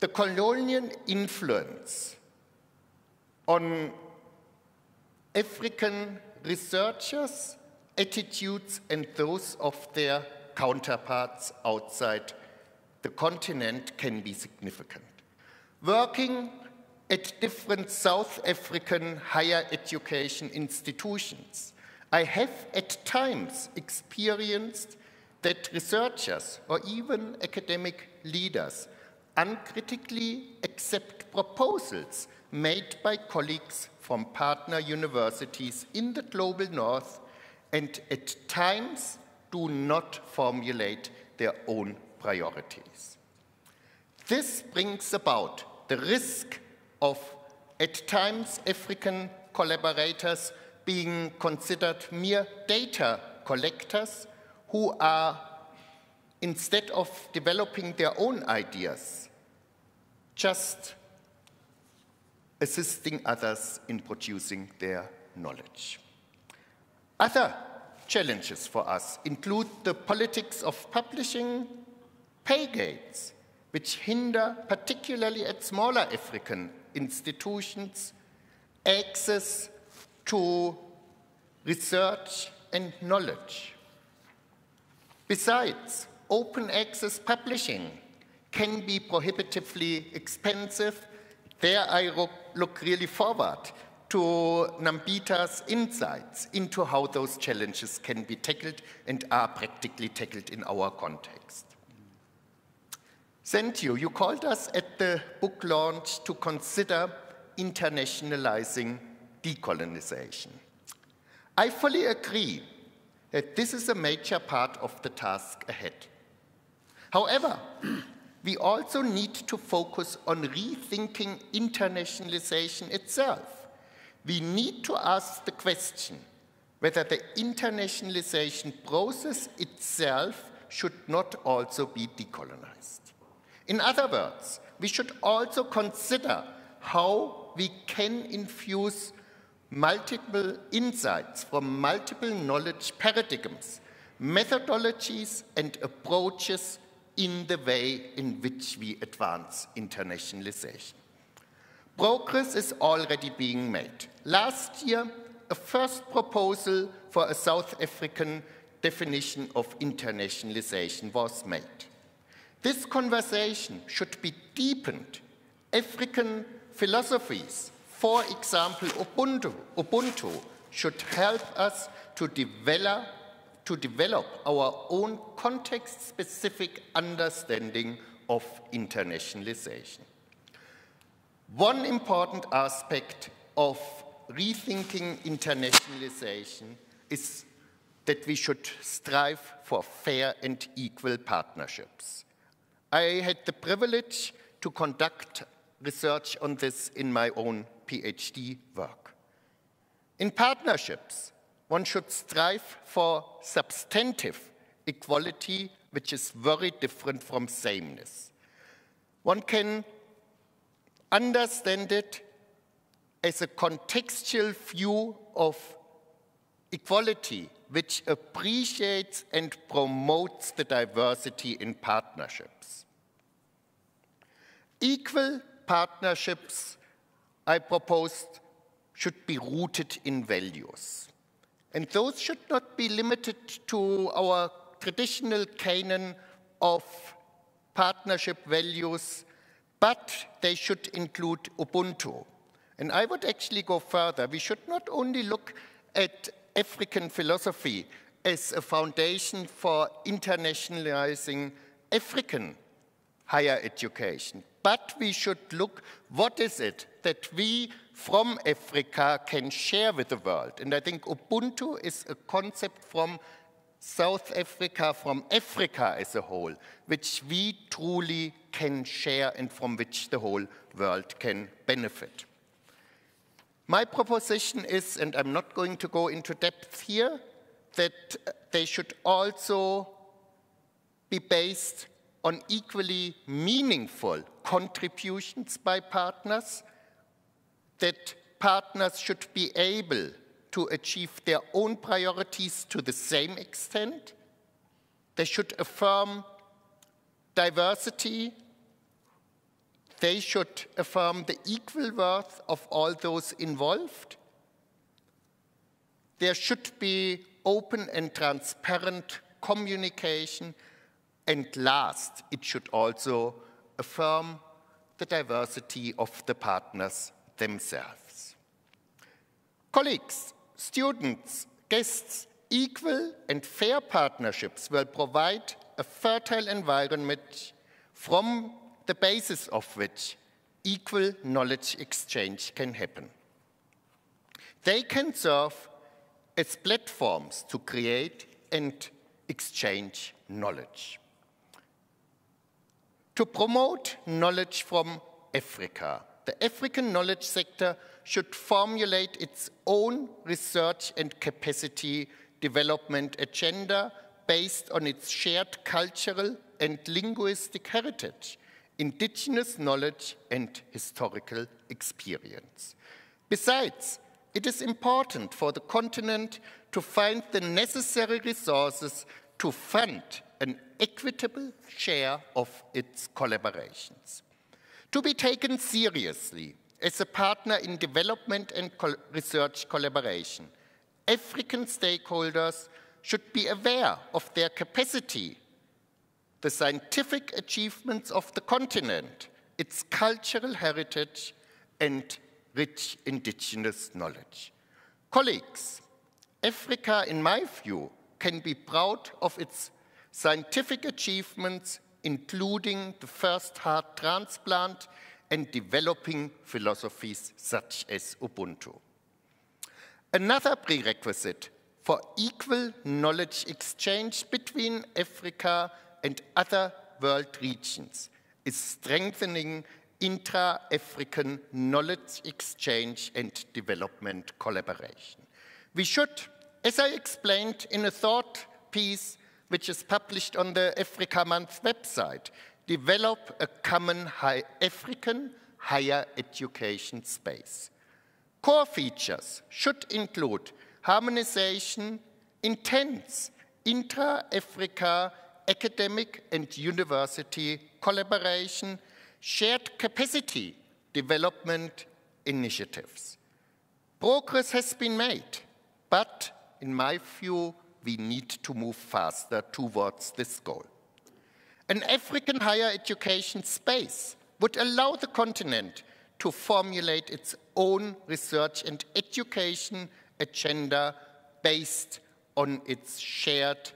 The colonial influence on African researchers' attitudes and those of their counterparts outside the continent can be significant. Working at different South African higher education institutions, I have at times experienced that researchers or even academic leaders uncritically accept proposals made by colleagues from partner universities in the global north and at times do not formulate their own priorities. This brings about the risk of, at times, African collaborators being considered mere data collectors who are, instead of developing their own ideas, just assisting others in producing their knowledge. Other challenges for us include the politics of publishing pay gates, which hinder, particularly at smaller African institutions, access to research and knowledge. Besides, open access publishing can be prohibitively expensive. There I look really forward to Nambita's insights into how those challenges can be tackled and are practically tackled in our context. Thank you. You called us at the book launch to consider internationalizing decolonization. I fully agree that this is a major part of the task ahead. However, we also need to focus on rethinking internationalization itself. We need to ask the question whether the internationalization process itself should not also be decolonized. In other words, we should also consider how we can infuse multiple insights from multiple knowledge paradigms, methodologies, and approaches in the way in which we advance internationalization. Progress is already being made. Last year, a first proposal for a South African definition of internationalization was made. This conversation should be deepened. African philosophies, for example, Ubuntu, Ubuntu should help us to develop to develop our own context specific understanding of internationalization. One important aspect of rethinking internationalization is that we should strive for fair and equal partnerships. I had the privilege to conduct research on this in my own PhD work. In partnerships, one should strive for substantive equality, which is very different from sameness. One can understand it as a contextual view of equality, which appreciates and promotes the diversity in partnerships. Equal partnerships, I proposed, should be rooted in values. And those should not be limited to our traditional canon of partnership values, but they should include Ubuntu. And I would actually go further. We should not only look at African philosophy as a foundation for internationalizing African higher education, but we should look what is it that we from Africa can share with the world. And I think Ubuntu is a concept from South Africa, from Africa as a whole, which we truly can share and from which the whole world can benefit. My proposition is, and I'm not going to go into depth here, that uh, they should also be based on equally meaningful contributions by partners, that partners should be able to achieve their own priorities to the same extent, They should affirm diversity. They should affirm the equal worth of all those involved. There should be open and transparent communication. And last, it should also affirm the diversity of the partners themselves. Colleagues, students, guests, equal and fair partnerships will provide a fertile environment from the basis of which equal knowledge exchange can happen. They can serve as platforms to create and exchange knowledge. To promote knowledge from Africa, the African knowledge sector should formulate its own research and capacity development agenda based on its shared cultural and linguistic heritage, indigenous knowledge, and historical experience. Besides, it is important for the continent to find the necessary resources to fund an equitable share of its collaborations. To be taken seriously as a partner in development and research collaboration, African stakeholders should be aware of their capacity, the scientific achievements of the continent, its cultural heritage, and rich indigenous knowledge. Colleagues, Africa, in my view, can be proud of its scientific achievements, including the first heart transplant and developing philosophies such as Ubuntu. Another prerequisite for equal knowledge exchange between Africa and other world regions is strengthening intra-African knowledge exchange and development collaboration. We should, as I explained in a thought piece which is published on the Africa Month website, develop a common high African higher education space. Core features should include harmonization, intense intra-Africa academic and university collaboration, shared capacity development initiatives. Progress has been made, but in my view, we need to move faster towards this goal. An African higher education space would allow the continent to formulate its own research and education agenda based on its shared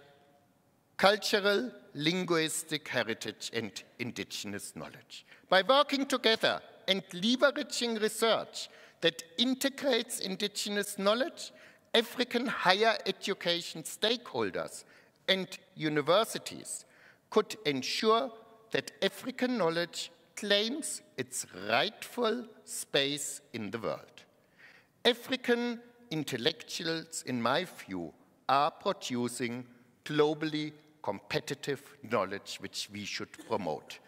cultural, linguistic heritage and indigenous knowledge. By working together and leveraging research that integrates indigenous knowledge, African higher education stakeholders and universities could ensure that African knowledge claims its rightful space in the world. African intellectuals, in my view, are producing globally competitive knowledge which we should promote.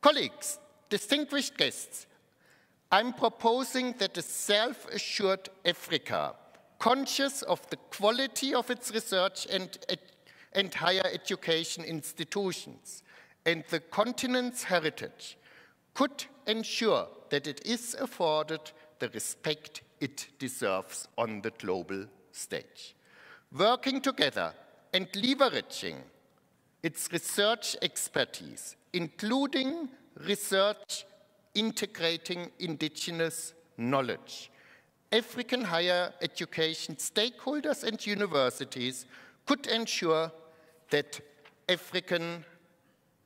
Colleagues, distinguished guests, I'm proposing that a self-assured Africa, conscious of the quality of its research and, and higher education institutions and the continent's heritage, could ensure that it is afforded the respect it deserves on the global stage. Working together and leveraging its research expertise, including research integrating indigenous knowledge. African higher education stakeholders and universities could ensure that African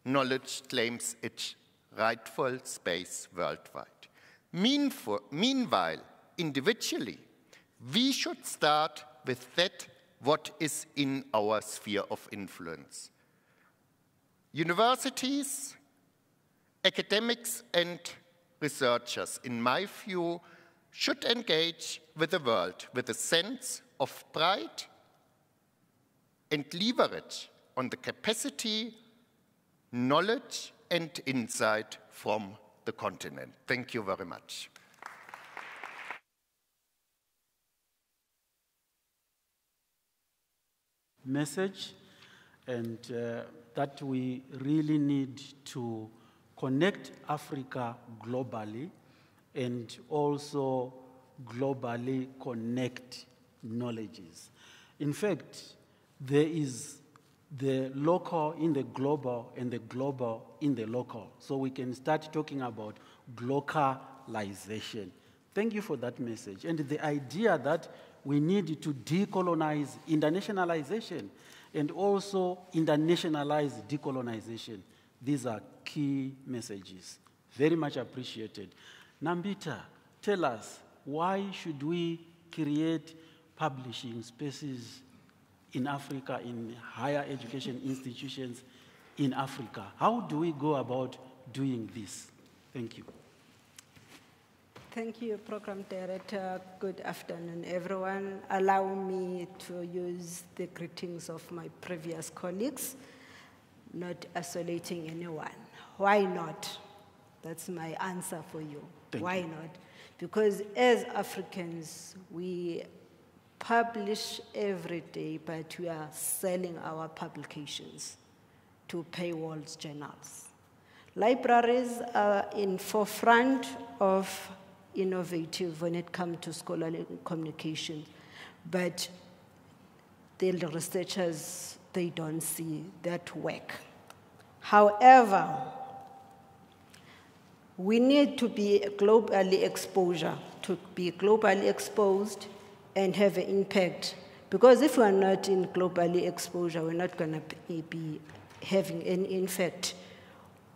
knowledge claims its rightful space worldwide. Meanwhile, individually, we should start with that what is in our sphere of influence. Universities, academics, and researchers, in my view, should engage with the world with a sense of pride and leverage on the capacity, knowledge, and insight from the continent. Thank you very much. Message and uh, that we really need to connect Africa globally and also globally connect knowledges. In fact, there is the local in the global and the global in the local. So we can start talking about globalization. Thank you for that message. And the idea that we need to decolonize internationalization and also internationalize decolonization. These are key messages. Very much appreciated. Nambita, tell us why should we create publishing spaces in Africa, in higher education institutions in Africa? How do we go about doing this? Thank you. Thank you, Program Director. Good afternoon, everyone. Allow me to use the greetings of my previous colleagues, not isolating anyone. Why not? That's my answer for you. Thank Why you. not? Because as Africans, we publish every day, but we are selling our publications to paywall journals. Libraries are in forefront of innovative when it comes to scholarly communication, but the researchers, they don't see that work. However, we need to be globally exposure, to be globally exposed and have an impact. Because if we are not in globally exposure, we're not going to be having an impact.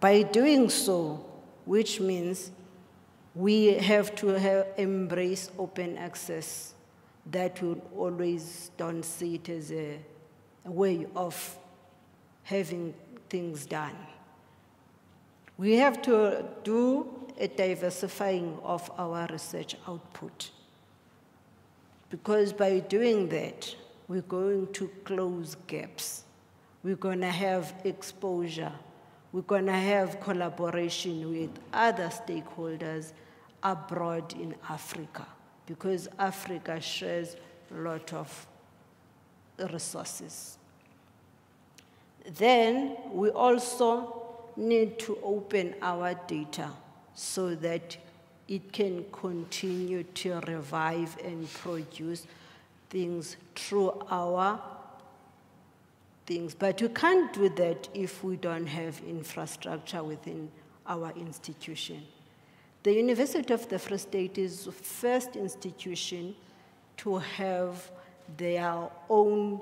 By doing so, which means we have to have embrace open access, that we always don't see it as a, a way of having things done. We have to do a diversifying of our research output. Because by doing that, we're going to close gaps. We're going to have exposure. We're going to have collaboration with other stakeholders abroad in Africa because Africa shares a lot of resources. Then we also need to open our data so that it can continue to revive and produce things through our things. But you can't do that if we don't have infrastructure within our institution. The University of the Free State is the first institution to have their own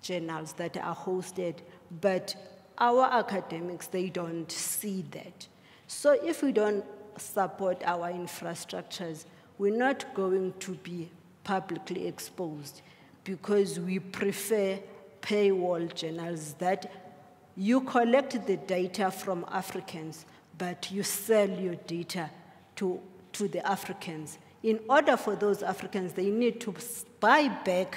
journals that are hosted, but our academics, they don't see that. So if we don't support our infrastructures, we're not going to be publicly exposed because we prefer paywall journals that you collect the data from Africans, but you sell your data to, to the Africans. In order for those Africans, they need to buy back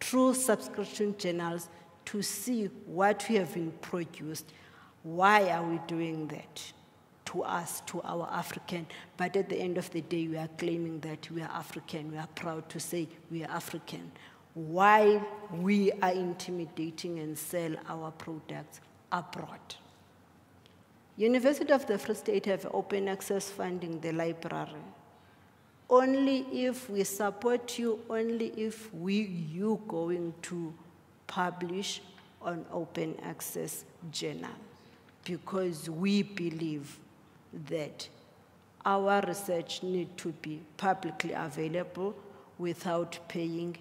through subscription channels to see what we have been produced. Why are we doing that? To us, to our African. But at the end of the day, we are claiming that we are African. We are proud to say we are African. Why we are intimidating and sell our products abroad. University of the Free State have open access funding the library. Only if we support you, only if we you going to publish on open access journal because we believe that our research need to be publicly available without paying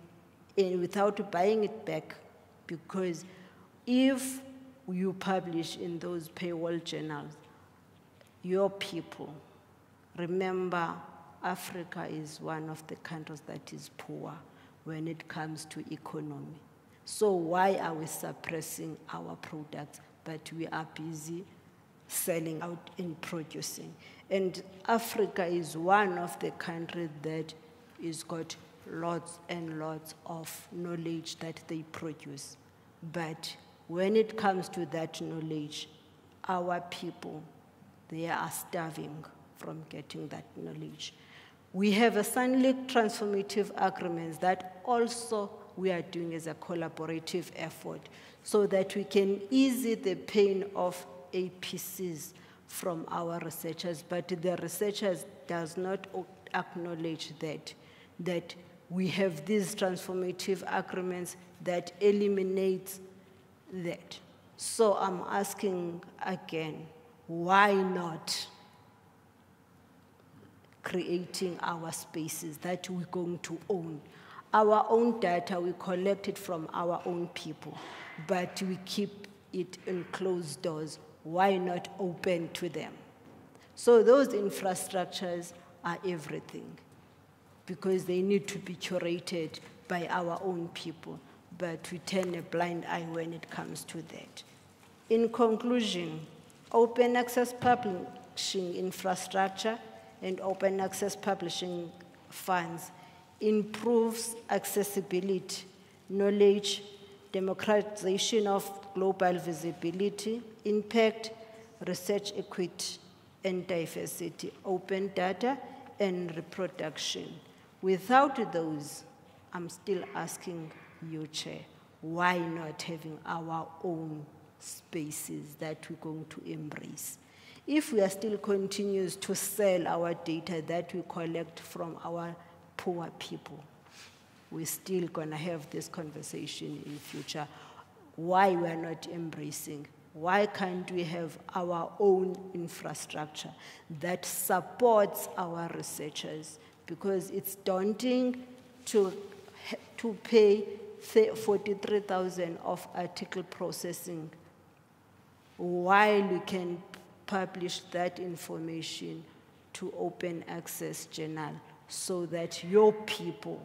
and without buying it back because if you publish in those paywall journals your people remember africa is one of the countries that is poor when it comes to economy. So why are we suppressing our products but we are busy selling out and producing? And africa is one of the countries that is got lots and lots of knowledge that they produce but when it comes to that knowledge our people they are starving from getting that knowledge. We have a SANLiC transformative agreements that also we are doing as a collaborative effort so that we can ease the pain of APCs from our researchers, but the researchers does not acknowledge that, that we have these transformative agreements that eliminates that. So I'm asking again, why not creating our spaces that we're going to own? Our own data, we collect it from our own people, but we keep it in closed doors. Why not open to them? So those infrastructures are everything because they need to be curated by our own people, but we turn a blind eye when it comes to that. In conclusion, open access publishing infrastructure and open access publishing funds improves accessibility, knowledge, democratization of global visibility, impact, research equity and diversity, open data, and reproduction. Without those, I'm still asking why not having our own spaces that we're going to embrace? If we are still continues to sell our data that we collect from our poor people, we're still gonna have this conversation in future. Why we are not embracing? Why can't we have our own infrastructure that supports our researchers? Because it's daunting to, to pay 43,000 of article processing while we can publish that information to open access journal so that your people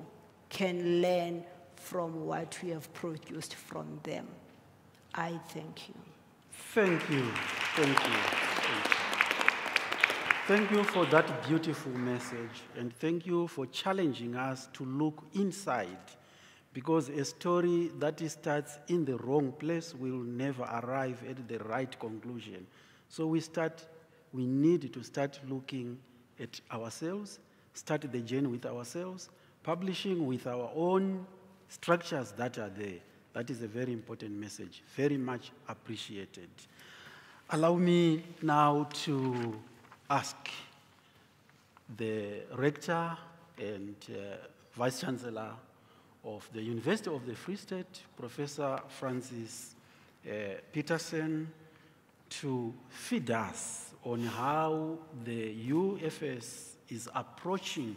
can learn from what we have produced from them. I thank you. Thank you. Thank you. Thank you. Thank you for that beautiful message, and thank you for challenging us to look inside. Because a story that starts in the wrong place will never arrive at the right conclusion. So we start, we need to start looking at ourselves, start the journey with ourselves, publishing with our own structures that are there. That is a very important message, very much appreciated. Allow me now to ask the rector and uh, vice chancellor of the University of the Free State, Professor Francis uh, Petersen, to feed us on how the UFS is approaching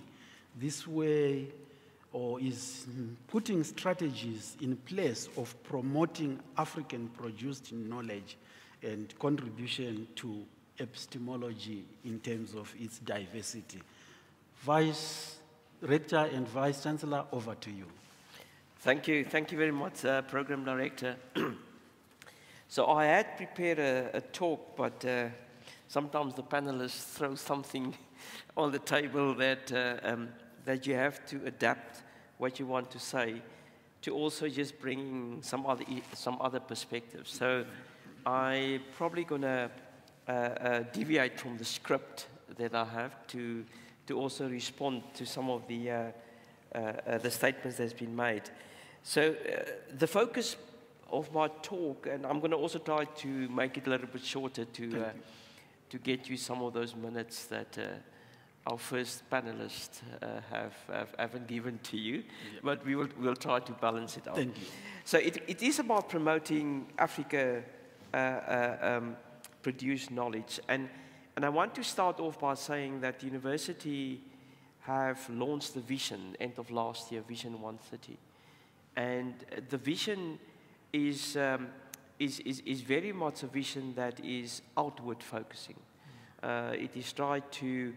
this way or is putting strategies in place of promoting African produced knowledge and contribution to epistemology in terms of its diversity. Vice Rector and Vice Chancellor, over to you. Thank you. Thank you very much, uh, Program Director. so I had prepared a, a talk, but uh, sometimes the panelists throw something on the table that, uh, um, that you have to adapt what you want to say to also just bring some other, some other perspectives. So I'm probably going to uh, uh, deviate from the script that I have to, to also respond to some of the, uh, the statements that's been made. So uh, the focus of my talk, and I'm going to also try to make it a little bit shorter to, uh, to get you some of those minutes that uh, our first panelists uh, have, have, haven't given to you, but we will we'll try to balance it out. Thank you. So it, it is about promoting Africa uh, uh, um, produced knowledge. And, and I want to start off by saying that the university have launched the vision, end of last year, Vision 130. And uh, the vision is, um, is, is, is very much a vision that is outward focusing. Uh, it is tried to,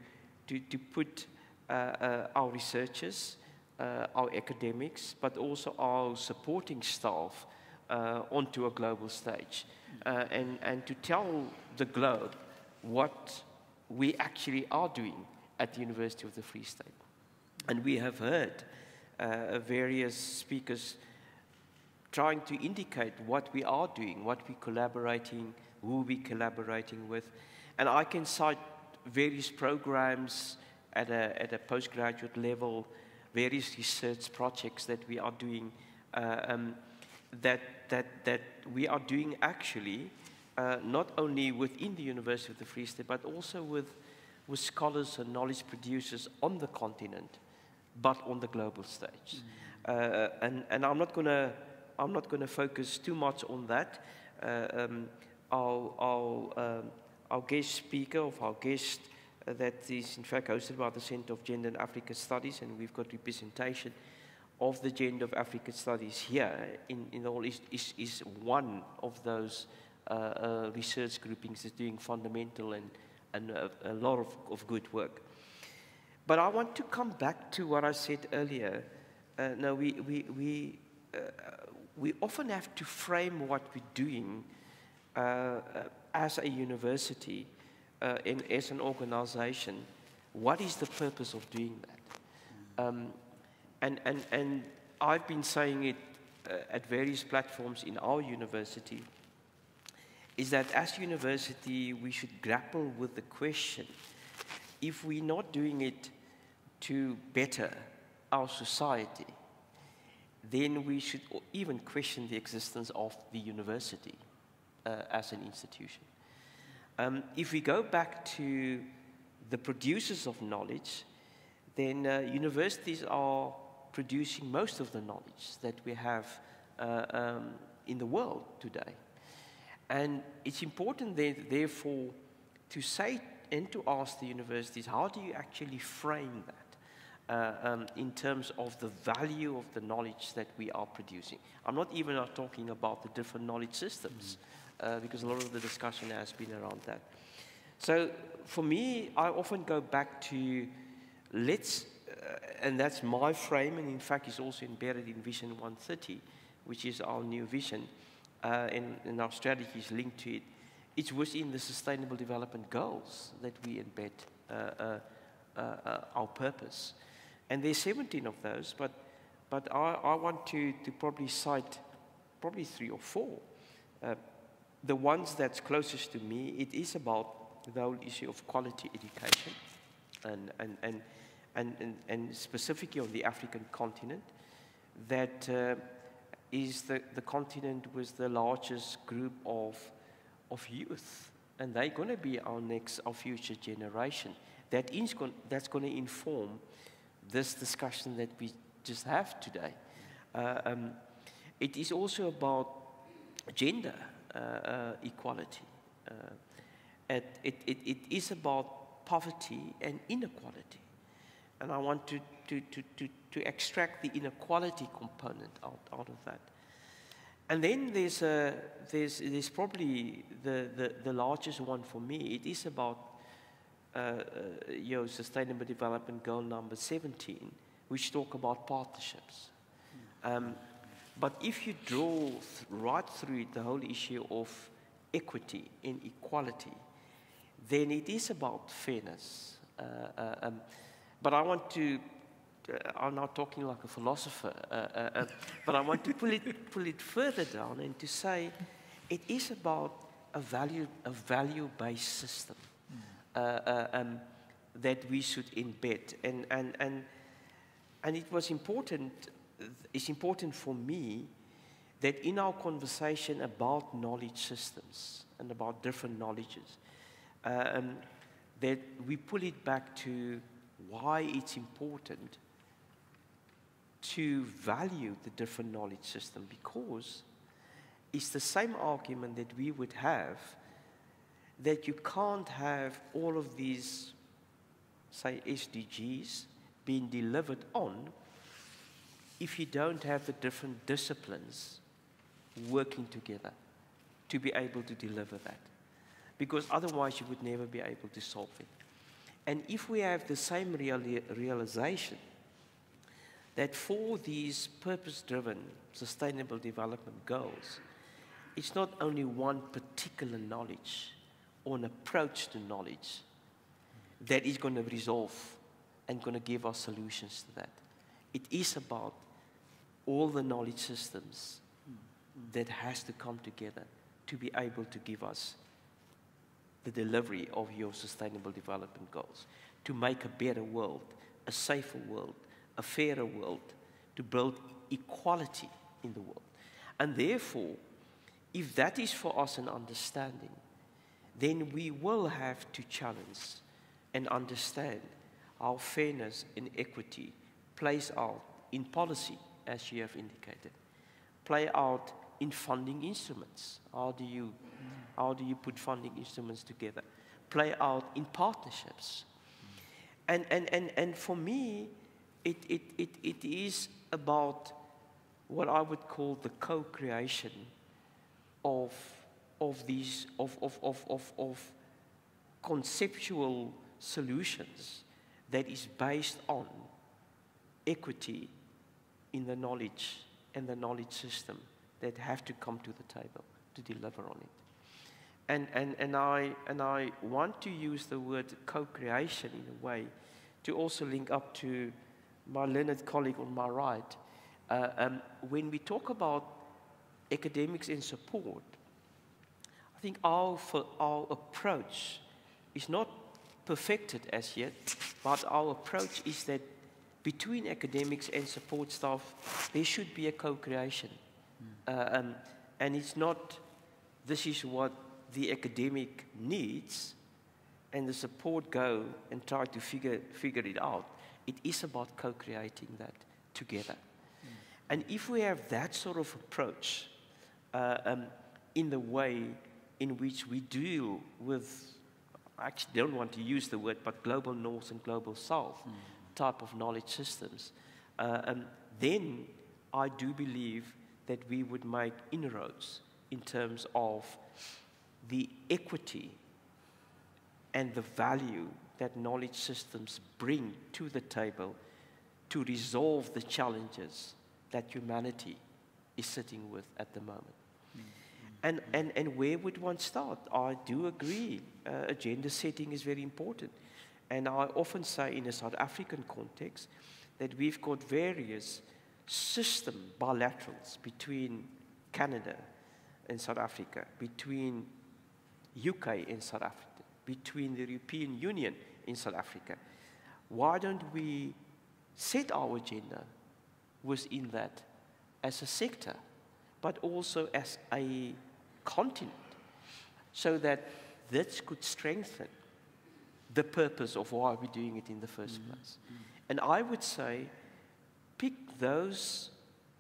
to, to put uh, uh, our researchers, uh, our academics, but also our supporting staff uh, onto a global stage and, and to tell the globe what we actually are doing at the University of the Free State. And we have heard uh, various speakers trying to indicate what we are doing, what we're collaborating, who we're collaborating with. And I can cite various programs at a, at a postgraduate level, various research projects that we are doing uh, um, that, that, that we are doing actually, uh, not only within the University of the Free State, but also with, with scholars and knowledge producers on the continent, but on the global stage. Uh, and, and I'm not going to I'm not going to focus too much on that. Uh, um, our, our, um, our guest speaker of our guest uh, that is in fact hosted by the Center of Gender and Africa Studies, and we've got representation of the Gender of African Studies here in, in all is, is, is one of those uh, uh, research groupings that's doing fundamental and, and a, a lot of, of good work. But I want to come back to what I said earlier. Uh, no, we, we, we, uh, we often have to frame what we're doing uh, uh, as a university uh, and as an organization. What is the purpose of doing that? Um, and, and, and I've been saying it uh, at various platforms in our university is that as university we should grapple with the question if we're not doing it to better our society then we should even question the existence of the university uh, as an institution. Um, if we go back to the producers of knowledge, then uh, universities are producing most of the knowledge that we have uh, um, in the world today. And it's important, there, therefore, to say and to ask the universities how do you actually frame that? uh, um, in terms of the value of the knowledge that we are producing. I'm not even uh, talking about the different knowledge systems, uh, because a lot of the discussion has been around that. So for me, I often go back to let's, uh, and that's my frame, and in fact, it's also embedded in Vision 130, which is our new vision, uh, and, and our strategy is linked to it. It's within the Sustainable Development Goals that we embed uh, uh, uh, uh, our purpose. And there's 17 of those, but, but I, I want to, to probably cite probably three or four. Uh, the ones that's closest to me, it is about the whole issue of quality education and, and, and, and, and, and specifically on the African continent, that is the, the continent with the largest group of, of youth. And they're going to be our next, our future generation. That is gon- that's going to inform this discussion that we just have today. Uh, um, it is also about gender uh, uh, equality. Uh, it, it, it, it is about poverty and inequality. And I want to, to, to, to, to extract the inequality component out, out of that. And then there's, a, there's, there's probably the, the, the largest one for me. It is about uh, uh, you know, Sustainable Development Goal number 17, which talk about partnerships. Um, but if you draw th- right through it the whole issue of equity and equality, then it is about fairness. Uh, uh, um, but I want to, uh, I'm not talking like a philosopher, uh, uh, uh, but I want to pull it, pull it further down and to say it is about a value, a value-based system uh, uh, um, that we should embed. And, and, and, and it was important, it's important for me that in our conversation about knowledge systems and about different knowledges, uh, um, that we pull it back to why it's important to value the different knowledge system because it's the same argument that we would have that you can't have all of these, say, SDGs being delivered on if you don't have the different disciplines working together to be able to deliver that. Because otherwise, you would never be able to solve it. And if we have the same reali- realization that for these purpose driven sustainable development goals, it's not only one particular knowledge or an approach to knowledge that is going to resolve and going to give us solutions to that. It is about all the knowledge systems that has to come together to be able to give us the delivery of your sustainable development goals, to make a better world, a safer world, a fairer world, to build equality in the world. And therefore, if that is for us an understanding, then we will have to challenge and understand how fairness and equity plays out in policy, as you have indicated, play out in funding instruments. How do you, how do you put funding instruments together? Play out in partnerships. And, and, and, and for me, it, it, it, it is about what I would call the co-creation of, of these, of, of, of, of, of conceptual solutions that is based on equity in the knowledge and the knowledge system that have to come to the table to deliver on it. And, and, and, I, and I want to use the word co-creation in a way to also link up to my learned colleague on my right. Uh, um, when we talk about academics and support, I think our, our approach is not perfected as yet, but our approach is that between academics and support staff, there should be a co-creation. Uh, um, and it's not, this is what the academic needs, and the support go and try to figure, figure it out. It is about co-creating that together. And if we have that sort of approach uh, um, in the way in which we deal with, I actually don't want to use the word, but global north and global south type of knowledge systems, uh, um, then I do believe that we would make inroads in terms of the equity and the value that knowledge systems bring to the table to resolve the challenges that humanity is sitting with at the moment. And, and, and where would one start? I do agree, uh, agenda setting is very important. And I often say in a South African context that we've got various system bilaterals between Canada and South Africa, between UK and South Africa, between the European Union in South Africa. Why don't we set our agenda within that as a sector, but also as a continent, so that this could strengthen the purpose of why we're doing it in the 1st mm-hmm. place. And I would say, pick those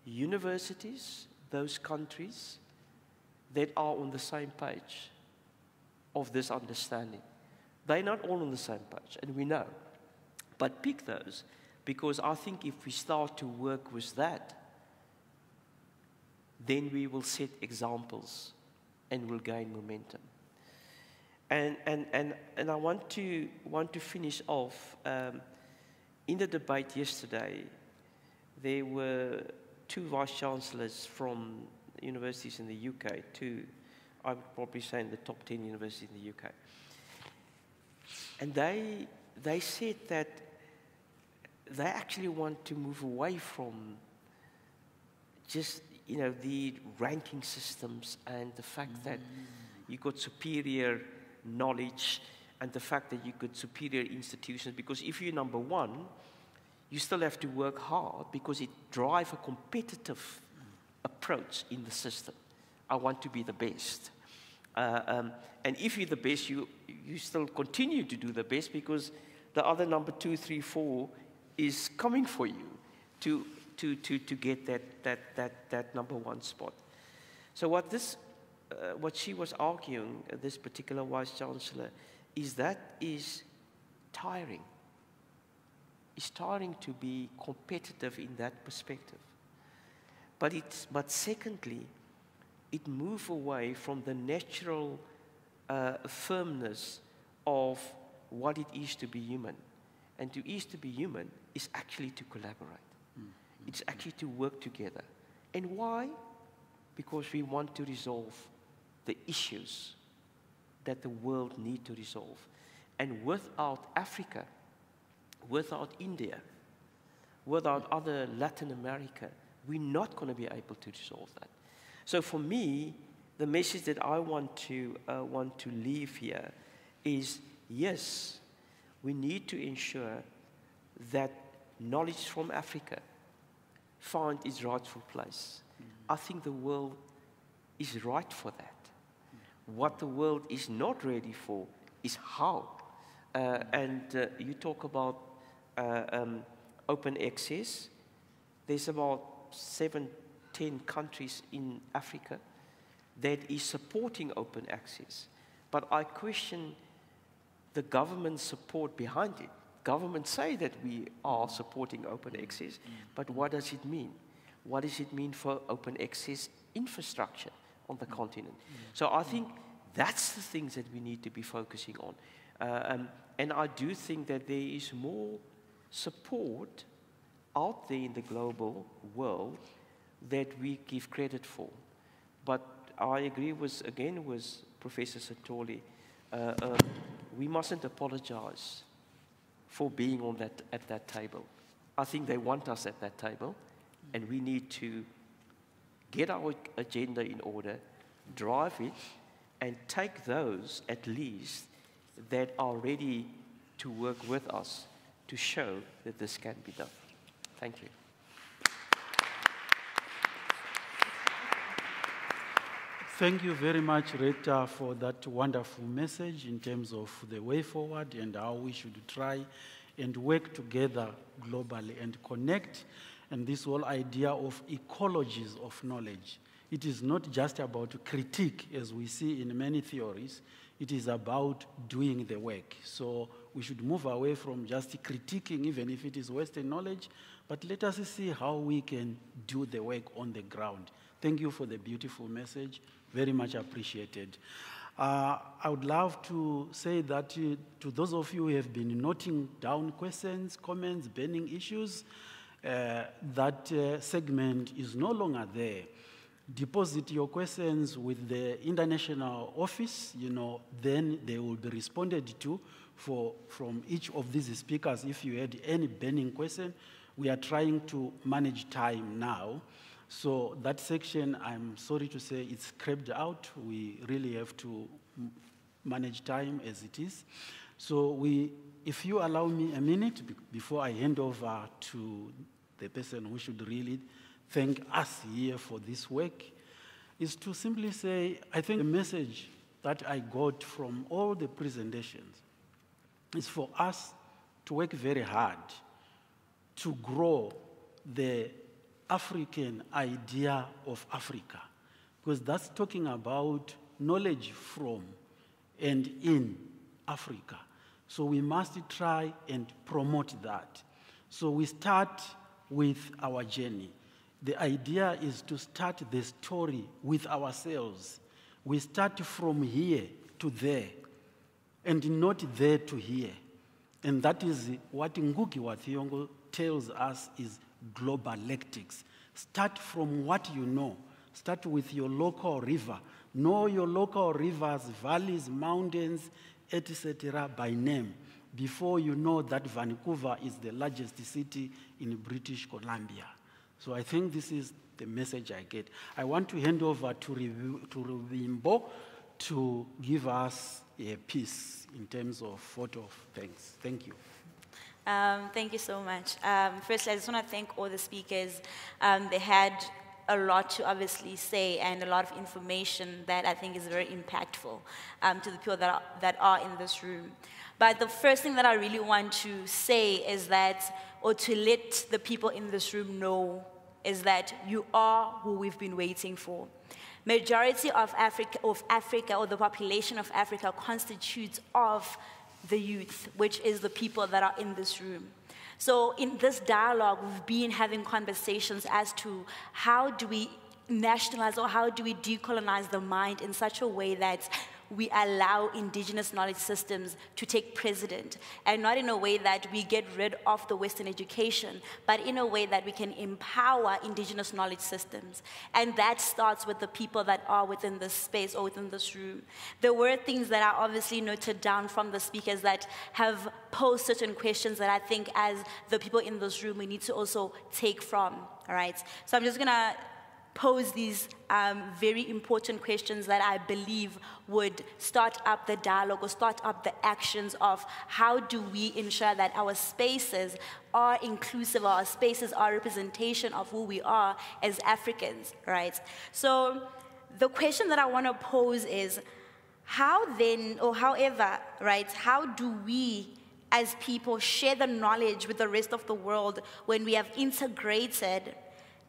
universities, those countries that are on the same page of this understanding. They're not all on the same page, and we know. But pick those because I think if we start to work with that, then we will set examples and will gain momentum. And, and, and, and I want to, want to finish off. Um, in the debate yesterday, there were two vice chancellors from universities in the UK, two, I would probably say in the top 10 universities in the UK. And they, they said that they actually want to move away from just, you know, the ranking systems and the fact that mm. you got superior knowledge and the fact that you got superior institutions. Because if you're number one, you still have to work hard because it drives a competitive mm. approach in the system. I want to be the best. Uh, um, and if you're the best, you, you still continue to do the best because the other number two, three, four is coming for you to, to, to, to get that, that, that, that number one spot. So what this, uh, what she was arguing, uh, this particular vice chancellor, is that is tiring. It's tiring to be competitive in that perspective. But, it's, but secondly, it move away from the natural uh, firmness of what it is to be human. And to is to be human is actually to collaborate. It's actually to work together. And why? Because we want to resolve the issues that the world need to resolve. And without Africa, without India, without other Latin America, we're not going to be able to resolve that. So for me, the message that I want to, uh, want to leave here is yes, we need to ensure that knowledge from Africa find its rightful place. I think the world is right for that. What the world is not ready for is how. Uh, and uh, you talk about uh, um, open access. There's about seven, ten countries in Africa that is supporting open access. But I question the government support behind it. Governments say that we are supporting open access, but what does it mean? What does it mean for open access infrastructure on the continent? So I think that's the things that we need to be focusing on. Uh, um, and I do think that there is more support out there in the global world that we give credit for. But I agree with, again, with Professor Sithole. Uh, um, we mustn't apologize for being on that, at that table. I think they want us at that table, and we need to get our agenda in order, drive it, and take those at least that are ready to work with us to show that this can be done. Thank you. Thank you very much, Rita, for that wonderful message in terms of the way forward and how we should try and work together globally and connect. And this whole idea of ecologies of knowledge. It is not just about critique, as we see in many theories, it is about doing the work. So we should move away from just critiquing, even if it is Western knowledge, but let us see how we can do the work on the ground. Thank you for the beautiful message. Very much appreciated. Uh, I would love to say that uh, to those of you who have been noting down questions, comments, burning issues, uh, that uh, segment is no longer there. Deposit your questions with the international office, you know, then they will be responded to for, from each of these speakers if you had any burning question. We are trying to manage time now. So that section, I'm sorry to say, it's scrapped out. We really have to manage time as it is. So we, if you allow me a minute before I hand over to the person who should really thank us here for this work, is to simply say, I think the message that I got from all the presentations is for us to work very hard to grow the African idea of Africa, because that's talking about knowledge from and in Africa. So we must try and promote that. So we start with our journey. The idea is to start the story with ourselves. We start from here to there, and not there to here. And that is what Ngugi wa Thiong'o tells us is global lactics. Start from what you know. Start with your local river. Know your local rivers, valleys, mountains, etc. by name before you know that Vancouver is the largest city in British Columbia. So I think this is the message I get. I want to hand over to, to Ruvimbo to give us a piece in terms of photo thanks. Thank you. Um, thank you so much. Um, firstly, I just want to thank all the speakers. Um, they had a lot to obviously say and a lot of information that I think is very impactful um, to the people that are, that are in this room. But the first thing that I really want to say is that, or to let the people in this room know, is that you are who we've been waiting for. Majority of Africa, of Africa or the population of Africa constitutes of the youth, which is the people that are in this room. So, in this dialogue, we've been having conversations as to how do we nationalize or how do we decolonize the mind in such a way that we allow indigenous knowledge systems to take precedent and not in a way that we get rid of the western education but in a way that we can empower indigenous knowledge systems. And that starts with the people that are within this space or within this room. There were things that are obviously noted down from the speakers that have posed certain questions that i think as the people in this room we need to also take from all right? So i'm just to pose these um, very important questions that I believe would start up the dialogue or start up the actions of how do we ensure that our spaces are inclusive, our spaces are representation of who we are as Africans, right? So the question that I want to pose is how then, or however, right, how do we as people share the knowledge with the rest of the world when we have integrated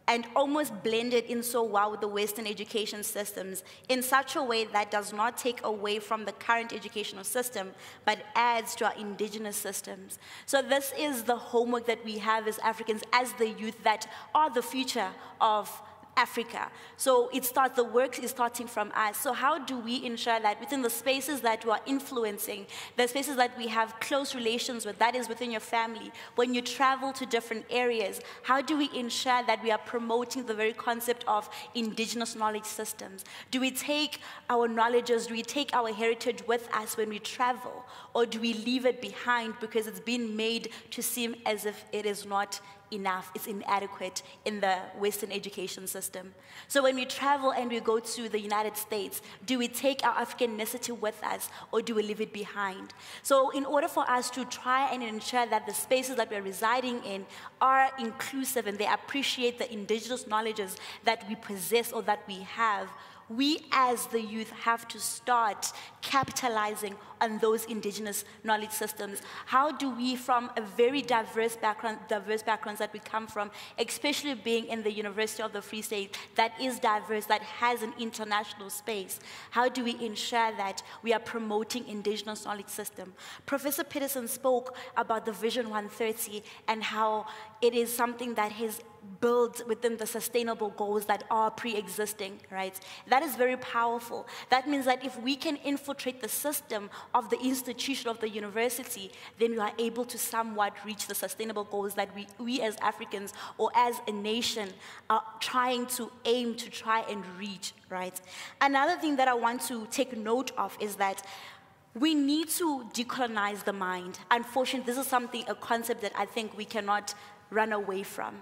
and almost blended in so well with the Western education systems in such a way that does not take away from the current educational system, but adds to our indigenous systems. So, this is the homework that we have as Africans, as the youth that are the future of Africa. So it starts, the work is starting from us. So how do we ensure that within the spaces that we are influencing, the spaces that we have close relations with, that is within your family, when you travel to different areas, how do we ensure that we are promoting the very concept of indigenous knowledge systems? Do we take our knowledges, do we take our heritage with us when we travel? Or do we leave it behind because it's been made to seem as if it is not enough, it's inadequate in the Western education system. So when we travel and we go to the United States, do we take our African Africanicity with us or do we leave it behind? So in order for us to try and ensure that the spaces that we're residing in are inclusive and they appreciate the indigenous knowledges that we possess or that we have, we as the youth have to start capitalizing on those indigenous knowledge systems. How do we, from a very diverse background, diverse backgrounds that we come from, especially being in the University of the Free State, that is diverse, that has an international space, how do we ensure that we are promoting indigenous knowledge system? Professor Petersen spoke about the Vision 130 and how it is something that has built within the sustainable goals that are pre-existing, right? That is very powerful. That means that if we can infiltrate the system of the institution of the university, then we are able to somewhat reach the sustainable goals that we, we as Africans or as a nation are trying to aim to try and reach, right? Another thing that I want to take note of is that we need to decolonize the mind. Unfortunately, this is something, a concept that I think we cannot run away from.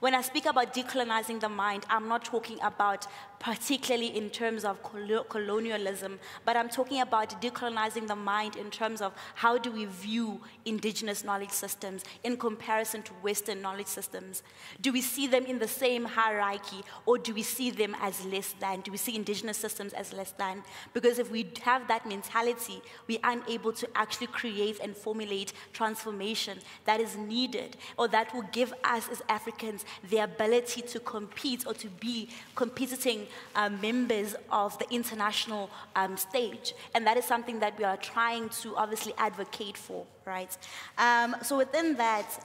When I speak about decolonizing the mind, I'm not talking about particularly in terms of colonialism, but I'm talking about decolonizing the mind in terms of how do we view indigenous knowledge systems in comparison to Western knowledge systems. Do we see them in the same hierarchy or do we see them as less than? Do we see indigenous systems as less than? Because if we have that mentality, we aren't able to actually create and formulate transformation that is needed or that will give us as Africans the ability to compete or to be competing um, members of the international um, stage. And that is something that we are trying to obviously advocate for, right? Um, so within that,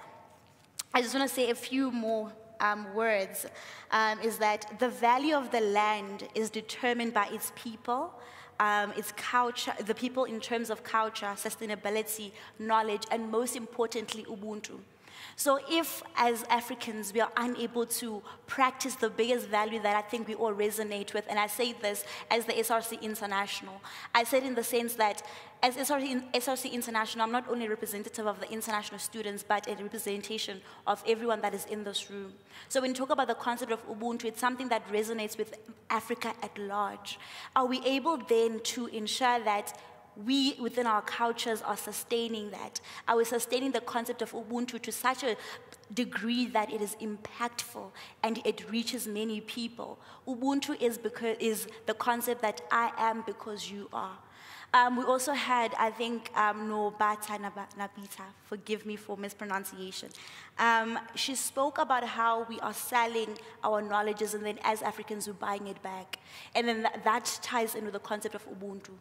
I just want to say a few more um, words um, is that the value of the land is determined by its people, um, its culture, the people in terms of culture, sustainability, knowledge, and most importantly, Ubuntu. So if, as Africans, we are unable to practice the biggest value that I think we all resonate with, and I say this as the SRC International, I say it in the sense that as SRC, SRC International, I'm not only representative of the international students, but a representation of everyone that is in this room. So when you talk about the concept of Ubuntu, it's something that resonates with Africa at large. Are we able then to ensure that we within our cultures are sustaining that. Are we sustaining the concept of Ubuntu to such a degree that it is impactful and it reaches many people? Ubuntu is, because, is the concept that I am because you are. Um, we also had, I think, um, Nobata Nabita, forgive me for mispronunciation. Um, she spoke about how we are selling our knowledges and then as Africans we're buying it back. And then that, that ties in with the concept of Ubuntu.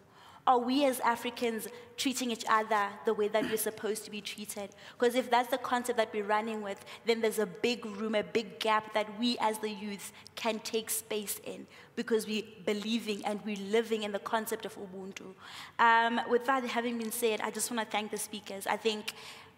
Are we as Africans treating each other the way that we're supposed to be treated? Because if that's the concept that we're running with, then there's a big room, a big gap that we as the youth can take space in because we're believing and we're living in the concept of Ubuntu. Um, with that having been said, I just want to thank the speakers. I think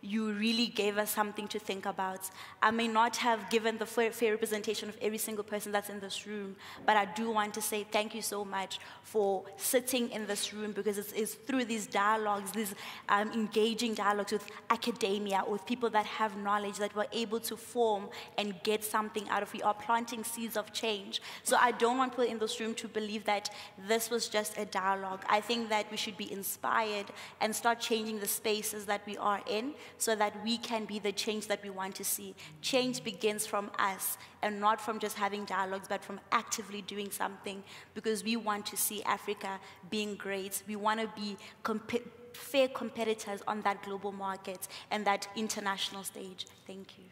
you really gave us something to think about. I may not have given the fair, fair representation of every single person that's in this room, but I do want to say thank you so much for sitting in this room because it's, it's through these dialogues, these um, engaging dialogues with academia, with people that have knowledge, that we're able to form and get something out of. We are planting seeds of change. So I don't want people in this room to believe that this was just a dialogue. I think that we should be inspired and start changing the spaces that we are in so that we can be the change that we want to see. Change begins from us and not from just having dialogues, but from actively doing something because we want to see Africa being great. We want to be comp- fair competitors on that global market and that international stage. Thank you.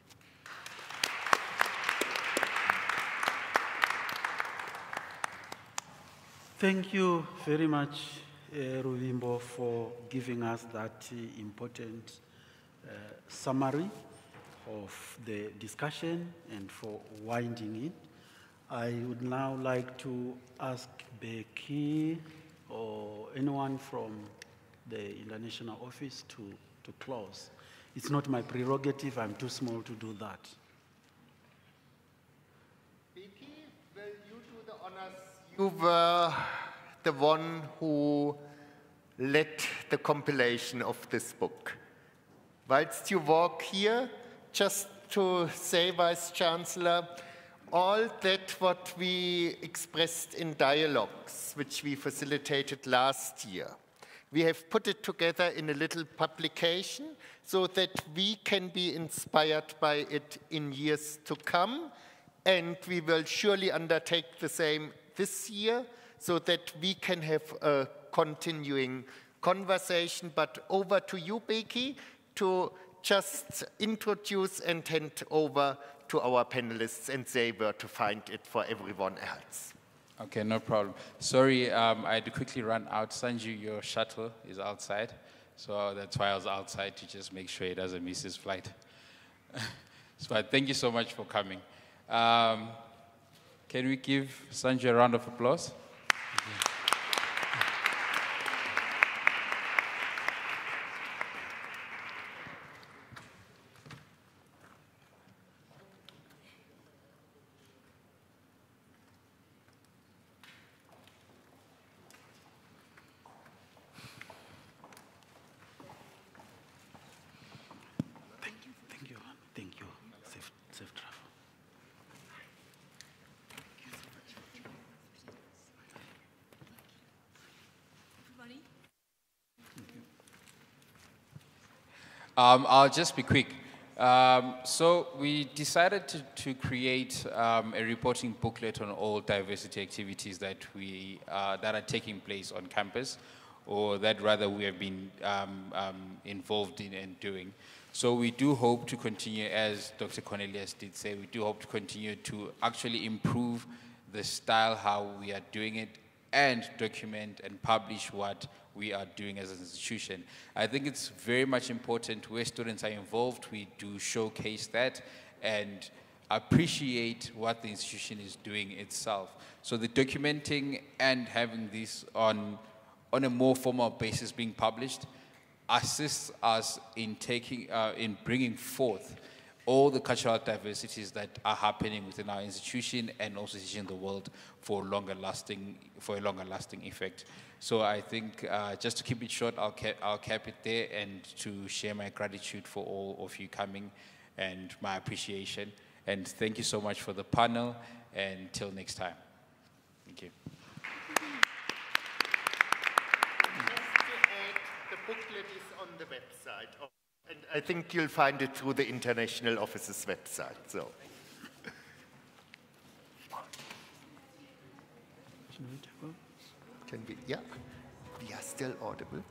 Thank you very much, uh, Ruvimbo, for giving us that uh, important Uh, summary of the discussion and for winding it. I would now like to ask Becky or anyone from the international office to, to close. It's not my prerogative, I'm too small to do that. Becky, will you do the honors? You were uh, the one who led the compilation of this book. Whilst you walk here, just to say, Vice Chancellor, all that what we expressed in dialogues, which we facilitated last year, we have put it together in a little publication so that we can be inspired by it in years to come. And we will surely undertake the same this year so that we can have a continuing conversation. But over to you, Becky, to just introduce and hand over to our panelists and they were to find it for everyone else. Okay, no problem. Sorry, um, I had to quickly run out. Sandew, your shuttle is outside. So that's why I was outside to just make sure he doesn't miss his flight. so thank you so much for coming. Um, can we give Sandew a round of applause? Thank you, thank you, thank you. Safe, safe travel. Um, I'll just be quick. Um, so we decided to, to create um, a reporting booklet on all diversity activities that we uh, that are taking place on campus, or that rather we have been um, um, involved in and doing. So we do hope to continue, as Dr. Cornelius did say, we do hope to continue to actually improve the style how we are doing it and document and publish what we are doing as an institution. I think it's very much important where students are involved, we do showcase that and appreciate what the institution is doing itself. So the documenting and having this on, on a more formal basis being published assists us in taking, uh, in bringing forth all the cultural diversities that are happening within our institution and also in the world for longer lasting, for a longer lasting effect. So I think uh, just to keep it short, I'll, ca- I'll cap it there and to share my gratitude for all of you coming and my appreciation. And thank you so much for the panel and till next time. Thank you. The booklet is on the website, I think you'll find it through the International Office's website. So. Can we? Yeah, we are still audible.